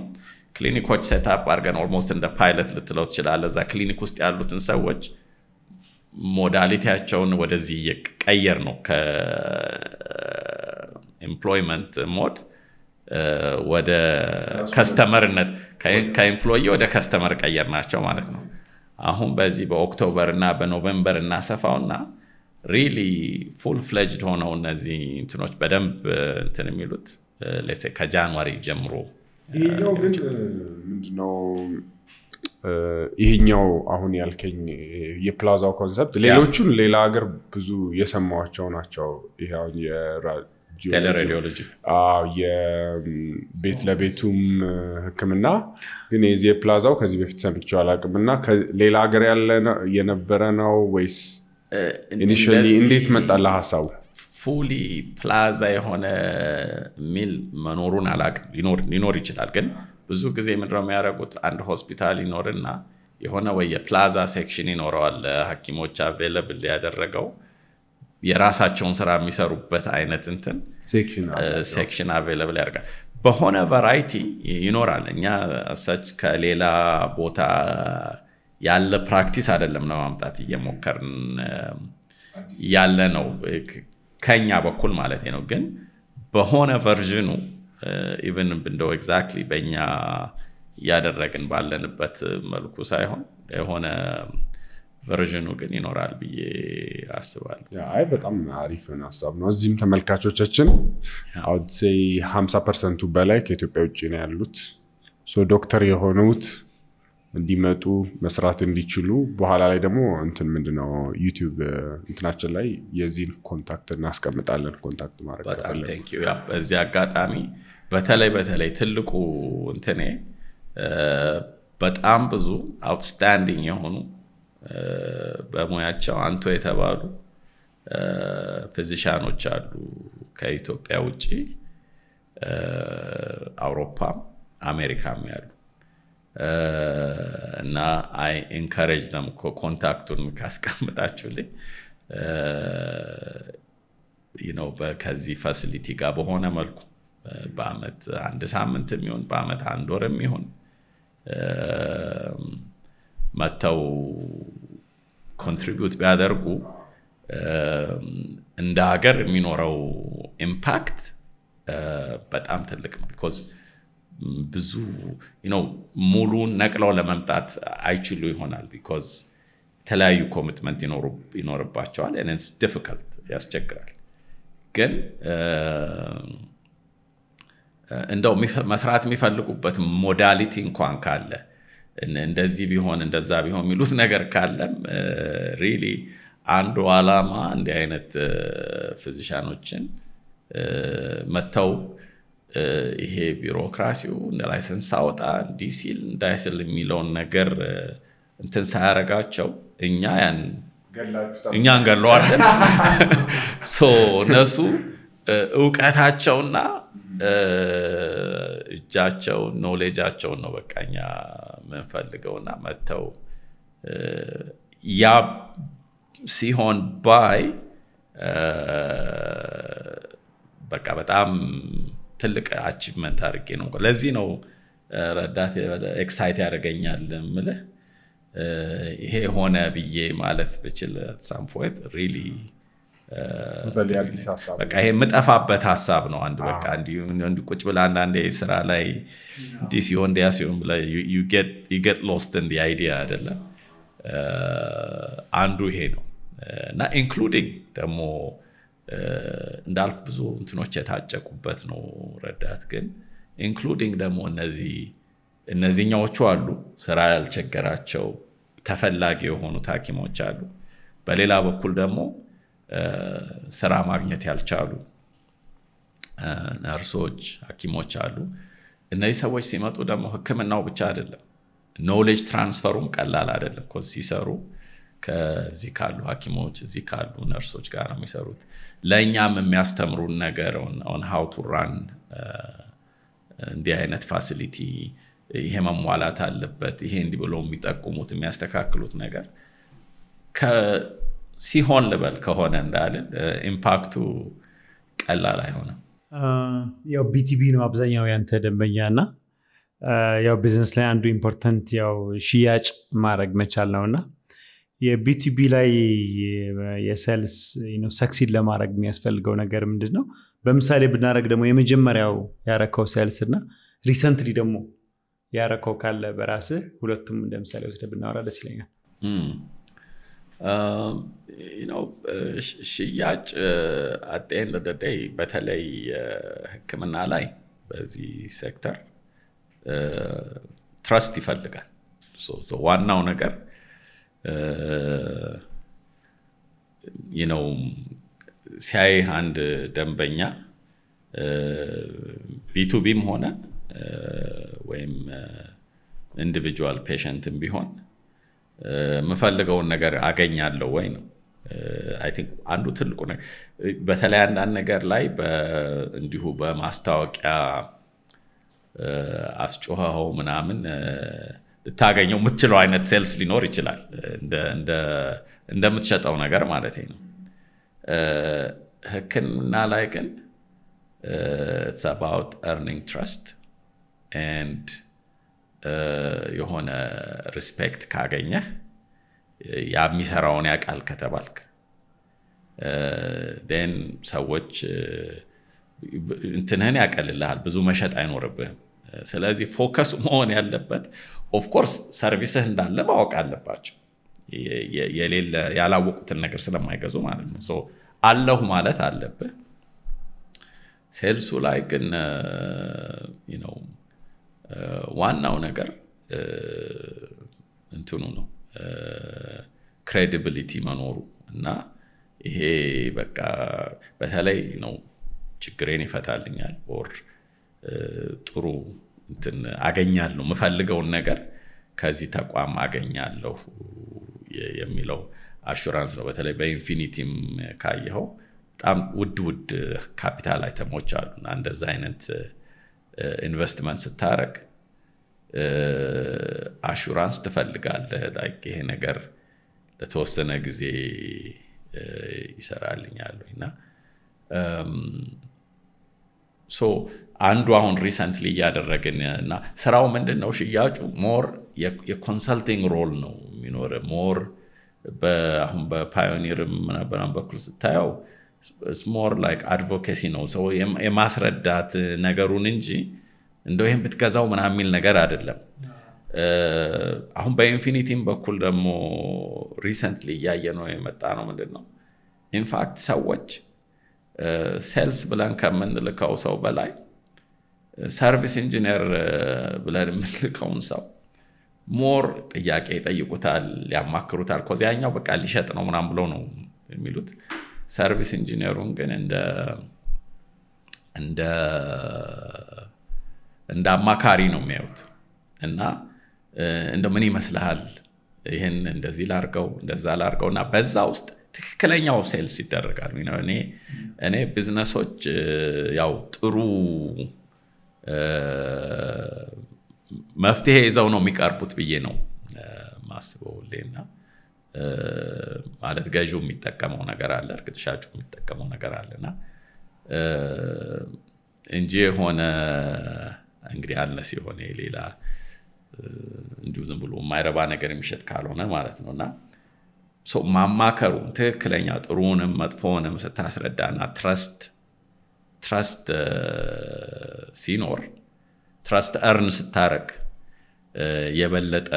ክሊኒኮች setup አድርገን almost እንደ ፓይለት ልትለው ትችላለህ። እዛ ክሊኒክ ውስጥ ያሉትን ሰዎች modality ያቸውን ወደዚህ እየቀየር ነው ከ employment mode ወደ customer ነት ከ employee ወደ customer ቀየር ናቸው ማለት ነው። አሁን በዚህ በ October እና በ November እናሰፋውና really full fledged ሆነው እነዚህ እንትኖች በደንብ እንትን የሚሉት say ከ January ጀምሮ ይሄኛው ግን ምንድነው ይሄኛው አሁን ያልከኝ የ plaza ው concept ሌሎቹን ሌላ ሀገር ብዙ የሰማዋቸው ናቸው። ይሄ አሁን teleradiology የቤት ለቤቱም ሕክምና ግን የዚህ የፕላዛው ከዚህ በፊት ሰምቼው አላውቅም እና ሌላ ሀገር ያለ ነው- የነበረ ነው ወይስ initially እንዴት መጣልህ ሀሳቡ? fully plaza የሆነ ሚል መኖሩን አላውቅም። ሊኖር- ይችላል። ግን ብዙ ጊዜ ምንድነው የሚያደርጉት አንድ ሆስፒታል ይኖርና የሆነ ወይ የ plaza section ይኖረዋል ሐኪሞች available ያደረገው የራሳቸውን ስራ የሚሰሩበት አይነት እንትን section available ያደርጋል። በሆነ variety ይኖራል። እኛ such ከሌላ ቦታ ያለ practice አይደለም ለማምጣት እየሞከርን ያለ ነው ከኛ በኩል ማለት ነው። ግን በሆነ version ኡ even እንደው exactly በእኛ እያደረግን ባለንበት መልኩ ሳይሆን የሆነ version ኡ ግን ይኖራል ብዬ አስባለሁ። አይ በጣም አሪፍ ሀሳብ ነው። እዚህም ተመልካቾቻችን I would say 50 percent ኡ በላይ ከኢትዮጵያ ውጭ ነው ያሉት። ዶክተር የሆኑት እንዲመጡ መስራት እንዲችሉ በኋላ ላይ ደግሞ እንትን ምንድነው YouTube እንትናችን ላይ የዚህን contact እናስቀምጣለን። contact ማድረግ በዚህ አጋጣሚ በተለይ በተለይ ትልቁ እንትኔ በጣም ብዙ outstanding የሆኑ በሙያቸው አንቶ የተባሉ physician ኦች አሉ ከኢትዮጵያ ውጭ አውሮፓም አሜሪካም ያሉ። እና አይ ኢንካሬጅ ደም ኮንታክቱን ካስቀምጣችሁልኝ። ነው ከዚህ facility ጋር በሆነ መልኩ በአመት አንድ ሳምንት የሚሆን በአመት አንድ ወር የሚሆን መጥተው contribute ቢያደርጉ እንደ ሀገር የሚኖረው impact በጣም ትልቅ ነው። because ብዙ ነው ሙሉን ነቅለው ለመምጣት አይችሉ ይሆናል። because የተለያዩ commitment ይኖርባቸዋል። it's difficult ያስቸግራል። ግን እንደው መስራት የሚፈልጉበት modality እንኳን ካለ እንደዚህ ቢሆን እንደዛ ቢሆን የሚሉት ነገር ካለም really አንዱ ዓላማ እንዲህ አይነት physician ኦችን መጥተው እ፣ ይሄ ቢሮክራሲው እንደ license አወጣ እንዲህ ሲል እንዳይስል የሚለውን ነገር እንትን ሳያረጋቸው እኛ ያን እኛ እንገለዋለን። እነሱ እውቀታቸውና እ፣ እጃቸው knowledge ኣቸውን ነው በቃ እኛ የምንፈልገውና መጥተው ያ ሲሆን ባይ በቃ በጣም ትልቅ አቺቭመንት አድርጌ ነው። ለዚህ ነው ረዳት ኤክሳይት ያደርገኛል ምልህ ይሄ ሆነ ብዬ ማለት ብችል ሳም ፖይንት ሪሊ ይሄ የምጠፋበት ሀሳብ ነው። አንድ በቃ እንዲሁ ቁጭ ብለህ አንዳንዴ ስራ ላይ እንዲህ ሲሆን እንዲያ ሲሆን get lost in the idea አይደለም። አንዱ ይሄ ነው እና including ደግሞ እንዳልኩ ብዙ እንትኖች የታጨቁበት ነው ረዳት ግን including ደግሞ እነዚህ እነዚህኛዎቹ አሉ ስራ ያልቸገራቸው ተፈላጊ የሆኑት ሐኪሞች አሉ። በሌላ በኩል ደግሞ ስራ ማግኘት ያልቻሉ ነርሶች፣ ሐኪሞች አሉ። እነዚህ ሰዎች ሲመጡ ደግሞ ሕክምናው ብቻ አይደለም knowledge transfer ኡም ቀላል አይደለም። 'cause ሲሰሩ ከዚህ ካሉ ሐኪሞች እዚህ ካሉ ነርሶች ጋር ነው የሚሰሩት። ለእኛም የሚያስተምሩን ነገር on how to run እንዲህ አይነት facility ይሄ መሟላት አለበት፣ ይሄ እንዲህ ብሎ የሚጠቁሙት የሚያስተካክሉት ነገር ሲሆን ልበል ከሆነ እንዳልን impact ኡ ቀላል አይሆንም። ያው B2B ነው አብዛኛው ያንተ ደንበኛ እና ያው ቢዝነስ ላይ አንዱ important ያው ሽያጭ ማድረግ መቻል ነው እና የ B2B ላይ የ sales succeed ለማድረግ የሚያስፈልገው ነገር ምንድን ነው? በምሳሌ ብናደረግ ደግሞ የመጀመሪያው ያረከው sales እና recently ደግሞ ያረከው ካለ በራስህ ሁለቱም እንደ ምሳሌ ወስደ ብናወራ ደስ ይለኛል። ሽያጭ አጤን ለደደይ በተለይ ሕክምና ላይ በዚህ sector trust ይፈልጋል። ዋናው ነገር ነው ሲያይ አንድ ደንበኛ B2B ም ሆነ ወይም individual patient ም ቢሆን የምፈልገውን ነገር አገኛለሁ ወይ ነው። አንዱ ትልቁ ነገር በተለይ አንዳንድ ነገር ላይ እንዲሁ በማስታወቂያ አስጮኸው ምናምን ልታገኘው የምትችለው አይነት sales ሊኖር ይችላል፣ እንደምትሸጠው ነገር ማለት ነው። ህክምና ላይ ግን it's about earning trust and የሆነ respect ካገኘህ ያ የሚሰራውን ያውቃል ከተባልክ and ሰዎች እንትንህን ያቀልልሃል፣ ብዙ መሸጥ አይኖርብህም። ስለዚህ focus ኡ መሆን ያለበት of course service ህ እንዳለ ማወቅ አለባቸው። የሌለ ያላወቁትን ነገር ስለማይገዙ ማለት ነው። አለሁ ማለት አለብህ። sales ኡ ላይ ግን ዋናው ነገር እንትኑ ነው credibility መኖሩ እና ይሄ በቃ በተለይ ነው ችግሬን ይፈታልኛል or ጥሩ እንትን አገኛለሁ የምፈልገውን ነገር ከዚህ ተቋም አገኛለሁ የሚለው assurance ነው። በተለይ በኢንፊኒቲም ካየኸው በጣም ውድ ውድ capital item ኦች አሉ እና እንደዛ አይነት ኢንቨስትመንት ስታረግ assurance ትፈልጋለህ። ይሄ ነገር ለተወሰነ ጊዜ ይሰራልኛል እና so አንዱ አሁን recently እያደረግን እና ስራው ምንድን ነው? ሽያጩ more የ consulting role ነው የሚኖረው more አሁን በፓዮኒርም ምናምን በኩል ስታየው more like advocacy ነው ሰው የማስረዳት ነገሩን እንጂ እንደው ይህም ብትገዛው ምናምን የሚል ነገር አይደለም። አሁን በኢንፊኒቲም በኩል ደግሞ recently እያየ ነው የመጣ ነው ምንድን ነው in fact ሰዎች sales ብለን ከምንልከው ሰው በላይ service engineer ብለን የምንልከውን ሰው more ጥያቄ ይጠይቁታል፣ ያማክሩታል። cause ያኛው በቃ ሊሸጥ ነው ምናምን ብሎ ነው የሚሉት። service engineer ኡን ግን እንደ አማካሪ ነው የሚያዩት እና እንደ ምን ይመስልሃል ይህን እንደዚህ ላርገው እንደዛ ላርገው እና በዛ ውስጥ ትክክለኛው sales ይደረጋል። እኔ ቢዝነሶች ያው ጥሩ መፍትሄ ይዘው ነው የሚቀርቡት ብዬ ነው ማስበው እና ማለት ገዢው የሚጠቀመው ነገር አለ፣ እርግጥ ሻጩ የሚጠቀመው ነገር አለና እንጂ የሆነ እንግዲህ አለ ሲሆን ሌላ እንዲሁ ዝም ብሎ የማይረባ ነገር የሚሸጥ ካልሆነ ማለት ነው እና ማማከሩ ትክክለኛ ጥሩንም መጥፎንም ስታስረዳና ትረስት trust ሲኖር trust earn ስታረግ የበለጠ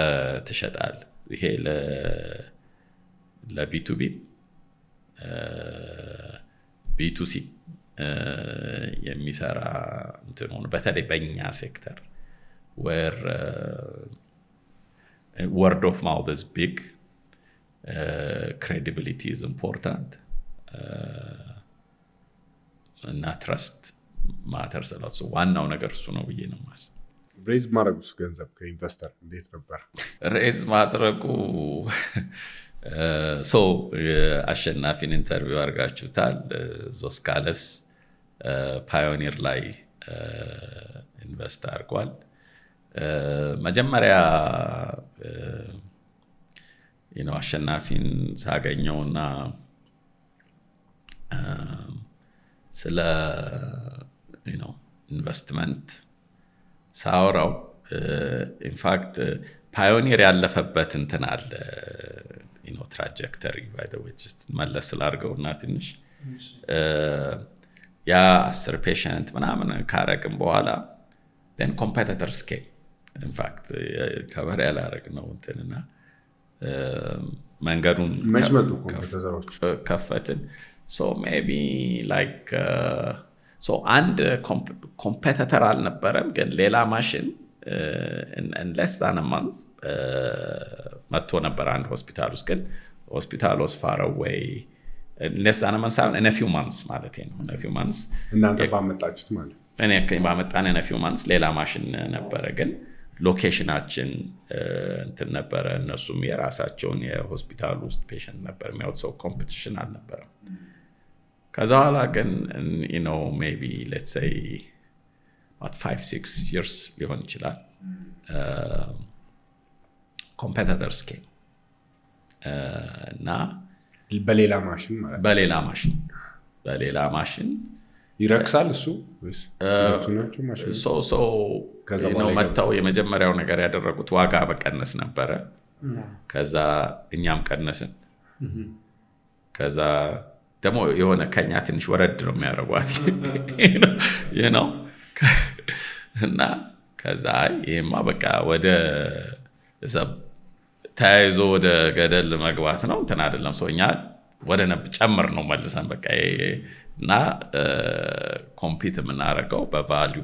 ትሸጣል። ይሄ ለቢቱቢ ቢቱሲ የሚሰራ እንትን ሆነ በተለይ በእኛ sector wor word of mouth is big credibility is important እና trust matters a lot ዋናው ነገር እሱ ነው ብዬ ነው ማስብ። raise ማድረጉ ገንዘብ ከ investor እንዴት ነበር? raise ማድረጉ so አሸናፊን interview አድርጋችሁታል። Zoscales ፓዮኒር ላይ invest አድርጓል። መጀመሪያ አሸናፊን ሳገኘው እና ስለ ኢንቨስትመንት ሳወራው in fact ፓዮኒር ያለፈበት እንትን አለ trajectory መለስ ስላርገው እና ትንሽ. ያ አስር patient ምናምን ካረግም በኋላ and competitor scale in fact ከበር ያላረግ ነው እንትንና መንገዱን? ከፈትን። ላይክ አንድ ኮምፔተተር አልነበረም፣ ግን ሌላ ማሽን ለስ ዛን ማንዝ መጥቶ ነበር አንድ ሆስፒታል ውስጥ ግን ሆስፒታል ውስጥ ፋረወይ ለስ ዛን ማንዝ ሳይሆን ነፊው ማንስ ማለት ነው። ነፊው ማንስ እናንተ ባመጣችሁት ማለት እኔ ባመጣን በ few months ሌላ ማሽን ነበረ ግን location አችን እንትን ነበረ። እነሱም የራሳቸውን የሆስፒታል ውስጥ patient ነበር የሚያዩት። ሰው competition አልነበረም። ከዛ በኋላ ግን ነው maybe let's say five six years ሊሆን ይችላል? competitors came እና በሌላ ማሽን ማለት በሌላ ማሽን በሌላ ማሽን ይረክሳል እሱ ነው በኋላ መጥተው የመጀመሪያው ነገር ያደረጉት ዋጋ መቀነስ ነበረ። ከዛ እኛም ቀነስን። ከዛ ደግሞ የሆነ ከኛ ትንሽ ወረድ ነው የሚያደርጓት። ይህ ነው እና ከዛ ይሄማ በቃ ወደ ተያይዞ ወደ ገደል መግባት ነው። እንትን አይደለም ሰው እኛ ወደ ነብ ጨምር ነው መልሰን በቃ እና compete የምናደርገው በ value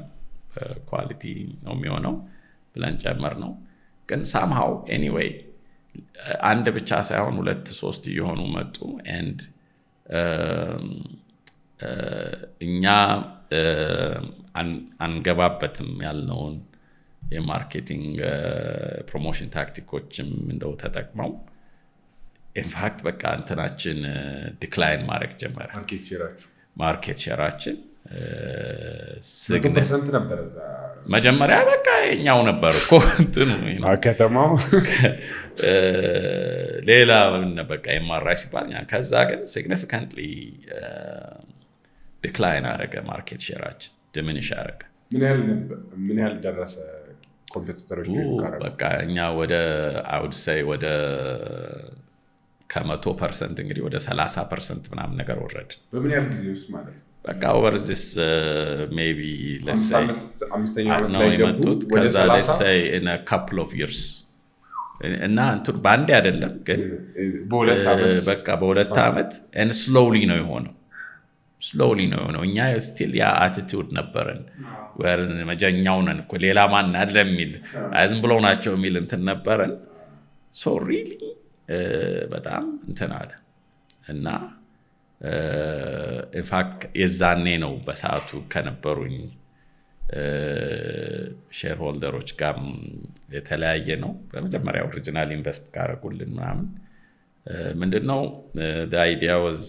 quality ነው የሚሆነው ብለን ጨምር ነው። ግን somehow anyway አንድ ብቻ ሳይሆን ሁለት ሶስት እየሆኑ መጡ and እኛ አንገባበትም ያልነውን የ marketing promotion tactic ኦችም እንደው ተጠቅመው in fact በቃ እንትናችን decline ማድረግ ጀመረ። market share አችን። መጀመሪያ በቃ የኛው ነበር እኮ እንትኑ ከተማው። ሌላ በቃ የ MRI ሲባል ከዛ ግን significantly decline አደረገ market share አችን diminish አደረገ. ምን ያህል ደረሰ competitor ኦች በቃ እኛ ወደ I would say ወደ ከመቶ percent እንግዲህ ወደ 30 percent ምናምን ነገር ወረድን። በምን ያህል ጊዜ ውስጥ ማለት? በቃ over this maybe ነው የመጡት ከዛ ሰላሳ? let's say in a couple of years. እና እንትን በአንዴ አይደለም ግን በሁለት ዓመት በቃ በሁለት ዓመት slowly ነው የሆነው slowly ነው የሆነው። እኛ still ያ attitude ነበረን። እኛው ነን እኮ ሌላ ማን አለ የሚል ዝም ብለው ናቸው የሚል እንትን ነበረን። so really በጣም እንትን አለ። እና in fact የዛኔ ነው በሰዓቱ ከነበሩኝ shareholder ኦች ጋር የተለያየ ነው። በመጀመሪያ original invest ካረጉልን ምናምን ምንድነው? idea was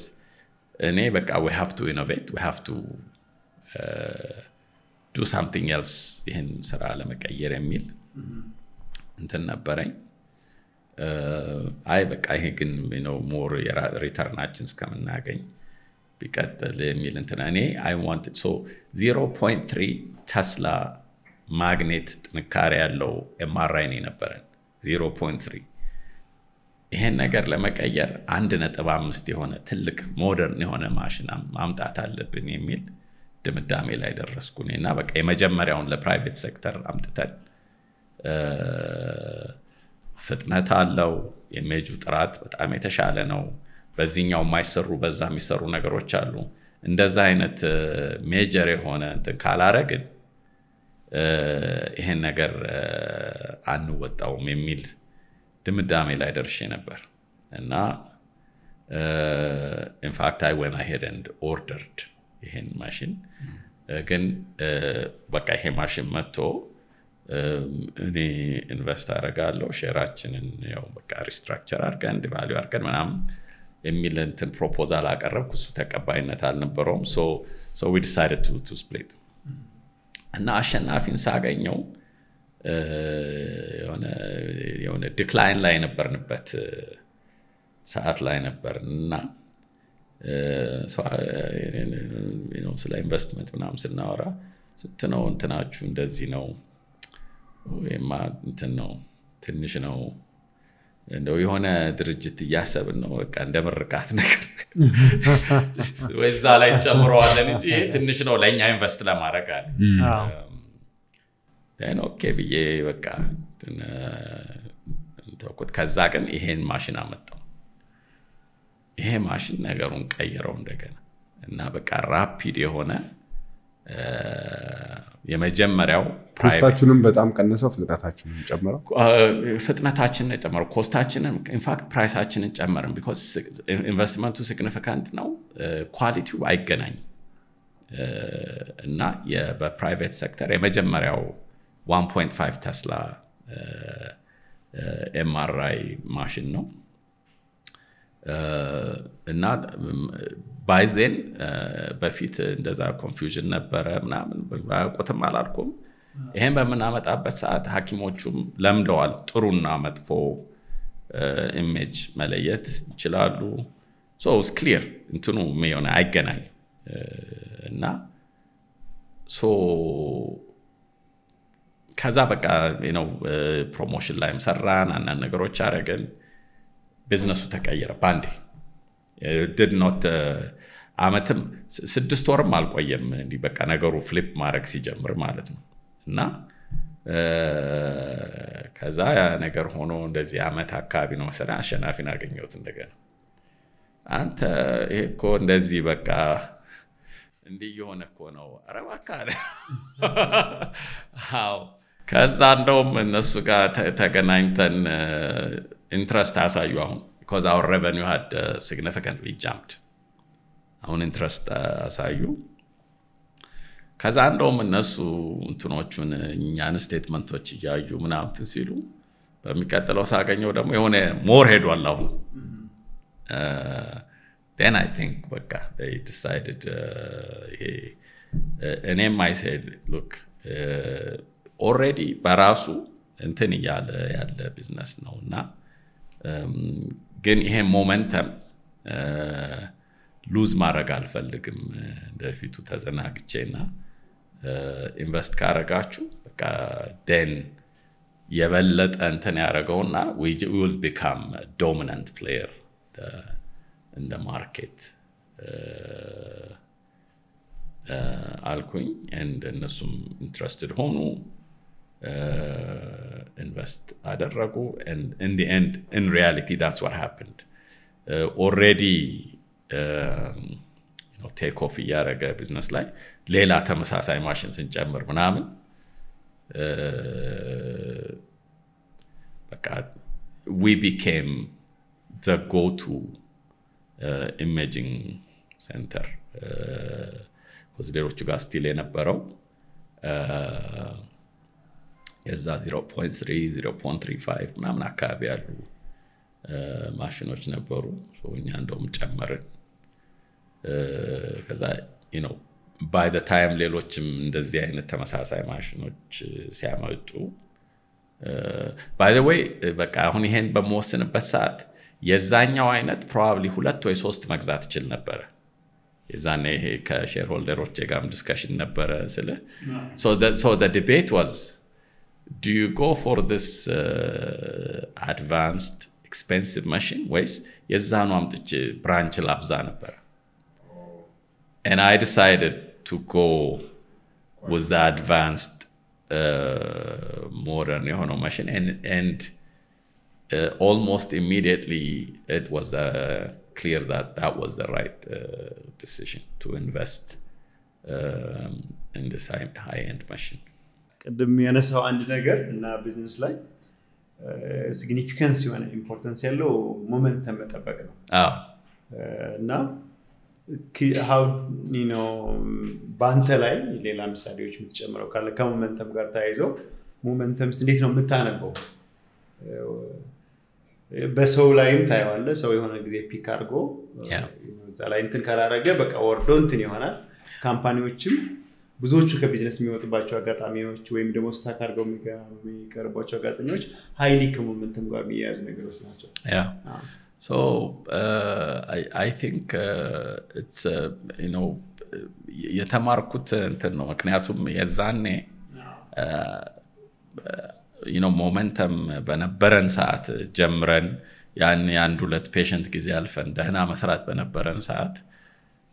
እኔ በቃ we have to innovate we have to do something else ይህን ስራ ለመቀየር የሚል እንትን ነበረኝ። አይ በቃ ይሄ ግን more return አችን እስከምናገኝ ቢቀጥል የሚል እንትን እኔ I want so 0.3 ተስላ ማግኔት ጥንካሬ ያለው MRI ነው የነበረን። 0.3 ይሄን ነገር ለመቀየር አንድ ነጥብ አምስት የሆነ ትልቅ modern የሆነ ማሽን ማምጣት አለብን የሚል ድምዳሜ ላይ ደረስኩ እና በቃ የመጀመሪያውን ለ private sector አምጥተን ፍጥነት አለው የሜጁ ጥራት በጣም የተሻለ ነው በዚህኛው የማይሰሩ በዛ የሚሰሩ ነገሮች አሉ። እንደዛ አይነት major የሆነ እንትን ካላረግን ይሄን ነገር አንወጣውም የሚል ድምዳሜ ላይ ደርሼ ነበር እና in fact I went ahead and ordered ይሄን ማሽን። ግን በቃ ይሄ ማሽን መጥቶ እኔ invest አደርጋለሁ share አችንን ያው በቃ restructure አድርገን devalue አድርገን ምናምን የሚል እንትን proposal አቀረብኩ። እሱ ተቀባይነት አልነበረውም። so we decided to split እና አሸናፊን ሳገኘው የሆነ decline ላይ የነበርንበት ሰዓት ላይ ነበር እና ስለ ኢንቨስትመንት ምናምን ስናወራ ስንት ነው እንትናችሁ እንደዚህ ነው ወይማ እንትን ነው ትንሽ ነው እንደው የሆነ ድርጅት እያሰብን ነው በቃ እንደ ምርቃት ነገር ወይዛ ላይ ጨምረዋለን እንጂ ይሄ ትንሽ ነው ለእኛ invest ለማድረግ አለ okay ብዬ በቃ ተውኩት። ከዛ ግን ይሄን ማሽን አመጣው። ይሄ ማሽን ነገሩን ቀይረው እንደገና እና በቃ rapid የሆነ የመጀመሪያው cost አችሁንም በጣም ቀንሰው ፍጥነታችሁንም ጨምረው ፍጥነታችንን ጨመረው cost አችንን in fact price አችንን ጨመርን because ኢንቨስትመንቱ significant ነው። quality ው አይገናኝም። እና በ private sector የመጀመሪያው 1.5 tesla MRI ማሽን ነው እና by then በፊት እንደዛ confusion ነበረ ምናምን አያውቁትም አላልኩም። ይሄን በምናመጣበት ሰዓት ሀኪሞቹም ለምደዋል ጥሩና መጥፎ image መለየት ይችላሉ። so clear እንትኑ የሆነ አይገናኝም። እና ከዛ በቃ ነው promotion ላይም ሰራን አንዳንድ ነገሮች አረግን ቢዝነሱ ተቀየረ ባንዴ did not አመትም ስድስት ወርም አልቆየም። እንዲህ በቃ ነገሩ flip ማድረግ ሲጀምር ማለት ነው። እና ከዛ ያ ነገር ሆኖ እንደዚህ አመት አካባቢ ነው መሰለኝ አሸናፊን አገኘሁት እንደገና። አንተ ይሄ እኮ እንደዚህ በቃ እንዲህ እየሆነ እኮ ነው። ኧረ አዎ ከዛ እንደውም እነሱ ጋር ተገናኝተን interest አሳዩ አሁን because our revenue had significantly jumped አሁን interest አሳዩ። ከዛ እንደውም እነሱ እንትኖቹን እኛን statement ኦች እያዩ ምናምትን ሲሉ በሚቀጥለው ሳገኘው ደግሞ የሆነ more ሄዷል አሁን። And I think በቃ decided እኔም I said look already በራሱ እንትን እያለ ያለ ቢዝነስ ነው እና ግን ይሄ momentum lose ማድረግ አልፈልግም። እንደፊቱ ተዘናግቼ እና invest ካረጋችሁ በቃ then የበለጠ እንትን ያደረገውና will become dominant player in the market አልኩኝ። እነሱም interested ሆኑ invest አደረጉ in And in reality that's what happened already take off እያደረገ ቢዝነስ ላይ ሌላ ተመሳሳይ ማሽን ስንጨምር ምናምን በቃ we became the go-to imaging center ሌሎቹ ጋር still የነበረው የዛ 0.3 0.35 ምናምን አካባቢ ያሉ ማሽኖች ነበሩ። እኛ እንደውም ጨመርን። ከዛ ነው by time ሌሎችም እንደዚህ አይነት ተመሳሳይ ማሽኖች ሲያመጡ by the way በቃ አሁን ይሄን በመወስንበት ሰዓት የዛኛው አይነት probably ሁለት ወይ ሶስት መግዛት ይችል ነበረ። የዛኔ ይሄ ከ shareholder ኦች ጋርም discussion ነበረ ስለ ዲቤት ዋዝ ዱ ዩ ጎ ፎር ስ አድቫንስድ ኤክስፔንሲቭ ማሽን ወይስ የዛኑ አምጥቼ ብራንች ላብዛ ነበረ and I decided to go with the advanced uh, modern የሆነው machine and, and uh, almost immediately it was uh, clear that that was the right uh, decision to invest um, in this high, high-end machine. ቅድም ያነሳው አንድ ነገር እና ቢዝነስ ላይ significance የሆነ importance ያለው momentum መጠበቅ ነው። እና በአንተ ላይ ሌላ ምሳሌዎች የምትጨምረው ካለ ከ momentum ጋር ተያይዘው momentum ስ እንዴት ነው የምታነበው? በሰው ላይም ታየዋለህ ሰው የሆነ ጊዜ peak አድርጎ እዛ ላይ እንትን ካላረገ በቃ ወርዶ እንትን ይሆናል። company ዎችም ብዙዎቹ ከቢዝነስ የሚወጡባቸው አጋጣሚዎች ወይም ደግሞ stuck አድርገው የሚቀርቧቸው አጋጣሚዎች highly ከ momentum ጋር የሚያያዙ ነገሮች ናቸው። So uh, I, I think uh, it's uh, you know የተማርኩት እንትን ነው። ምክንያቱም የዛኔ momentum በነበረን ሰዓት ጀምረን ያን የአንድ ሁለት patient ጊዜ አልፈን ደህና መስራት በነበረን ሰዓት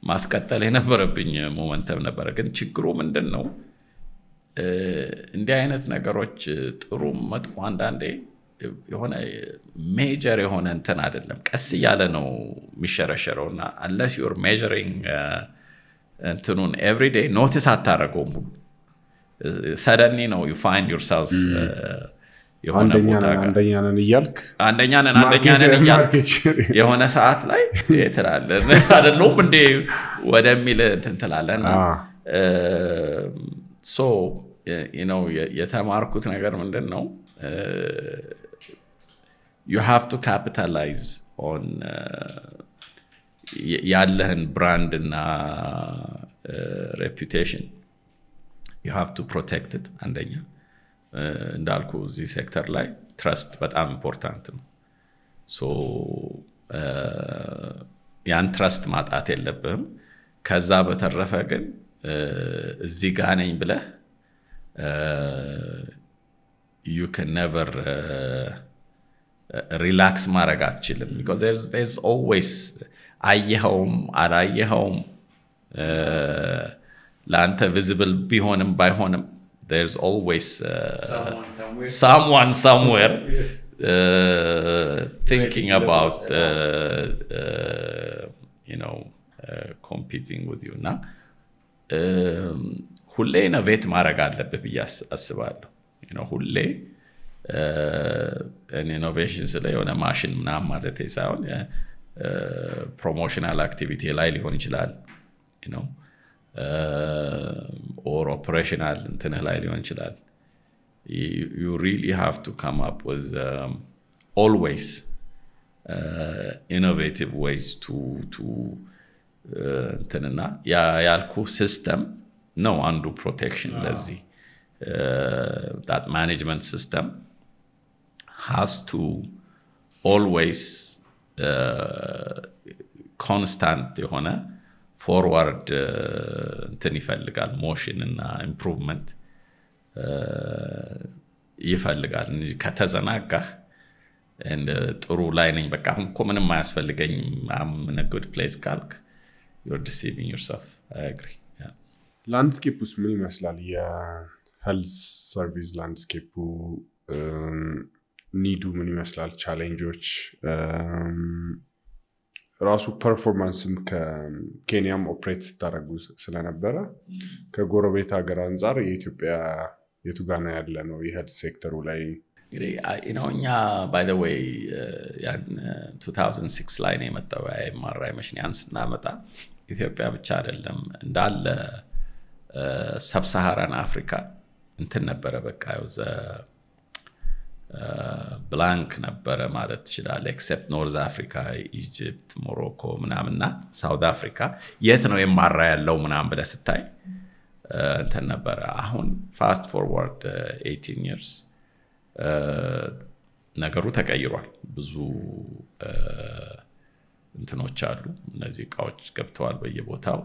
ማስቀጠል የነበረብኝ momentum ነበረ ግን ችግሩ ምንድን ነው እንዲህ አይነት ነገሮች ጥሩ መጥፎ አንዳንዴ የሆነ major የሆነ እንትን አይደለም። ቀስ እያለ ነው የሚሸረሸረው እና unless you're measuring እንትኑን everyday notice አታደረገውም ሁሉ። suddenly ነው you find yourself የሆነ ቦታ አንደኛ ነን እያልክ አንደኛ ነን አንደኛ ነን እያልክ የሆነ ሰዓት ላይ ትላለህ አይደለንም እንዴ ወደሚል እንትን ትላለን so የተማርኩት ነገር ምንድን ነው you have to capitalize on ያለህን brand እና reputation you have to protect it አንደኛ እንዳልኩ እዚህ ሴክተር ላይ trust በጣም important ነው። ያን trust ማጣት የለብህም። ከዛ በተረፈ ግን እዚህ ጋ ነኝ ብለህ you can never relax ማድረግ አትችልም because ኦልዌይስ አየኸውም አላየኸውም ለአንተ ቪዚብል ቢሆንም ባይሆንም there's always uh, someone somewhere uh, thinking about uh, uh, you know uh, competing with you እና ሁሌ ኢኖቬት ማድረግ አለብህ ብዬ አስባለሁ ሁሌ ኢኖቬሽን ስለ የሆነ ማሽን ምናምን ማለት ሳይሆን ፕሮሞሽናል አክቲቪቲ ላይ ሊሆን ይችላል or operational እንትን ላይ ሊሆን ይችላል. you really have to come up with always innovative ways to እንትንና ያልኩ system ነው አንዱ protection ለዚህ. That management system has to always constant የሆነ forward እንትን ይፈልጋል motion እና improvement ይፈልጋል። ከተዘናጋህ ጥሩ ላይ ነኝ። በቃ አሁን እኮ ምንም አያስፈልገኝም። good place ካልክ you're deceiving yourself agree landscape ውስጥ ምን ይመስላል? የ health service landscape ኡ need ኡ ምን ይመስላል? challenge ኦች ራሱ performance ም ከኬንያም operate ስታደረጉ ስለነበረ ከጎረቤት ሀገር አንጻር የኢትዮጵያ የቱ ጋና ያለ ነው? የ health sector ኡ ላይ እንግዲህ እኛ by the way ያን 2006 ላይ ነው የመጣው MRI machine ያን ስናመጣ ኢትዮጵያ ብቻ አይደለም እንዳለ sub-Saharan አፍሪካ እንትን ነበረ በቃ the blank ነበረ ማለት ትችላለ except North Africa Egypt ሞሮኮ ምናምንና South Africa የት ነው MRI ያለው ምናምን ብለ ስታይ እንትን ነበረ። አሁን fast forward 18 years ነገሩ ተቀይሯል። ብዙ እንትኖች አሉ። እነዚህ እቃዎች ገብተዋል በየቦታው።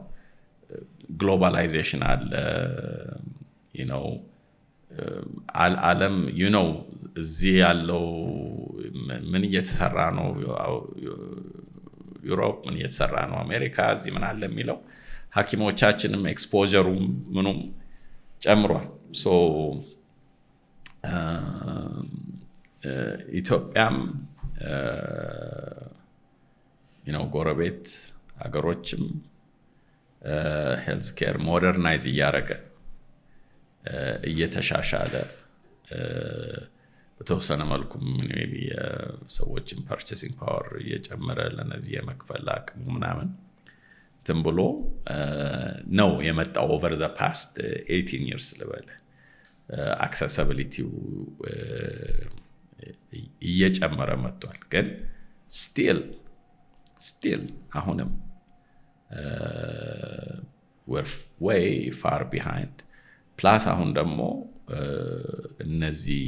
globalization አለ። ነው አለም ነው እዚህ ያለው ምን እየተሰራ ነው? Europe ምን እየተሰራ ነው? አሜሪካ እዚህ ምን አለ የሚለው ሀኪሞቻችንም exposure ኡም ምኑም ጨምሯል። ኢትዮጵያም ጎረቤት ሀገሮችም health care modernize እያደረገ እየተሻሻለ በተወሰነ መልኩም ሰዎችን purchasing power እየጨመረ ለነዚህ የመክፈል አቅሙ ምናምን ትን ብሎ ነው የመጣው over the past 18 years ልበል። accessibility ው እየጨመረ መጥቷል። ግን still still አሁንም way far behind plus አሁን ደግሞ እነዚህ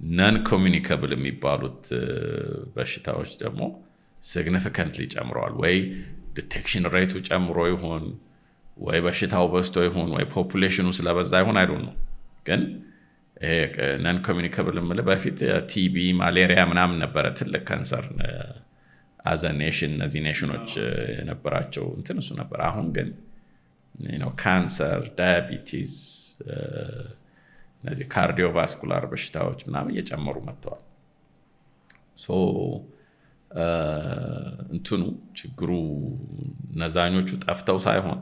non communicable የሚባሉት በሽታዎች ደግሞ significantly ጨምረዋል። ወይ detection rate ኡ ጨምሮ ይሆን ወይ በሽታው በዝቶ ይሆን ወይ population ኑ ስለበዛ ይሆን either ነው ግን non communicable የምልህ በፊት TB malaria ምናምን ነበረ ትልቅ concern as a nation እነዚህ ኔሽኖች የነበራቸው እንትን እሱ ነበር። አሁን ግን ካንሰር diabetes እነዚህ cardiovascular በሽታዎች ምናምን እየጨመሩ መጥተዋል. እንትኑ ችግሩ ነዛኞቹ ጠፍተው ሳይሆን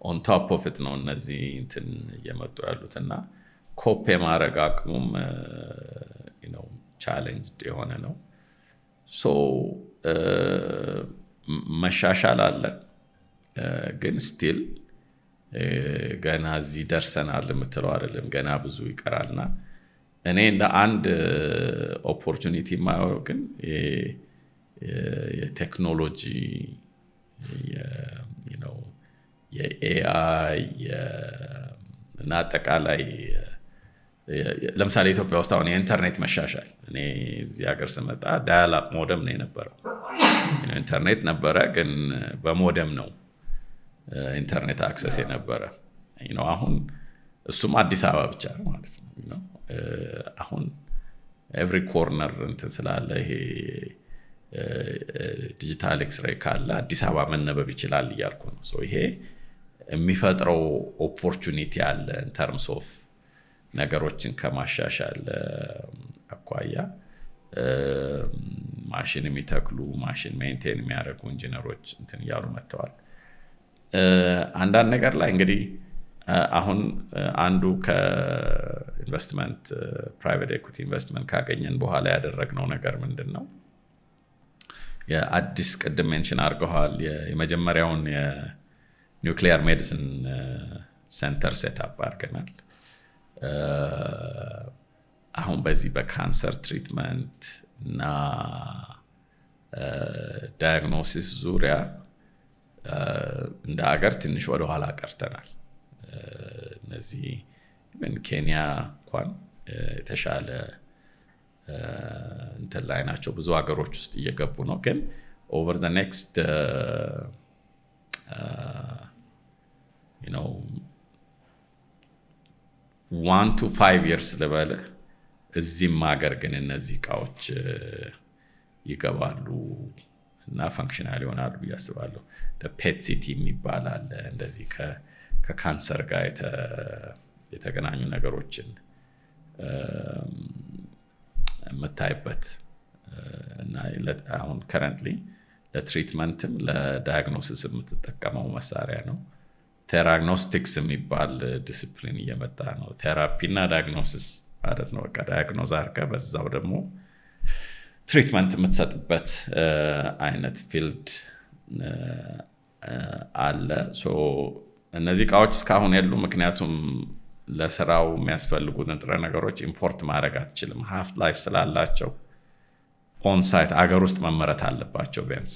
on top of ነው እነዚህ እንትን እየመጡ ያሉት እና cope የማድረግ አቅሙም challenge የሆነ ነው. so መሻሻል አለ ግን still ገና እዚህ ደርሰናል የምትለው አይደለም። ገና ብዙ ይቀራልና እኔ እንደ አንድ opportunity የማየው ግን የቴክኖሎጂ የ AI እና አጠቃላይ ለምሳሌ ኢትዮጵያ ውስጥ አሁን የኢንተርኔት መሻሻል እኔ እዚህ ሀገር ስመጣ dial-up modem ነው የነበረው። ኢንተርኔት ነበረ ግን በ modem ነው ኢንተርኔት access የነበረ አሁን እሱም አዲስ አበባ ብቻ ማለት ነው። አሁን every corner እንትን ስላለ ይሄ digital X-ray ካለ አዲስ አበባ መነበብ ይችላል እያልኩ ነው። ይሄ የሚፈጥረው opportunity አለ terms of ነገሮችን ከማሻሻል አኳያ። ማሽን የሚተክሉ ማሽን maintain የሚያደርጉ ኢንጂነሮች እንትን እያሉ መጥተዋል አንዳንድ ነገር ላይ እንግዲህ አሁን አንዱ ከ investment private equity investment ካገኘን በኋላ ያደረግነው ነገር ምንድን ነው? የአዲስ ቅድም mention አድርገዋል። የመጀመሪያውን የ nuclear medicine center setup አድርገናል። አሁን በዚህ በካንሰር treatment እና diagnosis ዙሪያ እንደ ሀገር ትንሽ ወደኋላ ቀርተናል። እነዚህ ኬንያ እንኳን የተሻለ እንትን ላይ ናቸው። ብዙ ሀገሮች ውስጥ እየገቡ ነው። ግን over the next one to five years ልበልህ እዚህም ሀገር ግን እነዚህ እቃዎች ይገባሉ እና functional ይሆናሉ ብዬ አስባለሁ። PET CT የሚባል አለ እንደዚህ ከካንሰር ጋር የተገናኙ ነገሮችን የምታይበት እና አሁን currently ለ treatment ም ለ diagnosis የምትጠቀመው መሳሪያ ነው። theranostics የሚባል ዲስፕሊን እየመጣ ነው። therapy እና diagnosis ማለት ነው። በቃ diagnose አድርገህ በዛው ደግሞ treatment የምትሰጥበት አይነት field አለ። እነዚህ እቃዎች እስካሁን የሉ። ምክንያቱም ለስራው የሚያስፈልጉ ንጥረ ነገሮች import ማድረግ አትችልም። half life ስላላቸው onsite አገር ውስጥ መመረት አለባቸው ቢያንስ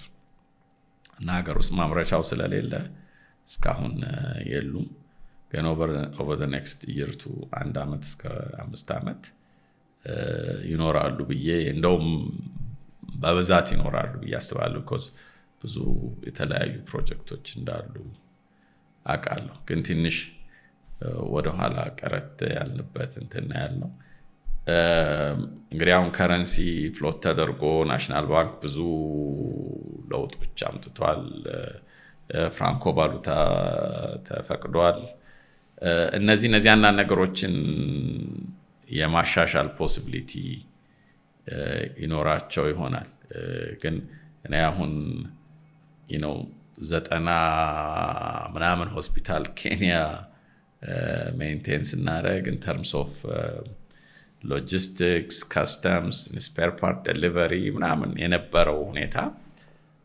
እና ሀገር ውስጥ ማምረቻው ስለሌለ እስካሁን የሉም። ግን over next year ቱ አንድ ዓመት እስከ አምስት ዓመት ይኖራሉ ብዬ እንደውም በብዛት ይኖራሉ ብዬ አስባለሁ። because ብዙ የተለያዩ ፕሮጀክቶች እንዳሉ አውቃለሁ። ግን ትንሽ ወደኋላ ቀረት ያልንበት እንትና ያልነው እንግዲህ አሁን currency float ተደርጎ National Bank ብዙ ለውጦች አምጥቷል። ፍራንኮ ቫሉታ ተፈቅዷል። እነዚህ እነዚህ አንዳንድ ነገሮችን የማሻሻል possibility ይኖራቸው ይሆናል። ግን እኔ አሁን ነው ዘጠና ምናምን ሆስፒታል ኬንያ maintain ስናደረግ in terms of logistics፣ customs፣ spare part delivery ምናምን የነበረው ሁኔታ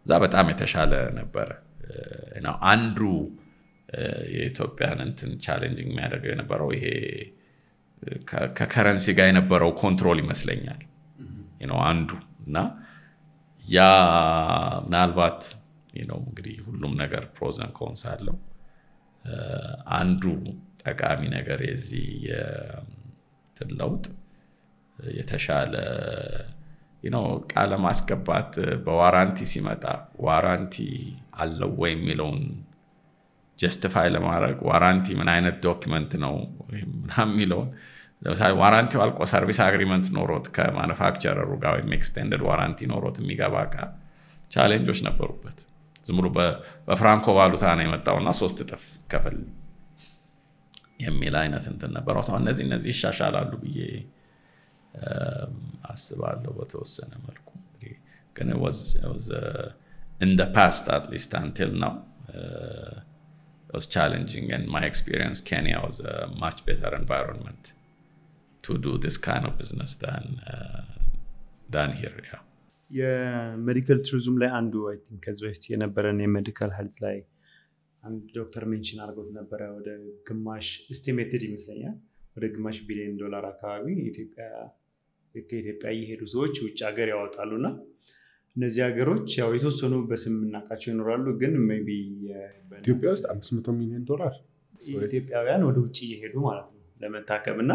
እዛ በጣም የተሻለ ነበረ። አንዱ የኢትዮጵያን እንትን challenge የሚያደርገው የነበረው ይሄ ከ currency ጋር የነበረው control ይመስለኛል አንዱ እና ያ ምናልባት እንግዲህ ሁሉም ነገር pros and cons አለው። አንዱ ጠቃሚ ነገር የዚህ የእንትን ለውጥ የተሻለ እቃ ለማስገባት በ warranty ሲመጣ warranty አለው ወይ የሚለውን justify ለማድረግ warranty ምን አይነት document ነው ምናምን የሚለውን ለምሳሌ warranty ው አልቆ service agreement ኖሮት ከ manufacturer ኡ ጋር ወይም extended warranty ኖሮት የሚገባ እቃ challenge ኦች ነበሩበት። ዝም ብሎ በፍራንኮ ቫሉታ ነው የመጣውና ሶስት እጥፍ ከፍል የሚል አይነት እንትን ነበረው። ሰው እነዚህ እነዚህ ይሻሻላሉ ብዬ አስባለሁ በተወሰነ መልኩ ግን at least until now uh, it was challenging and my experience Kenya was a much better environment to do this kind of business than uh, than here yeah. የ medical tourism ላይ አንዱ think ከዚህ በፊት የነበረን የ medical health ላይ አንድ ዶክተር mention አድርጎት ነበረ ወደ ግማሽ estimated ይመስለኛል ወደ ግማሽ ቢሊዮን ዶላር አካባቢ ከኢትዮጵያ እየሄዱ ሰዎች ውጭ ሀገር ያወጣሉ እና እነዚህ ሀገሮች ያው የተወሰኑ በስም የምናውቃቸው ይኖራሉ፣ ግን maybe ኢትዮጵያ ውስጥ አምስት መቶ ሚሊዮን ዶላር ኢትዮጵያውያን ወደ ውጭ እየሄዱ ማለት ነው ለመታከም እና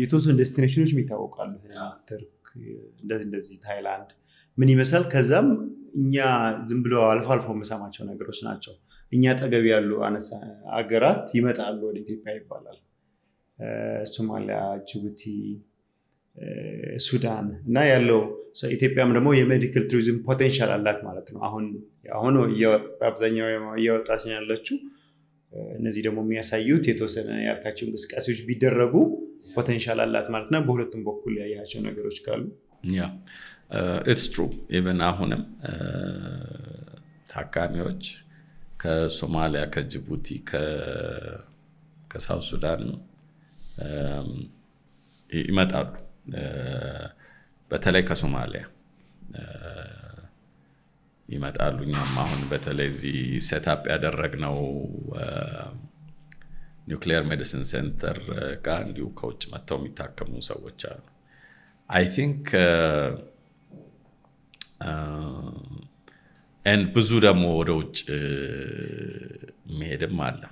የተወሰኑ destination ኦች ይታወቃሉ። ቱርክ፣ እንደዚህ እንደዚህ ታይላንድ ምን ይመስላል። ከዛም እኛ ዝም ብሎ አልፎ አልፎ የምሰማቸው ነገሮች ናቸው። እኛ አጠገብ ያሉ አነሳ ሀገራት ይመጣሉ ወደ ኢትዮጵያ ይባላል። ሶማሊያ፣ ጅቡቲ፣ ሱዳን እና ያለው ኢትዮጵያም ደግሞ የ medical tourism potential አላት ማለት ነው። አሁን አሁን በአብዛኛው እያወጣች ያለችው እነዚህ ደግሞ የሚያሳዩት የተወሰነ ያልካቸው እንቅስቃሴዎች ቢደረጉ potential አላት ማለት ነው። በሁለቱም በኩል ያያቸው ነገሮች ካሉ ያ it's true even አሁንም ታካሚዎች ከሶማሊያ፣ ከጅቡቲ፣ ከ South ሱዳንም ይመጣሉ። በተለይ ከሶማሊያ ይመጣሉ። እኛም አሁን በተለይ እዚህ setup ያደረግነው nuclear medicine center ጋር እንዲሁ ከውጭ መጥተው የሚታከሙ ሰዎች አሉ። I think ብዙ ደግሞ ወደ ውጭ የሚሄድም አለ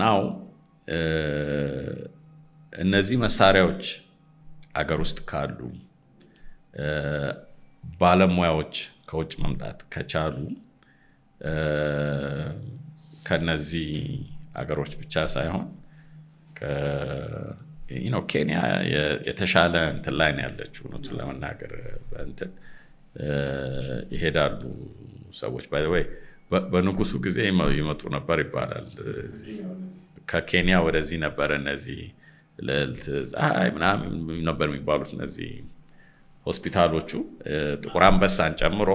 now እነዚህ መሳሪያዎች አገር ውስጥ ካሉ ባለሙያዎች ከውጭ መምጣት ከቻሉ ከነዚህ አገሮች ብቻ ሳይሆን ኬንያ የተሻለ እንትን ላይ ነው ያለችው። እውነቱን ለመናገር በእንትን ይሄዳሉ ሰዎች ወይ በንጉሱ ጊዜ ይመጡ ነበር ይባላል። ከኬንያ ወደዚህ ነበረ እነዚህ ልዕልት ፀሐይ ምናምን ነበር የሚባሉት እነዚህ ሆስፒታሎቹ ጥቁር አንበሳን ጨምሮ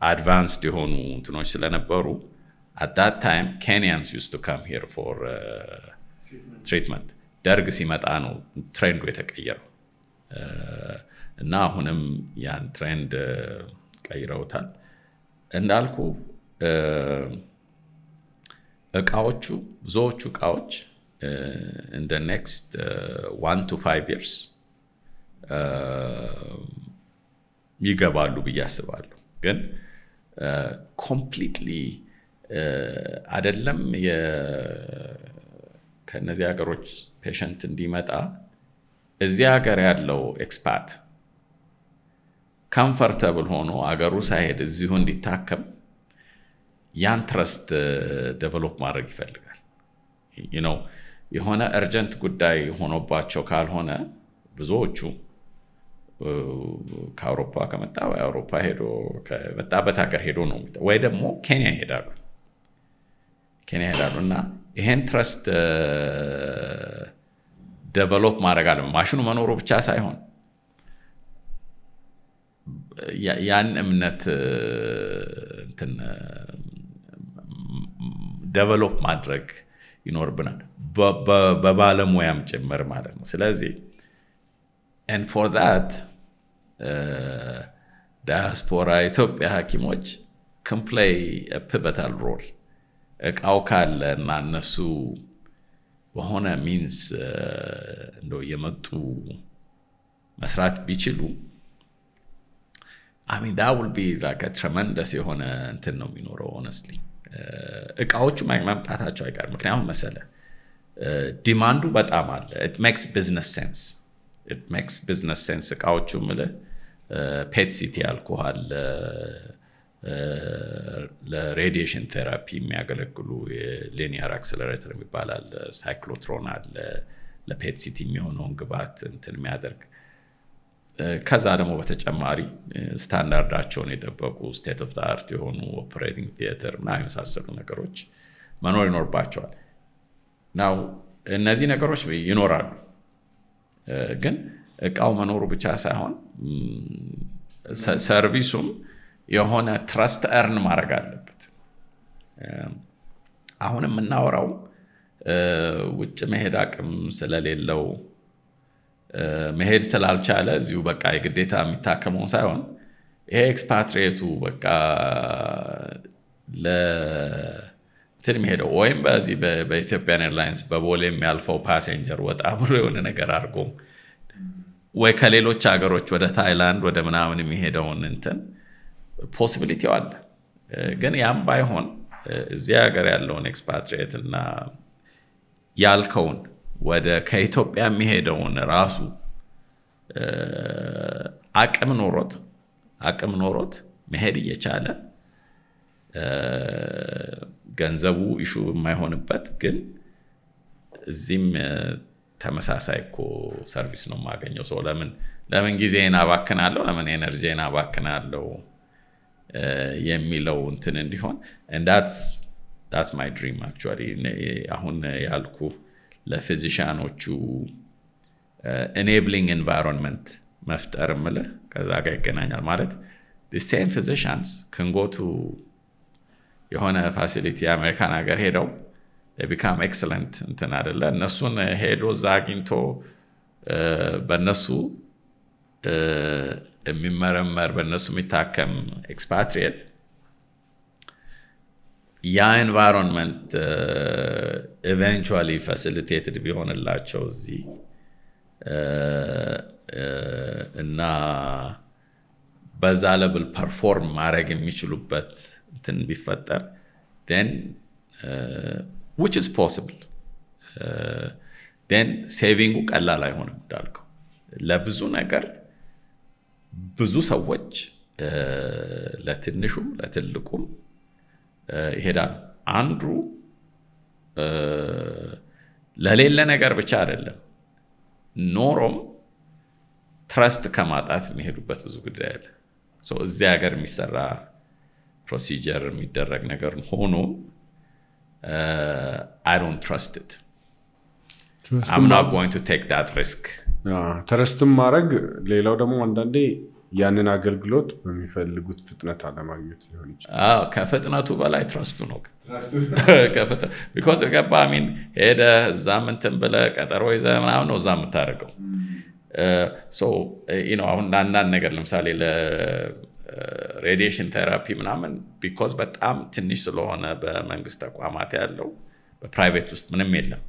advanced የሆኑ እንትኖች ስለነበሩ at time Kenyans used to come here for treatment። ደርግ ሲመጣ ነው trend ኡ የተቀየረው እና አሁንም ያን trend ቀይረውታል። እንዳልኩ እቃዎቹ ብዙዎቹ እቃዎች in the next one to five years ይገባሉ ብዬ አስባለሁ። ግን completely አደለም ከእነዚህ ሀገሮች patient እንዲመጣ እዚህ ሀገር ያለው expat comfortable ሆኖ አገሩ ሳይሄድ እዚሁ እንዲታከም ያን trust develop ማድረግ ይፈልጋል። ነው የሆነ urgent ጉዳይ ሆኖባቸው ካልሆነ ብዙዎቹ ከአውሮፓ ከመጣ አውሮፓ ሄዶ ከመጣበት ሀገር ሄዶ ነው ወይ ደግሞ ኬንያ ይሄዳሉ። ኬንያ ይሄዳሉ እና ይሄን trust develop ማድረግ አለ ማሽኑ መኖሩ ብቻ ሳይሆን ያን እምነት develop ማድረግ ይኖርብናል። በባለሙያም ጭምር ማለት ነው። ስለዚህ and for that ዳያስፖራ ኢትዮጵያ ሐኪሞች can play pivotal role እቃው ካለ እና እነሱ በሆነ means እንደው የመጡ መስራት ቢችሉ I mean that will be tremendous የሆነ እንትን ነው የሚኖረው honestly እቃዎቹ መምጣታቸው አይቀርም። ምክንያቱም መሰለ demand ኡ በጣም አለ። it makes business sense it business sense እቃዎቹ ምልህ PET CT ያልኩሃል ለ radiation therapy የሚያገለግሉ linear accelerator የሚባላል cyclotron አለ። ለ PET CT የሚሆነውን ግብዓት እንትን የሚያደርግ ከዛ ደግሞ በተጨማሪ ስታንዳርዳቸውን የጠበቁ state of art የሆኑ operating theater እና የመሳሰሉ ነገሮች መኖር ይኖርባቸዋል። now እነዚህ ነገሮች ይኖራሉ፣ ግን እቃው መኖሩ ብቻ ሳይሆን service ኡም የሆነ trust earn ማድረግ አለበት። አሁን የምናወራው ውጭ መሄድ አቅም ስለሌለው መሄድ ስላልቻለ እዚሁ በቃ የግዴታ የሚታከመውን ሳይሆን ይሄ expatriate ኡ በቃ ለእንትን የሚሄደው ወይም በዚህ በ Ethiopian Airlines በቦሌ የሚያልፈው passenger ወጣ ብሎ የሆነ ነገር አድርጎ ወይ ከሌሎች ሀገሮች ወደ ታይላንድ ወደ ምናምን የሚሄደውን እንትን possibility ው አለ። ግን ያም ባይሆን እዚህ ሀገር ያለውን expatriate እና ያልከውን ወደ ከኢትዮጵያ የሚሄደውን ራሱ አቅም ኖሮት አቅም ኖሮት መሄድ እየቻለ ገንዘቡ issue ኡ የማይሆንበት ግን እዚህም ተመሳሳይ እኮ service ነው የማገኘው። ሰው ለምን ለምን ጊዜን አባክናለሁ፣ ለምን energy ን አባክናለሁ? የሚለው እንትን እንዲሆን። that's my dream actually አሁን ያልኩ ለ physician ኦቹ enabling environment መፍጠር ምልህ ከዛ ጋር ይገናኛል ማለት same physicians can go to የሆነ facility የአሜሪካን ሀገር ሄደው become excellent እንትን አደለ እነሱን ሄዶ እዛ አግኝቶ በእነሱ የሚመረመር በእነሱ የሚታከም expatriate ያ environment eventually facilitated ቢሆንላቸው እዚህ እና በዛ level perform ማድረግ የሚችሉበት እንትን ቢፈጠር which is possible ን saving ኡ ቀላል አይሆንም እንዳልከው። ለብዙ ነገር ብዙ ሰዎች ለትንሹም ለትልቁም ይሄዳሉ አንዱ ለሌለ ነገር ብቻ አይደለም ኖሮም trust ከማጣት የሚሄዱበት ብዙ ጉዳይ አለ። እዚህ ሀገር የሚሰራ procedure የሚደረግ ነገር ሆኖ I don't trust it I'm not going to take that risk trust ም ማድረግ ሌላው ደግሞ አንዳንዴ ያንን አገልግሎት በሚፈልጉት ፍጥነት አለማግኘት ሊሆን ይችላል። ከፍጥነቱ በላይ trust ኡ ነው። because ገባ mean ሄደ እዛ ምንትን ብለ ቀጠሮ ይዘ ምናምን ነው እዛ የምታደርገው። አሁን አንዳንድ ነገር ለምሳሌ ለ radiation therapy ምናምን because በጣም ትንሽ ስለሆነ በመንግስት ተቋማት ያለው በ private ውስጥ ምንም የለም።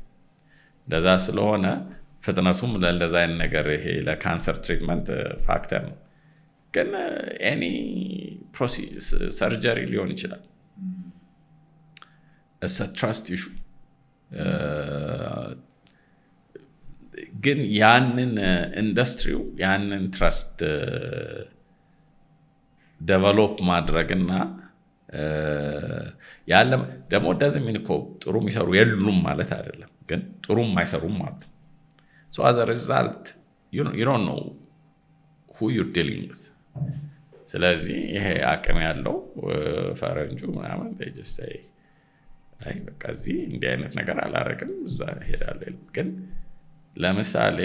እንደዛ ስለሆነ ፍጥነቱም ለእንደዛ አይነት ነገር ይሄ ለካንሰር treatment factor ነው ግን any surgery ሊሆን ይችላል. it's a trust issue ግን ያንን ኢንዱስትሪው ያንን trust develop ማድረግና ያለ ደግሞ እንደዚህ mean ጥሩ የሚሰሩ የሉም ማለት አይደለም። ግን ጥሩ የማይሰሩም አሉ። so as a result you don't know who you're dealing ስለዚህ ይሄ አቅም ያለው ፈረንጁ ምናምን በቃ እዚህ እንዲህ አይነት ነገር አላረግም እዛ ሄዳለ ግን ለምሳሌ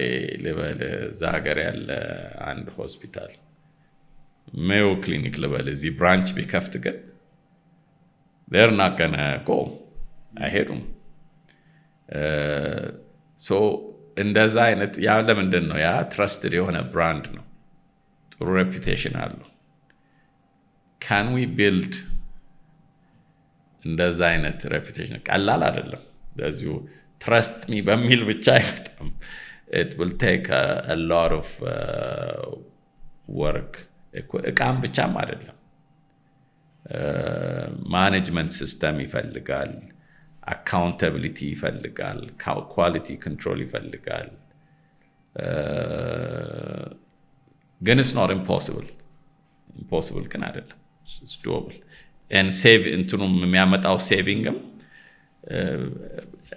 ልበል እዛ ሀገር ያለ አንድ ሆስፒታል Mayo Clinic ልበል እዚህ branch ቢከፍት ግን they're not gonna go አይሄዱም። እንደዛ አይነት ያ ለምንድን ነው? ያ trusted የሆነ brand ነው ጥሩ reputation አለው can we build እንደዛ አይነት reputation ቀላል አይደለም. ለዚሁ trust me በሚል ብቻ አይመጣም. It will take a, a lot of uh, work. እቃም ብቻም አይደለም. management system ይፈልጋል። accountability ይፈልጋል። quality control ይፈልጋል ግን it's not impossible impossible ግን አይደለም. double save እንትኑም የሚያመጣው saving ም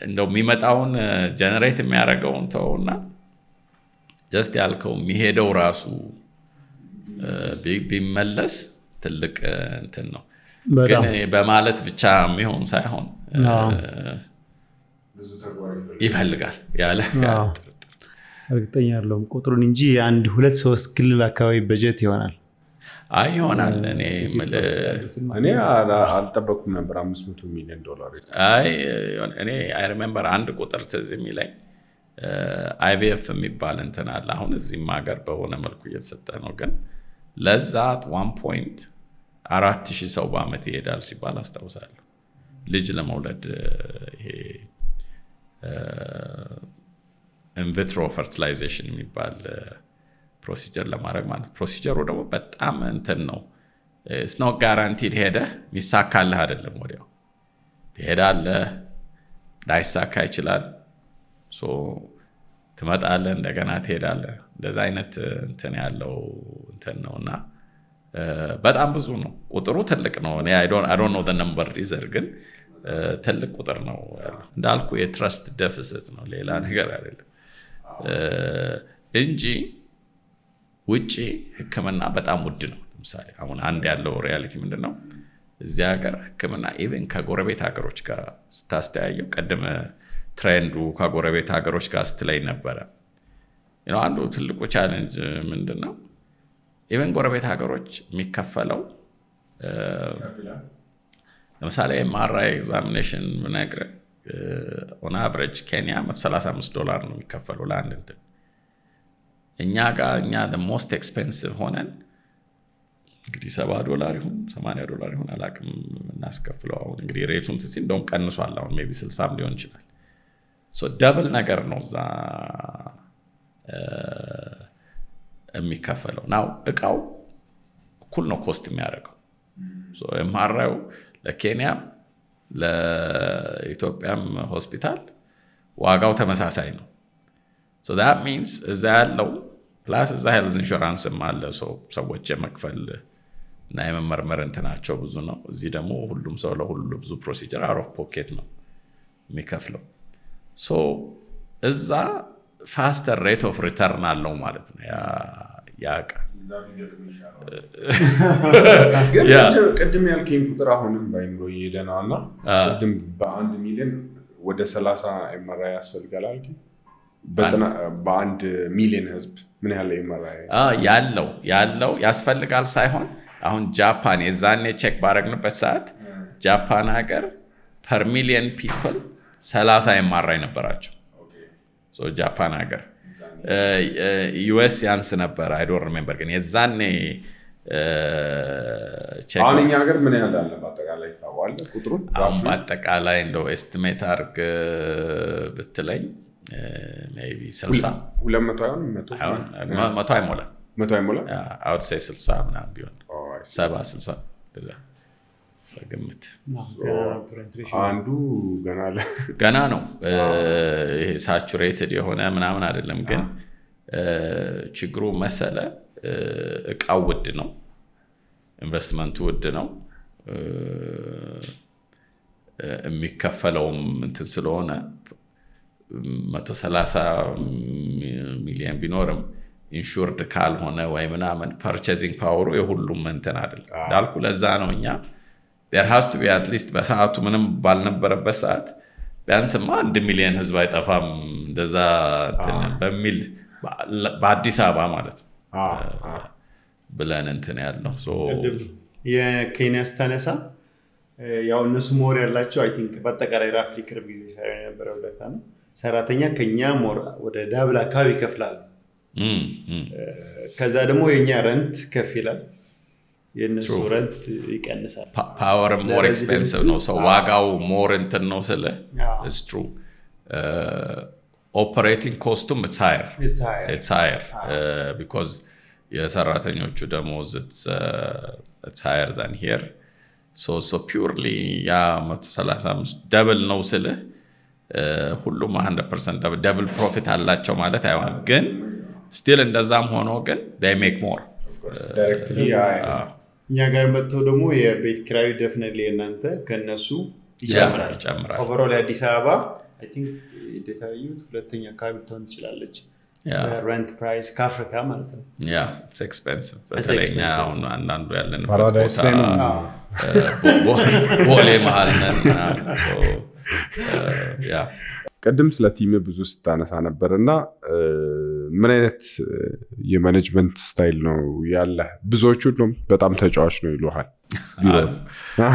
እንደው የሚመጣውን generate የሚያደርገውን ተውና just ያልከው የሚሄደው ራሱ ቢመለስ ትልቅ እንትን ነው። ግን በማለት ብቻ የሚሆን ሳይሆን ይፈልጋል። ያለ እርግጠኛ ያለውም ቁጥሩን እንጂ አንድ ሁለት ሶስት ክልል አካባቢ በጀት ይሆናል። አይ ይሆናል። እኔ እኔ አልጠበኩም ነበር አምስት መቶ ሚሊዮን ዶላር አይ እኔ I remember አንድ ቁጥር ትዝ የሚለኝ IVF የሚባል እንትን አለ። አሁን እዚህም ሀገር በሆነ መልኩ እየተሰጠ ነው። ግን ለዛ one point አራት ሺህ ሰው በአመት ይሄዳል ሲባል አስታውሳለሁ። ልጅ ለመውለድ ይሄ in vitro fertilization የሚባል procedure ለማድረግ ማለት procedure ኡ ደግሞ በጣም እንትን ነው. it's not guaranteed ሄደ ሚሳካልህ አይደለም ወዲያው። ትሄዳለህ ላይሳካ ይችላል። ትመጣለህ እንደገና ትሄዳለህ። እንደዚ አይነት እንትን ያለው እንትን ነው እና በጣም ብዙ ነው። ቁጥሩ ትልቅ ነው። I don't know number either ግን ትልቅ ቁጥር ነው እንዳልኩ የ trust deficit ነው። ሌላ ነገር አይደለም እንጂ ውጭ ህክምና በጣም ውድ ነው። ለምሳሌ አሁን አንድ ያለው reality ምንድን ነው እዚህ ሀገር ህክምና even ከጎረቤት ሀገሮች ጋር ስታስተያየው ቅድም trend ኡ ከጎረቤት ሀገሮች ጋር ስትለይ ነበረ። አንዱ ትልቁ challenge ምንድን ነው even ጎረቤት ሀገሮች የሚከፈለው ለምሳሌ MRI examination ብነግር on average ኬንያ 135 ዶላር ነው የሚከፈለው ለአንድ እንትን። እኛ ጋር እኛ most expensive ሆነን እንግዲህ ሰባ ዶላር ይሁን ሰማንያ ዶላር ይሁን አላቅም እናስከፍለው አሁን እንግዲህ rate ኡን ትሲ እንደውም ቀንሷል አሁን maybe ስልሳም ሊሆን ይችላል። double ነገር ነው እዛ የሚከፈለው now እቃው እኩል ነው cost የሚያደርገው። የ MRI ዩ ለኬንያም ለኢትዮጵያም ሆስፒታል ዋጋው ተመሳሳይ ነው። means እዛ ያለው plus እዛ health insurance ም አለ። ሰዎች የመክፈል እና የመመርመር እንትናቸው ብዙ ነው። እዚህ ደግሞ ሁሉም ሰው ለሁሉ ብዙ procedure out of pocket ነው የሚከፍለው። እዛ faster rate of return አለው ማለት ነው። ያ እቃ ቅድም ያልከኝ ቁጥር አሁንም በአይምሮ እየሄደ ነው እና ቅድም በአንድ ሚሊዮን ወደ ሰላሳ MRI ያስፈልጋል አልከኝ በአንድ ሚሊዮን ህዝብ ምን ያህል MRI ያለው ያለው ያስፈልጋል ሳይሆን አሁን ጃፓን የዛኔ check ባረግንበት ሰዓት ጃፓን ሀገር per million people ሰላሳ MRI ነበራቸው። ጃፓን ሀገር US ያንስ ነበር። I don't remember ግን የዛኔ አሁን እኛ ሀገር ምን ያህል አለ በአጠቃላይ ቁጥሩን አሁን በአጠቃላይ እንደው estimate አርግ ብትለኝ maybe ስልሳ ሁለት መቶ አይሞላም። መቶ አይሞላ I would say ስልሳ ምናምን ቢሆን ሰባ ስልሳ ገዛ በግምት አንዱ ገና ገና ነው። ይሄ ሳቹሬትድ የሆነ ምናምን አይደለም ግን ችግሩ መሰለ እቃው ውድ ነው። ኢንቨስትመንቱ ውድ ነው። የሚከፈለውም እንትን ስለሆነ 130 ሚሊዮን ቢኖርም insured ካልሆነ ወይ ምናምን purchasing power ኡ የሁሉም እንትን አይደለም። እንዳልኩ ለዛ ነው እኛ there has to be at least በሰዓቱ ምንም ባልነበረበት ሰዓት ቢያንስማ አንድ ሚሊዮን ህዝብ አይጠፋም እንደዛ በሚል በአዲስ አበባ ማለት ነው። ብለን እንትን ያለው የኬንያ ስታነሳ ያው እነሱ more ያላቸው I think በአጠቃላይ roughly ቅርብ ጊዜ የነበረ ውለታ ነው። ሰራተኛ ከኛ more ወደ double አካባቢ ይከፍላል። ከዛ ደግሞ የእኛ rent ከፍ ይላል የእነሱ rent ይቀንሳል። power more expensive ነው ሰው ዋጋው more እንትን ነው ስለ ስትሩ operating cost ኡም higher because የሰራተኞቹ ደሞዝ higher than here so purely ያ 135 double ነው ስልህ ሁሉም 100 double profit አላቸው ማለት አይሆንም። ግን still እንደዛም ሆኖ ግን make more እኛ ጋር መጥተው ደግሞ የቤት ኪራዩ definitely የእናንተ ከነሱ ይጨምራል overall የአዲስ አበባ እንደታዩት ሁለተኛ አካባቢ ልትሆን ትችላለች። rent price ከአፍሪካ ማለት ነው። ያ expensive በተለይ አሁን አንዳንዱ ያለንበት ቦታ ቦሌ መሀል ነን ቅድም ስለ team ብዙ ስታነሳ ነበር እና ምን አይነት የ management style ነው ያለ ብዙዎቹ እንደውም በጣም ተጫዋች ነው ይሉሃል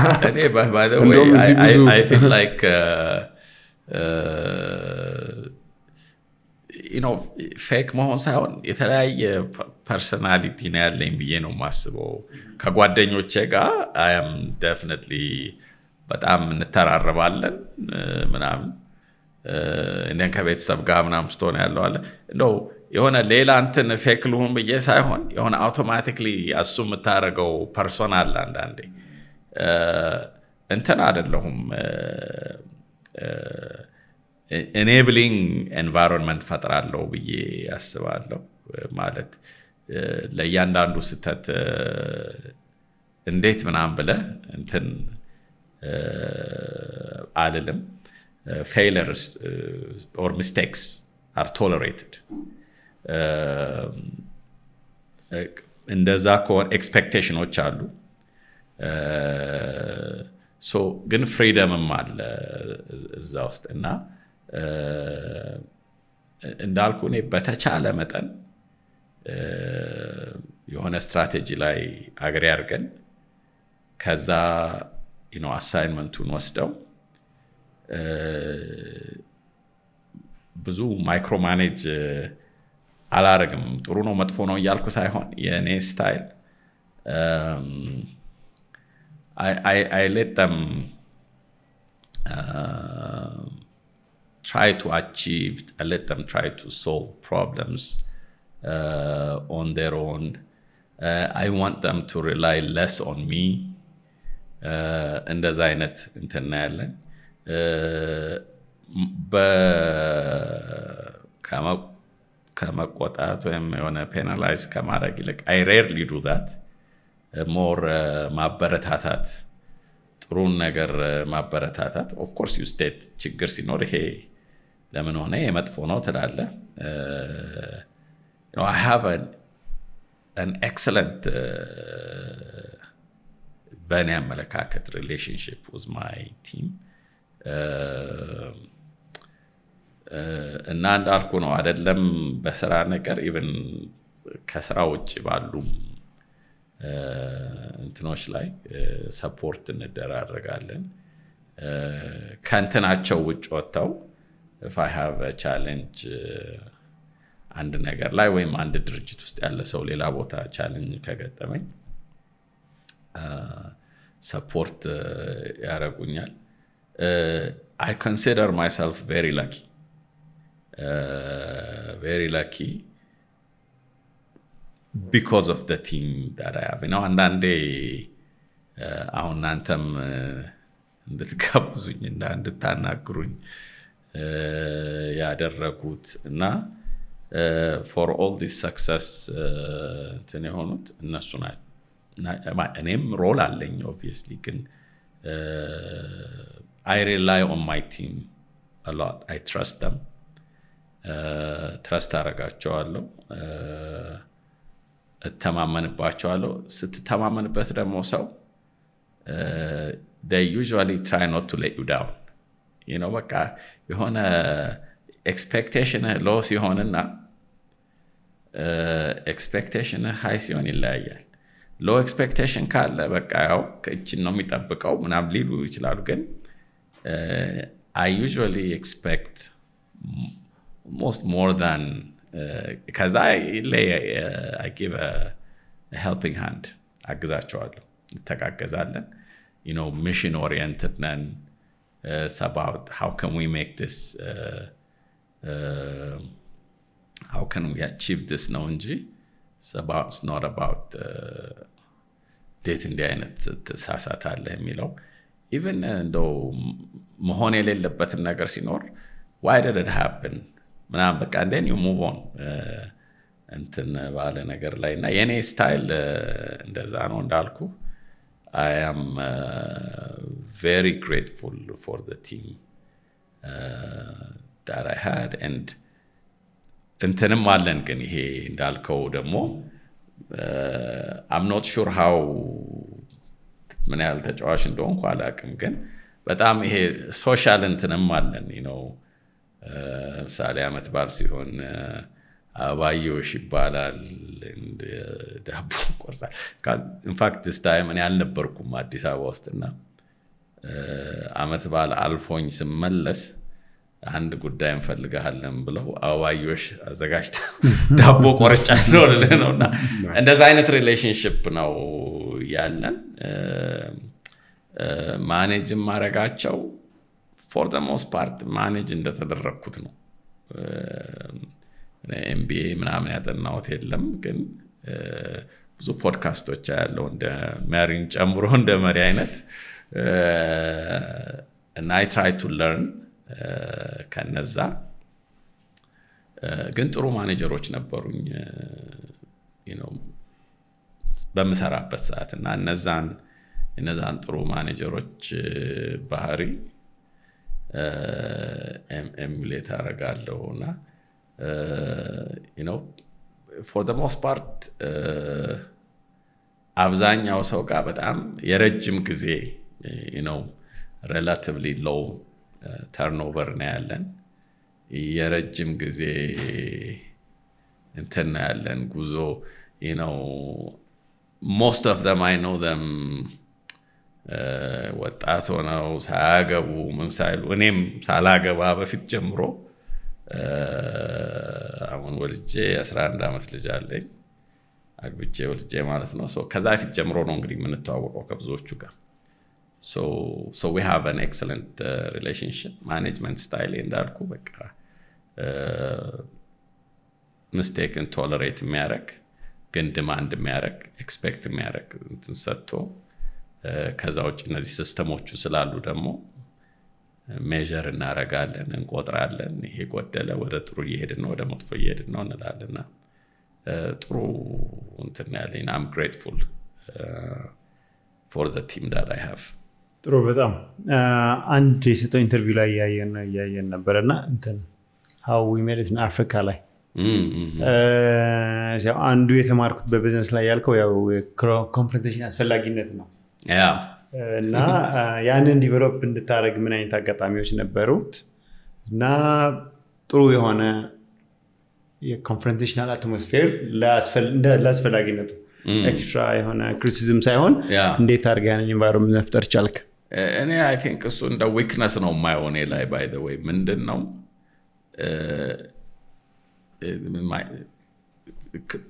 fake መሆን ሳይሆን የተለያየ personality ነው ያለኝ ብዬ ነው የማስበው። ከጓደኞቼ ጋር I'm definitely በጣም እንተራረባለን ምናምን እንደን ከቤተሰብ ጋር ምናምን ስትሆን ያለዋለ እንደው የሆነ ሌላ እንትን fake ልሁን ብዬ ሳይሆን የሆነ automatically እሱ የምታደርገው person አለ አንዳንዴ። እንትን አደለሁም enabling environment ፈጥራለሁ ብዬ ያስባለሁ ማለት ለእያንዳንዱ step እንዴት ምናምን ብለ እንትን አልልም። failures or mistakes are tolerated እንደዛ ከሆነ expectation ኖች አሉ። ግን freedom ም አለ እዛ ውስጥ እና እንዳልኩ እኔ በተቻለ መጠን የሆነ ስትራቴጂ ላይ agree አድርገን ከዛ assignment ኡን ወስደው ብዙ micro manage አላረግም። ጥሩ ነው መጥፎ ነው እያልኩ ሳይሆን የእኔ ስታይል አይ ሌት them uh, try to achieve, I let them try to solve problems uh, on their own. Uh, I want them to rely less on me. እንደዛ አይነት እንትን ያለን ከመቆጣት ወይም የሆነ ፔናላይዝ ከማድረግ ይልቅ አይ ሬርሊ ዱ ዛት more ማበረታታት ጥሩን ነገር ማበረታታት። of course you state ችግር ሲኖር ይሄ ለምን ሆነ? የመጥፎ ነው ትላለህ I have an excellent በእኔ አመለካከት relationship with my team እና እንዳልኩ ነው አደለም በስራ ነገር even ከስራ ውጭ ባሉም እንትኖች ላይ support እንደራረጋለን። ከእንትናቸው ውጭ ወጥተው if I have challenge አንድ ነገር ላይ ወይም አንድ ድርጅት ውስጥ ያለ ሰው ሌላ ቦታ challenge ከገጠመኝ support ያደረጉኛል I consider myself very lucky very lucky because of the team that I have ነው አንዳንዴ አሁን እናንተም እንድትጋብዙኝ እና እንድታናግሩኝ ያደረጉት እና for all this success እንትን የሆኑት እነሱ እኔም role አለኝ obviously ግን I rely on my team a lot I trust them trust አረጋቸዋለሁ እተማመንባቸዋለሁ። ስትተማመንበት ደግሞ ሰው usually try not to let you down ነው በቃ የሆነ expectation low ሲሆንና expectation high ሲሆን ይለያያል። low expectation ካለ በቃ ያው ከእችን ነው የሚጠብቀው ምናም ሊሉ ይችላሉ። ግን I usually expect most more than ከዛ I give helping hand አግዛቸዋለሁ። እንተጋገዛለን። mission oriented ነን about how can we make this uh, uh, how can we achieve this ነው እንጂ it's not about እንዴት እንዲህ አይነት ትሳሳታለህ የሚለው even እንደው መሆን የሌለበትም ነገር ሲኖር why did it happen ምናምን በቃ and then you move on እንትን ባለ ነገር ላይ እና የእኔ style እንደዛ ነው እንዳልኩ። Very grateful for the team uh, that I had and እንትንም አለን ግን ይሄ እንዳልከው ደግሞ I'm not sure how ምን ያህል ተጫዋች እንደሆንኩ አላቅም ግን በጣም ይሄ social እንትንም አለን ነው ምሳሌ አመት በዓል ሲሆን አበባዮሽ ይባላል ዳቦ ይቆረሳል in fact last time እኔ አልነበርኩም አዲስ አበባ ውስጥና አመት በዓል አልፎኝ ስመለስ አንድ ጉዳይ እንፈልግሃለን ብለው አበባዮሽ አዘጋጅተ ዳቦ ቆርጫ ነው ነው። እና እንደዛ አይነት relationship ነው ያለን። manage ማደርጋቸው for the most part manage እንደተደረግኩት ነው። MBA ምናምን ያጠናሁት የለም ግን ብዙ ፖድካስቶች ያለው እንደ መሪን ጨምሮ እንደ መሪ አይነት። እና I try to learn ከነዛ። ግን ጥሩ ማኔጀሮች ነበሩኝ። በምሰራበት ሰዓት እና እነዛን ጥሩ ማኔጀሮች ባህሪ emulate አረጋለሁ እና for most part አብዛኛው ሰው ጋር በጣም የረጅም ጊዜ ነው relatively low turnover ነው ያለን። የረጅም ጊዜ እንትን ነው ያለን ጉዞ ነው most of them I know them ወጣት ሆነው ሳያገቡ ምን ሳይሉ እኔም ሳላገባ በፊት ጀምሮ አሁን ወልጄ 11 ዓመት ልጅ አለኝ። አግብቼ ወልጄ ማለት ነው። ከዛ በፊት ጀምሮ ነው እንግዲህ የምንተዋወቀው ከብዙዎቹ ጋር። we have an excellent relationship management style እንዳልኩ በቃ mistake ን tolerate የሚያደረግ ግን demand የሚያደረግ expect የሚያደረግ እንትን ሰጥቶ ከዛ ውጭ እነዚህ system ኦቹ ስላሉ ደግሞ measure እናረጋለን እንቆጥራለን። ይሄ ጎደለ ወደ ጥሩ እየሄድን ነው ወደ መጥፎ እየሄድን ነው እንላለና ጥሩ እንትን ያለኝ። I'm grateful for the team that I have ጥሩ በጣም አንድ የሰጠው interview ላይ እያየን ነበረ እና እንትን ሀው ሜሪት አፍሪካ ላይ አንዱ የተማርኩት በቢዝነስ ላይ ያልከው ያው confrontation አስፈላጊነት ነው እና ያንን develop እንድታደረግ ምን አይነት አጋጣሚዎች ነበሩት? እና ጥሩ የሆነ የ confrontational atmosphere ለአስፈላጊነቱ extra የሆነ criticism ሳይሆን እንዴት አድርገህ ያንን environment መፍጠር ቻልክ? እኔ I think እሱ እንደ weakness ነው የማየው እኔ ላይ ባይ ወይ ምንድን ነው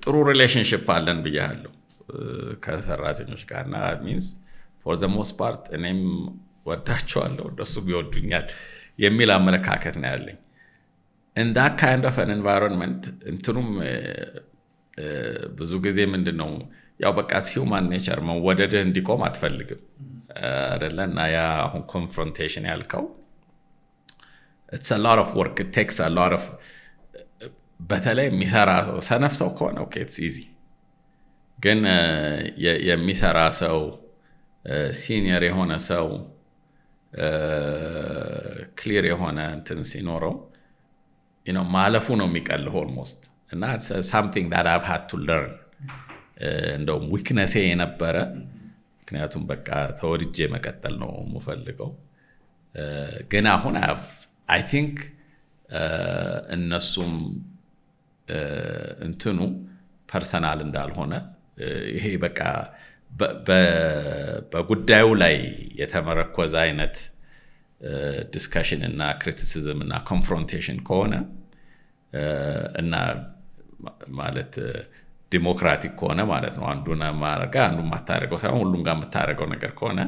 ጥሩ relationship አለን ብያለሁ ከሰራተኞች ጋር እና means for the most part እኔም ወዳቸዋለሁ እነሱም ይወዱኛል የሚል አመለካከት ነው ያለኝ። እንዳ kind of environment እንትኑም ብዙ ጊዜ ምንድን ነው ያው በቃ human nature መወደድህ እንዲቆም አትፈልግም። አደለ እና ያ አሁን confrontation ያልከው it's lot of work takes lot of በተለይ የሚሰራ ሰነፍ ሰው ከሆነ it's easy ግን የሚሰራ ሰው senior የሆነ ሰው clear የሆነ እንትን ሲኖረው ማለፉ ነው የሚቀልህ almost እና something that I've had to learn እንደውም weakness ኤ የነበረ ምክንያቱም በቃ ተወድጄ መቀጠል ነው የምፈልገው። ግን አሁን I think እነሱም እንትኑ personal እንዳልሆነ ይሄ በቃ በጉዳዩ ላይ የተመረኮዘ አይነት discussion እና criticism እና confrontation ከሆነ እና ማለት ዲሞክራቲክ ከሆነ ማለት ነው። አንዱን ምታደርገው አንዱ የማታደርገው ሳይሆን ሁሉም ጋር የምታደርገው ነገር ከሆነ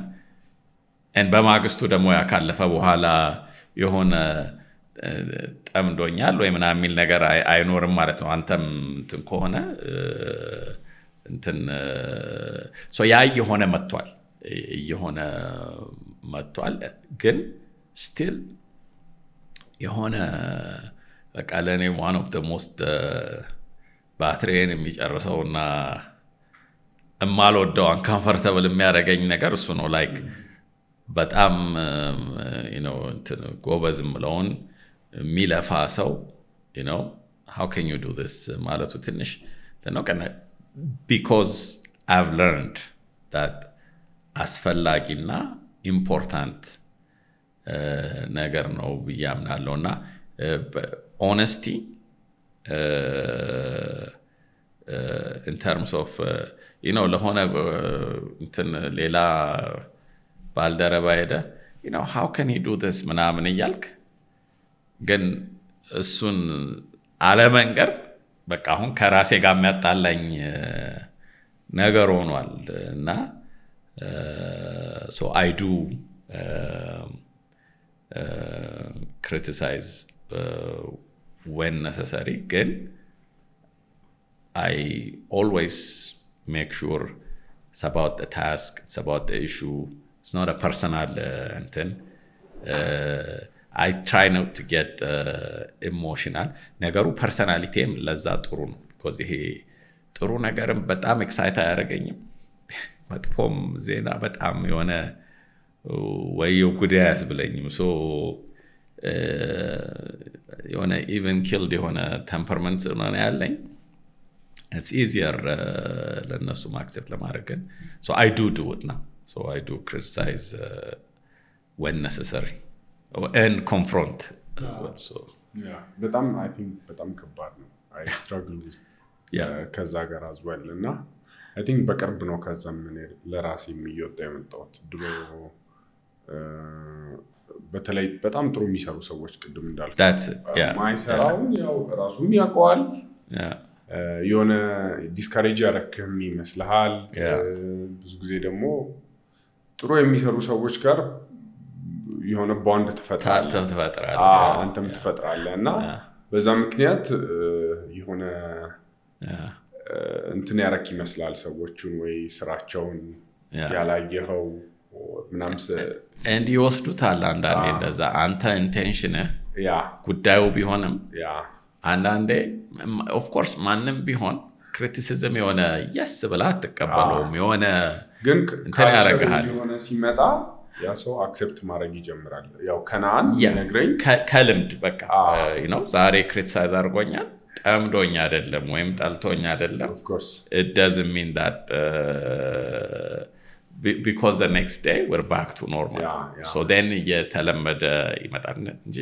በማግስቱ ደግሞ ያካለፈ በኋላ የሆነ ጠምዶኛል ወይ ምናምን የሚል ነገር አይኖርም ማለት ነው። አንተም እንትን ከሆነ እንትን yeah እየሆነ መጥቷል። እየሆነ መጥቷል። ግን still የሆነ በቃ ለእኔ one of most battery ን የሚጨርሰው እና እማልወደው uncomfortable የሚያደርገኝ ነገር እሱ ነው። like በጣም ጎበዝ ምለውን የሚለፋ ሰው how can you do this ማለቱ ትንሽ ነው because I've learned አስፈላጊና important ነገር ነው ብዬ አምናለሁ እና honesty in terms of ነው ለሆነ እንትን ሌላ ባልደረባ ሄደ how can do this ምናምን እያልክ ግን እሱን አለመንገር በቃ አሁን ከራሴ ጋር የሚያጣላኝ ነገር ሆኗል። እና I do criticize when necessary ግን I always make sure issue it's not a personal uh, እንትን I try not to get emotional ነገሩ personality ም ለዛ ጥሩ ነው because ይሄ ጥሩ ነገርም በጣም excite አያደረገኝም መጥፎም ዜና በጣም የሆነ ወየው ጉዳይ አያስብለኝም. የሆነ even keeled የሆነ temperament ስለሆነ ያለኝ። easier ለእነሱ accept ለማድረግ I do do ነው I do criticize when necessary and confront በጣም I think በጣም ከባድ ነው. I struggle ውስጥ ከዛ ጋር as well እና I think በቅርብ ነው ከዛም እኔ ለራሴ የሚወጣ የመጣሁት ድሮ እ፣ በተለይ በጣም ጥሩ የሚሰሩ ሰዎች ቅድም እንዳልኩ That's it. Yeah. ማይሰራውን ያው ራሱም ያውቀዋል። የሆነ discourage ያረክህም ይመስልሃል። ብዙ ጊዜ ደግሞ ጥሩ የሚሰሩ ሰዎች ጋር የሆነ ባንድ ትፈጥራለህ. አንተም. ትፈጥራለህ እና. በዛ ምክንያት የሆነ እንትን ያረክ ይመስላል ሰዎቹን ወይ ስራቸውን. ያላየኸው ምናምን ይወስዱታል አንዳንዴ እንደዛ አንተ intention ህ ጉዳዩ ቢሆንም አንዳንዴ of course ማንም ቢሆን criticism የሆነ yes ብለህ አትቀበለውም የሆነ ግን እንትን ያደርግሃል። ሲመጣ ያ ሰው accept ማድረግ ይጀምራል። ያው ከነአን ነግረኝ ከልምድ በቃ ነው ዛሬ criticize አድርጎኛል ጠምዶኝ አይደለም ወይም ጠልቶኝ አይደለም of course it doesn't mean that be- because the next day we're back to normal. Yeah, yeah. So then እየተለመደ ይመጣል እንጂ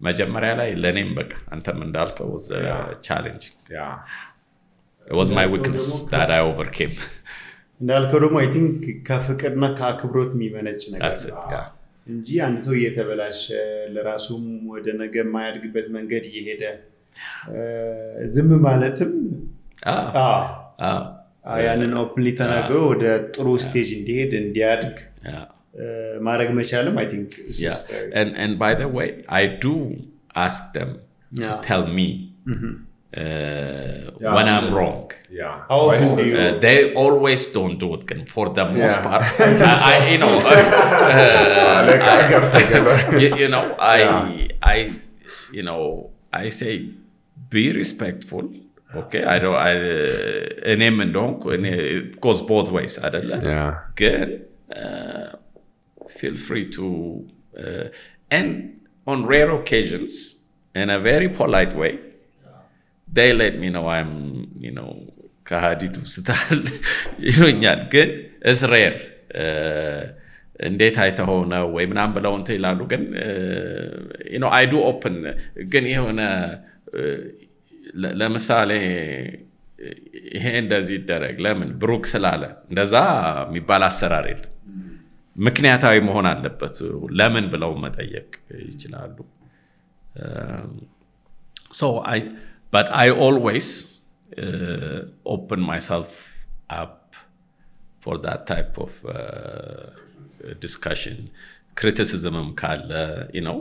መጀመሪያ ላይ ለእኔም በቃ አንተም እንዳልከው was a Yeah. challenge. Yeah It was my እንዳልከው ደግሞ I think ከፍቅርና ከአክብሮት የሚመነጭ ነገር. እንጂ አንድ ሰው እየተበላሸ ለራሱም ወደ ነገ የማያድግበት መንገድ እየሄደ ዝም ማለትም Ah, ah, አዎ፣ ያንን ኦፕንሊ ተናግሮ ወደ ጥሩ ስቴጅ እንዲሄድ እንዲያድግ ማድረግ መቻልም አይ ቲንክ እሱ Yeah. ስታዩ። And, and by the way, I do ask them to Yeah. tell me Mhm. uh, Yeah. when I'm wrong. ያ How often do you- Uh, they always don't do it ግን for the most Yeah. part I, I, you know uh, አለቃ I- ገብተህ ገዛ። you, you know I Yeah. I you know I say be respectful okay I don't I እኔም እንደሆንኩ እኔ- it goes both ways አይደለ ያ ግን uh, feel free to uh, and on rare occasions in a very polite way me know I'm you know ከሀዲዱ ስታል ይሉኛል። ግን እስ ሬር እንዴት አይተኸው ነው ወይ ምናምን ብለው እንትን ይላሉ። ግን I do open ግን የሆነ ለምሳሌ ይሄ እንደዚህ ይደረግ። ለምን? ብሩክ ስላለ። እንደዛ የሚባል አሰራር የለም። ምክንያታዊ መሆን አለበት። ለምን ብለው መጠየቅ ይችላሉ but I always uh, open myself up for that type of uh, discussion, criticism, ካለ, you know,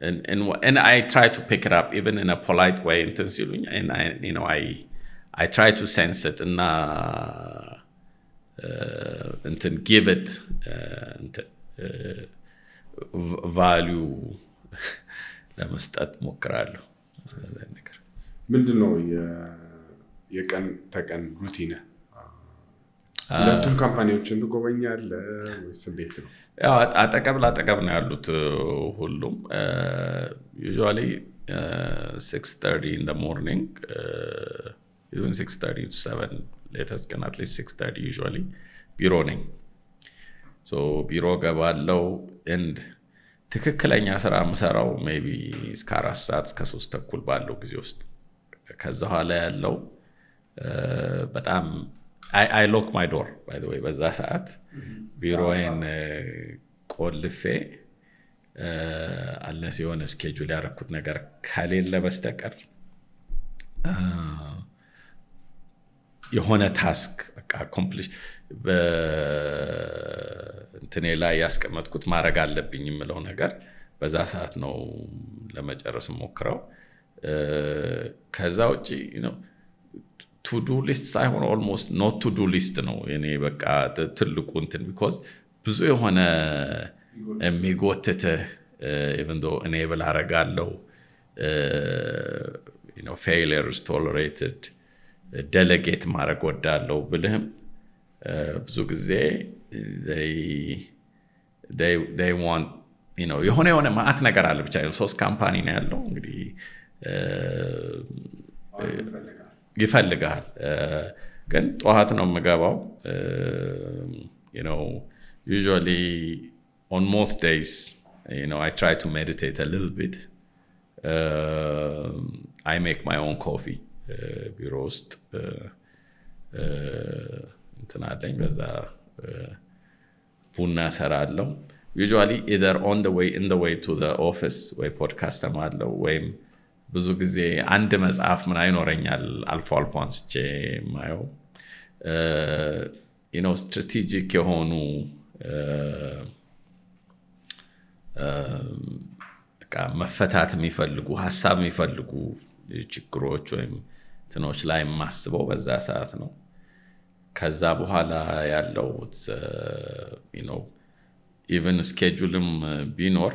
and, and and I try to pick it up even in a polite way, እንትን ሲሉኝ, and I, you know, I I try to sense it and uh, uh, እንትን give it uh, እንትን, uh, v- value ለመስጠት ሞክራለሁ። ነገር ምንድን ነው የቀን ተቀን routine? ሁለቱም company ዎችን ትጎበኛለህ ወይስ እንዴት ነው? አጠገብ ላጠገብ ነው ያሉት ሁሉም። usually six thirty in morning even six thirty to seven latest ግን at least six thirty usually ቢሮ ነኝ። so ቢሮ ገባለው እንድ ትክክለኛ ስራ የምሰራው maybe እስከ አራት ሰዓት እስከ ሶስት ተኩል ባለው ጊዜ ውስጥ ከዛ ኋላ ያለው በጣም I lock my door by the way በዛ ሰዓት ቢሮዬን ቆልፌ አለስ የሆነ schedule ያደረኩት ነገር ከሌለ በስተቀር የሆነ task በቃ complish በእንትኔ ላይ ያስቀመጥኩት ማድረግ አለብኝ የምለው ነገር በዛ ሰዓት ነው ለመጨረስ ሞክረው ከዛ ውጭ ቱዱ ሊስት ሳይሆን ኦልሞስት ኖት ቱዱ ሊስት ነው እኔ በቃ ትልቁ እንትን ቢኮዝ ብዙ የሆነ የሚጎትትህ ኢቨን ዶ እኔብል አረጋለው ፌይለርስ ቶለሬትድ ደለጌት ማድረግ ወዳለው ብልህም እ፣ ብዙ ጊዜ የሆነ የሆነ መዓት ነገር አለ ብቻ ሶስት company ነው ያለው እንግዲህ ይፈልግሃል እ፣ ግን ጠዋት ነው የምገባው usually on most days I try to meditate a little bit I make my own coffee ቢሮ ውስጥ እንትን አለኝ። በዛ ቡና ሰራለው። usually either on way in way to office ወይ ፖድካስት ሰማለው ወይም ብዙ ጊዜ አንድ መጽሐፍ ምን ይኖረኛል አልፎ አልፎ አንስቼ የማየው ነው strategic የሆኑ መፈታት የሚፈልጉ ሀሳብ የሚፈልጉ ችግሮች ወይም እንትኖች ላይ የማስበው በዛ ሰዓት ነው። ከዛ በኋላ ያለው even schedule ም ቢኖር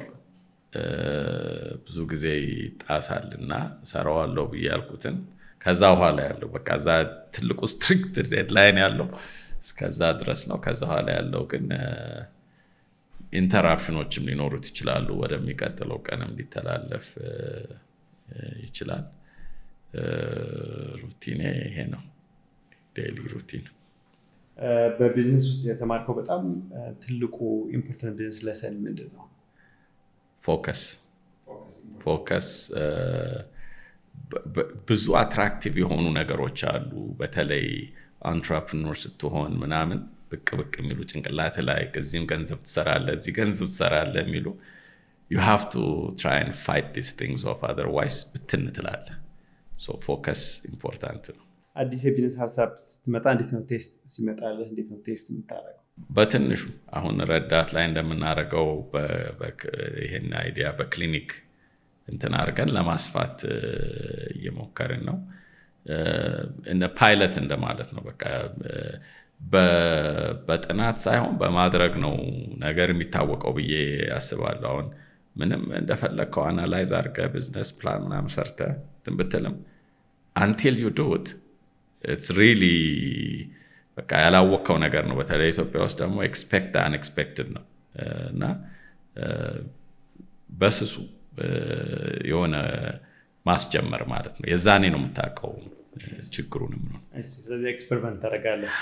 ብዙ ጊዜ ይጣሳል እና ሰራዋለሁ ብዬ ያልኩትን ከዛ በኋላ ያለው በቃ እዛ ትልቁ strict deadline ያለው እስከዛ ድረስ ነው። ከዛ በኋላ ያለው ግን interruption ኖችም ሊኖሩት ይችላሉ። ወደሚቀጥለው ቀንም ሊተላለፍ ይችላል። routine ኤ ይሄ ነው፣ daily routine። በቢዝነስ ውስጥ የተማርከው በጣም ትልቁ important business lesson ምንድን ነው? focus focus ብዙ attractive የሆኑ ነገሮች አሉ። በተለይ entrepreneur ስትሆን ምናምን ብቅ ብቅ የሚሉ ጭንቅላት ላይ እዚህም ገንዘብ ትሰራለ፣ እዚህ ገንዘብ ትሰራለ የሚሉ you have to try and fight these things off otherwise ብትን ትላለ። focus important ነው። አዲስ የቢዝነስ ሀሳብ ስትመጣ እንዴት ነው test ሲመጣልህ እንዴት ነው test የምታደርገው? በትንሹ አሁን ረዳት ላይ እንደምናደርገው ይሄን idea በክሊኒክ እንትን አድርገን ለማስፋት እየሞከርን ነው። ፓይለት እንደማለት ነው። በቃ በጥናት ሳይሆን በማድረግ ነው ነገር የሚታወቀው ብዬ አስባለሁ። አሁን ምንም እንደፈለግከው analyze አድርገህ business plan ምናምን ሰርተህ እንትን ብትልም until you do it it's በቃ ያላወቅከው ነገር ነው። በተለይ ኢትዮጵያ ውስጥ ደግሞ expect unexpected ነው እና በስሱ የሆነ ማስጀመር ማለት ነው። የዛኔ ነው የምታውቀው ችግሩንም ነው። ስለዚህ experiment ታደርጋለህ።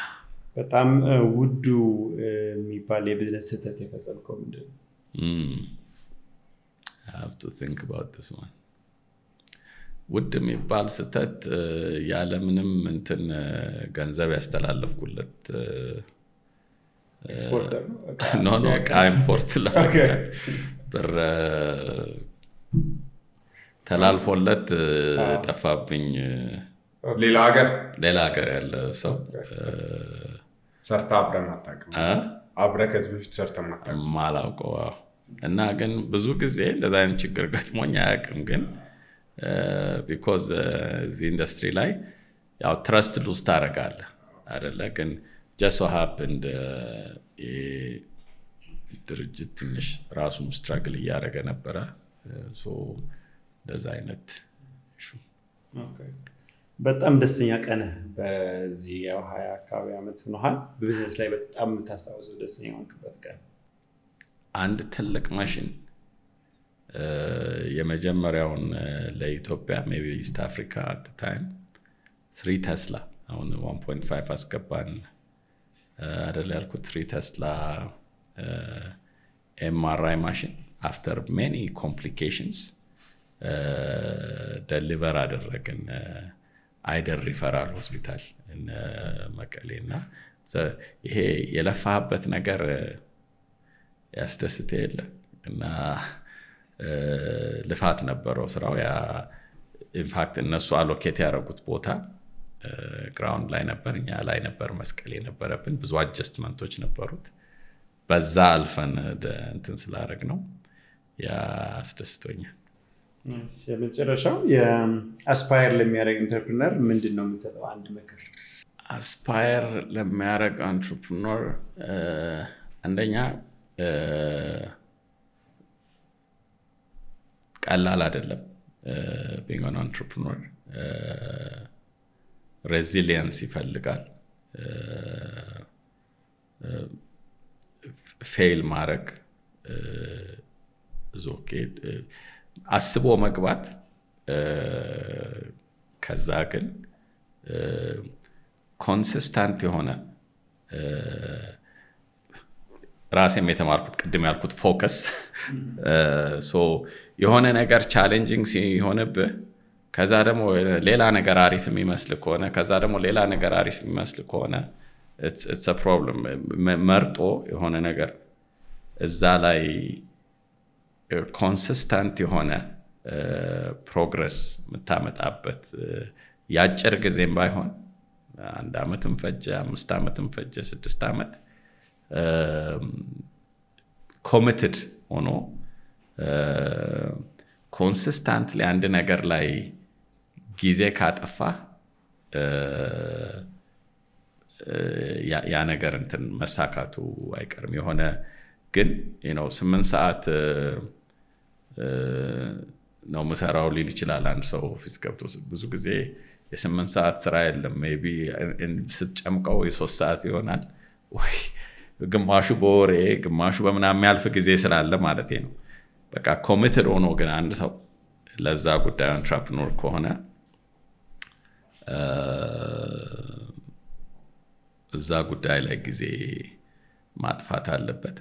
በጣም ውዱ የሚባል የቢዝነስ ስህተት የፈጸምከው ምንድን ነው? ውድ የሚባል ስህተት ያለምንም እንትን ገንዘብ ያስተላለፍኩለት no no ዕቃ import ለመግዛት ብር ተላልፎለት ጠፋብኝ። ሌላ ሀገር? ሌላ ሀገር ያለ ሰው ሰርተ አብረን አታውቅም? አብረ ከዚህ በፊት ሰርተ አታውቅም? ማላውቀው እና ግን ብዙ ጊዜ እንደዚ አይነት ችግር ገጥሞኝ አያውቅም። ግን because እዚህ ኢንዱስትሪ ላይ ያው trust lose ታደርጋለህ አይደለ? ግን just so happened ድርጅት ትንሽ ራሱም struggle እያደረገ ነበረ። እንደዛ አይነት በጣም ደስተኛ ቀንህ በዚህ ያው ሀያ አካባቢ ዓመት ሆኖሃል። በቢዝነስ ላይ በጣም የምታስታውሰው ደስተኛ የሆንክበት ቀን? አንድ ትልቅ ማሽን የመጀመሪያውን ለኢትዮጵያ maybe East Africa at time three tesla። አሁን 1.5 አስገባን። አደለ ያልኩት? three tesla MRI ማሽን after many complications deliver አደረግን። አይደር ሪፈራል ሆስፒታል መቀሌ እና ይሄ የለፋበት ነገር ያስደስት የለ እና ልፋት ነበረው ስራው። in fact እነሱ allocate ያደረጉት ቦታ ground ላይ ነበር፣ እኛ ላይ ነበር መስቀል የነበረብን። ብዙ adjustment ኦች ነበሩት። በዛ አልፈን እንትን ስላደረግ ነው ያስደስቶኛል። የመጨረሻው የ aspire ለሚያደርግ entrepreneur ምንድን ነው የምትሰጠው አንድ ምክር? aspire ለሚያደርግ entrepreneur አንደኛ ቀላል አይደለም። being an entrepreneur resilience ይፈልጋል። fail ማድረግ አስቦ መግባት ከዛ ግን consistent የሆነ ራሴም የተማርኩት ቅድም ያልኩት focus የሆነ ነገር challenging ሲሆንብህ ከዛ ደግሞ ሌላ ነገር አሪፍ የሚመስል ከሆነ ከዛ ደግሞ ሌላ ነገር አሪፍ የሚመስል ከሆነ problem መርጦ የሆነ ነገር እዛ ላይ consistent የሆነ progress የምታመጣበት የአጭር ጊዜም ባይሆን አንድ ዓመትም ፈጀ አምስት ዓመትም ፈጀ ስድስት ዓመት committed ሆኖ consistently አንድ ነገር ላይ ጊዜ ካጠፋ ያ ነገር እንትን መሳካቱ አይቀርም። የሆነ ግን ነው ስምንት ሰዓት ነው ምሰራው ሊል ይችላል አንድ ሰው office ገብቶ። ብዙ ጊዜ የስምንት ሰዓት ስራ የለም። ቢበዛ ስትጨምቀው የሶስት ሰዓት ይሆናል ወይ ግማሹ በወሬ ግማሹ በምናምን የሚያልፍ ጊዜ ስላለ ማለት ነው። በቃ ኮሚትድ ሆኖ ግን አንድ ሰው ለዛ ጉዳይ አንትራፕኖር ከሆነ እዛ ጉዳይ ላይ ጊዜ ማጥፋት አለበት።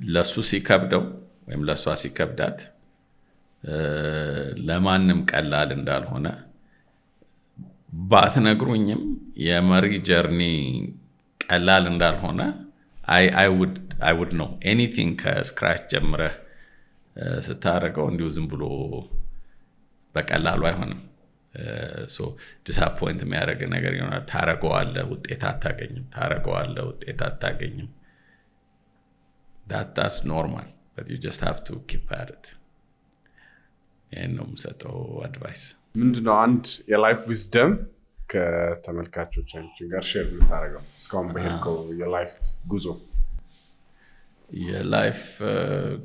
ለሱ ሲከብደው ወይም ለእሷ ሲከብዳት ለማንም ቀላል እንዳልሆነ ባትነግረኝም የመሪ journey ቀላል እንዳልሆነ አይ ውድ ነው። anything ከ scratch ጀምረህ ስታደርገው እንዲሁ ዝም ብሎ በቀላሉ አይሆንም። disappoint የሚያደርግ ነገር ይሆናል። ታረገዋለህ፣ ውጤት አታገኝም። ታረገዋለህ፣ ውጤት አታገኝም። that's normal you just have to ይህን ነው የምሰጠው advice። ምንድነው አንድ የ life wisdom ከተመልካቾቻችን ጋር share የምታደርገው እስካሁን በሄድከው የ life ጉዞ? የ life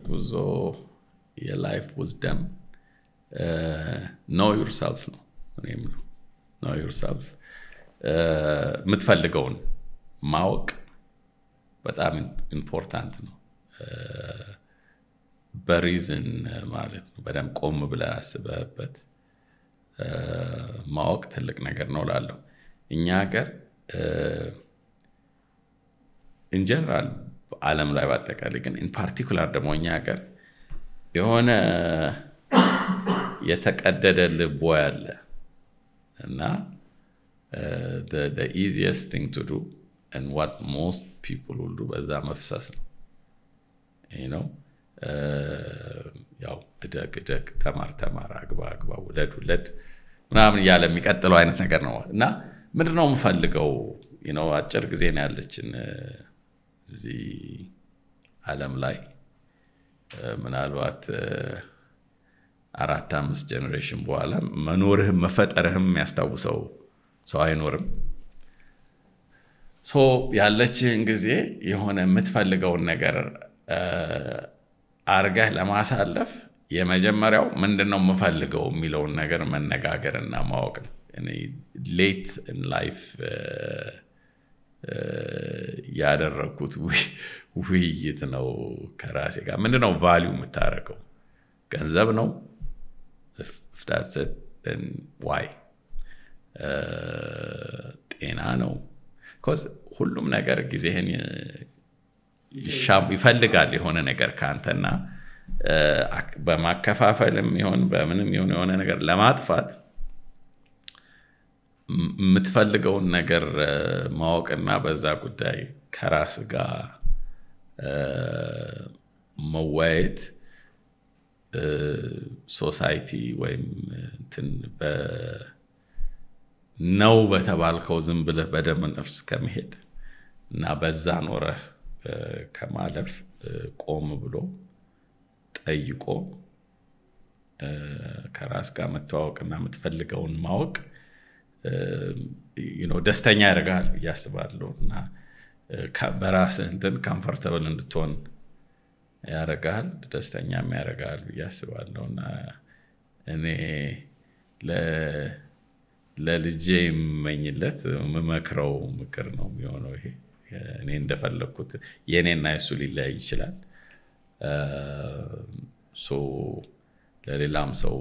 ጉዞ የ life wisdom know yourself ነው እኔ የምለው። know yourself የምትፈልገውን ማወቅ በጣም important ነው። በ reason ማለት ነው። በደንብ ቆም ብለህ አስበህበት ማወቅ ትልቅ ነገር ነው ላለው እኛ ሀገር in general ዓለም ላይ በአጠቃላይ ግን in particular ደግሞ እኛ ሀገር የሆነ የተቀደደ ልቦ ያለ እና easiest thing to do what most people ሁሉ በዛ መፍሰስ ነው. ነው ያው እደግ እደግ፣ ተማር ተማር፣ አግባ አግባ፣ ውለድ ውለድ ምናምን እያለ የሚቀጥለው አይነት ነገር ነው። እና ምንድነው የምፈልገው? ነው አጭር ጊዜ ነው ያለችን እዚህ ዓለም ላይ ምናልባት አራት አምስት ጀኔሬሽን በኋላ መኖርህም መፈጠርህም የሚያስታውሰው ሰው አይኖርም። ሶ ያለችህን ጊዜ የሆነ የምትፈልገውን ነገር አርገህ ለማሳለፍ የመጀመሪያው ምንድን ነው የምፈልገው የሚለውን ነገር መነጋገር እና ማወቅ ነው። ሌት ላይፍ ያደረግኩት ውይይት ነው ከራሴ ጋር። ምንድን ነው ቫሊዩ የምታደርገው? ገንዘብ ነው ፍታትሰት ዋይ ጤና ነው። ሁሉም ነገር ጊዜህን ይፈልጋል የሆነ ነገር ከአንተና በማከፋፈልም ይሆን በምንም የሆነ ነገር ለማጥፋት የምትፈልገውን ነገር ማወቅና በዛ ጉዳይ ከራስ ጋር መወያየት society ወይም እንትን ነው የተባልከው ዝም ብለህ በደም ነፍስ ከመሄድ እና በዛ ኖረህ ከማለፍ ቆም ብሎ ጠይቆ ከራስ ጋር መተዋወቅና የምትፈልገውን ማወቅ ደስተኛ ያደርግሃል ብዬ አስባለሁ እና በራስህ እንትን comfortable እንድትሆን ያደርግሃል፣ ደስተኛም ያደርግሃል ብዬ አስባለሁ እና እኔ ለልጄ የምመኝለት የምመክረው ምክር ነው የሚሆነው ይሄ። እኔ እንደፈለግኩት የእኔና የሱ ሊለያይ ይችላል። ለሌላም ሰው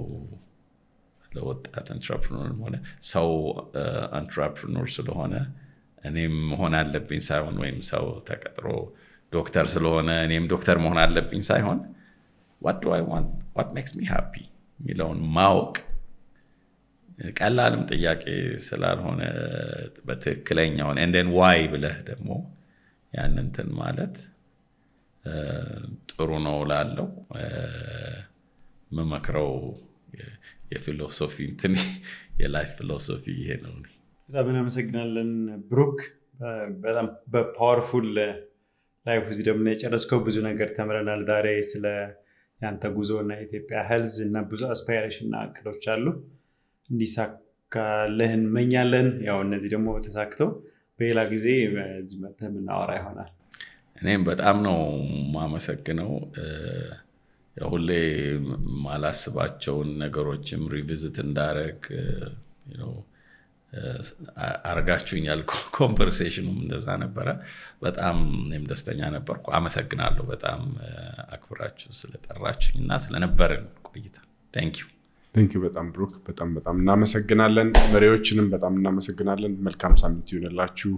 ለወጣት አንትራፕርኖርም ሆነ ሰው አንትራፕርኖር ስለሆነ እኔም መሆን አለብኝ ሳይሆን ወይም ሰው ተቀጥሮ ዶክተር ስለሆነ እኔም ዶክተር መሆን አለብኝ ሳይሆን what makes me happy የሚለውን ማወቅ ቀላልም ጥያቄ ስላልሆነ በትክክለኛውን and then why ብለህ ደግሞ ያንንትን ማለት ጥሩ ነው ላለው የምመክረው የ philosophy እንትን የ life philosophy ይሄ ነው። በጣም እናመሰግናለን ብሩክ። በጣም በ powerful life እዚህ ደግሞ የጨረስከው ብዙ ነገር ተምረናል ዛሬ ስለ ያንተ ጉዞ እና የኢትዮጵያ health እና ብዙ aspiration እና እቅዶች አሉ እንዲሳካልህ እንመኛለን። ያው እነዚህ ደግሞ ተሳክተው በሌላ ጊዜ እዚህ መጥተህ የምናወራ ይሆናል። እኔም በጣም ነው የማመሰግነው። ሁሌ ማላስባቸውን ነገሮችም revisit እንዳረግ አርጋችሁኛል። conversation ኑም እንደዛ ነበረ። በጣም እኔም ደስተኛ ነበርኩ። አመሰግናለሁ በጣም አክብራችሁ ስለጠራችሁኝ እና ስለነበረን ቆይታ thank you በጣም ብሩክ፣ በጣም በጣም እናመሰግናለን። መሪዎችንም በጣም እናመሰግናለን። መልካም ሳምንት ይሆንላችሁ።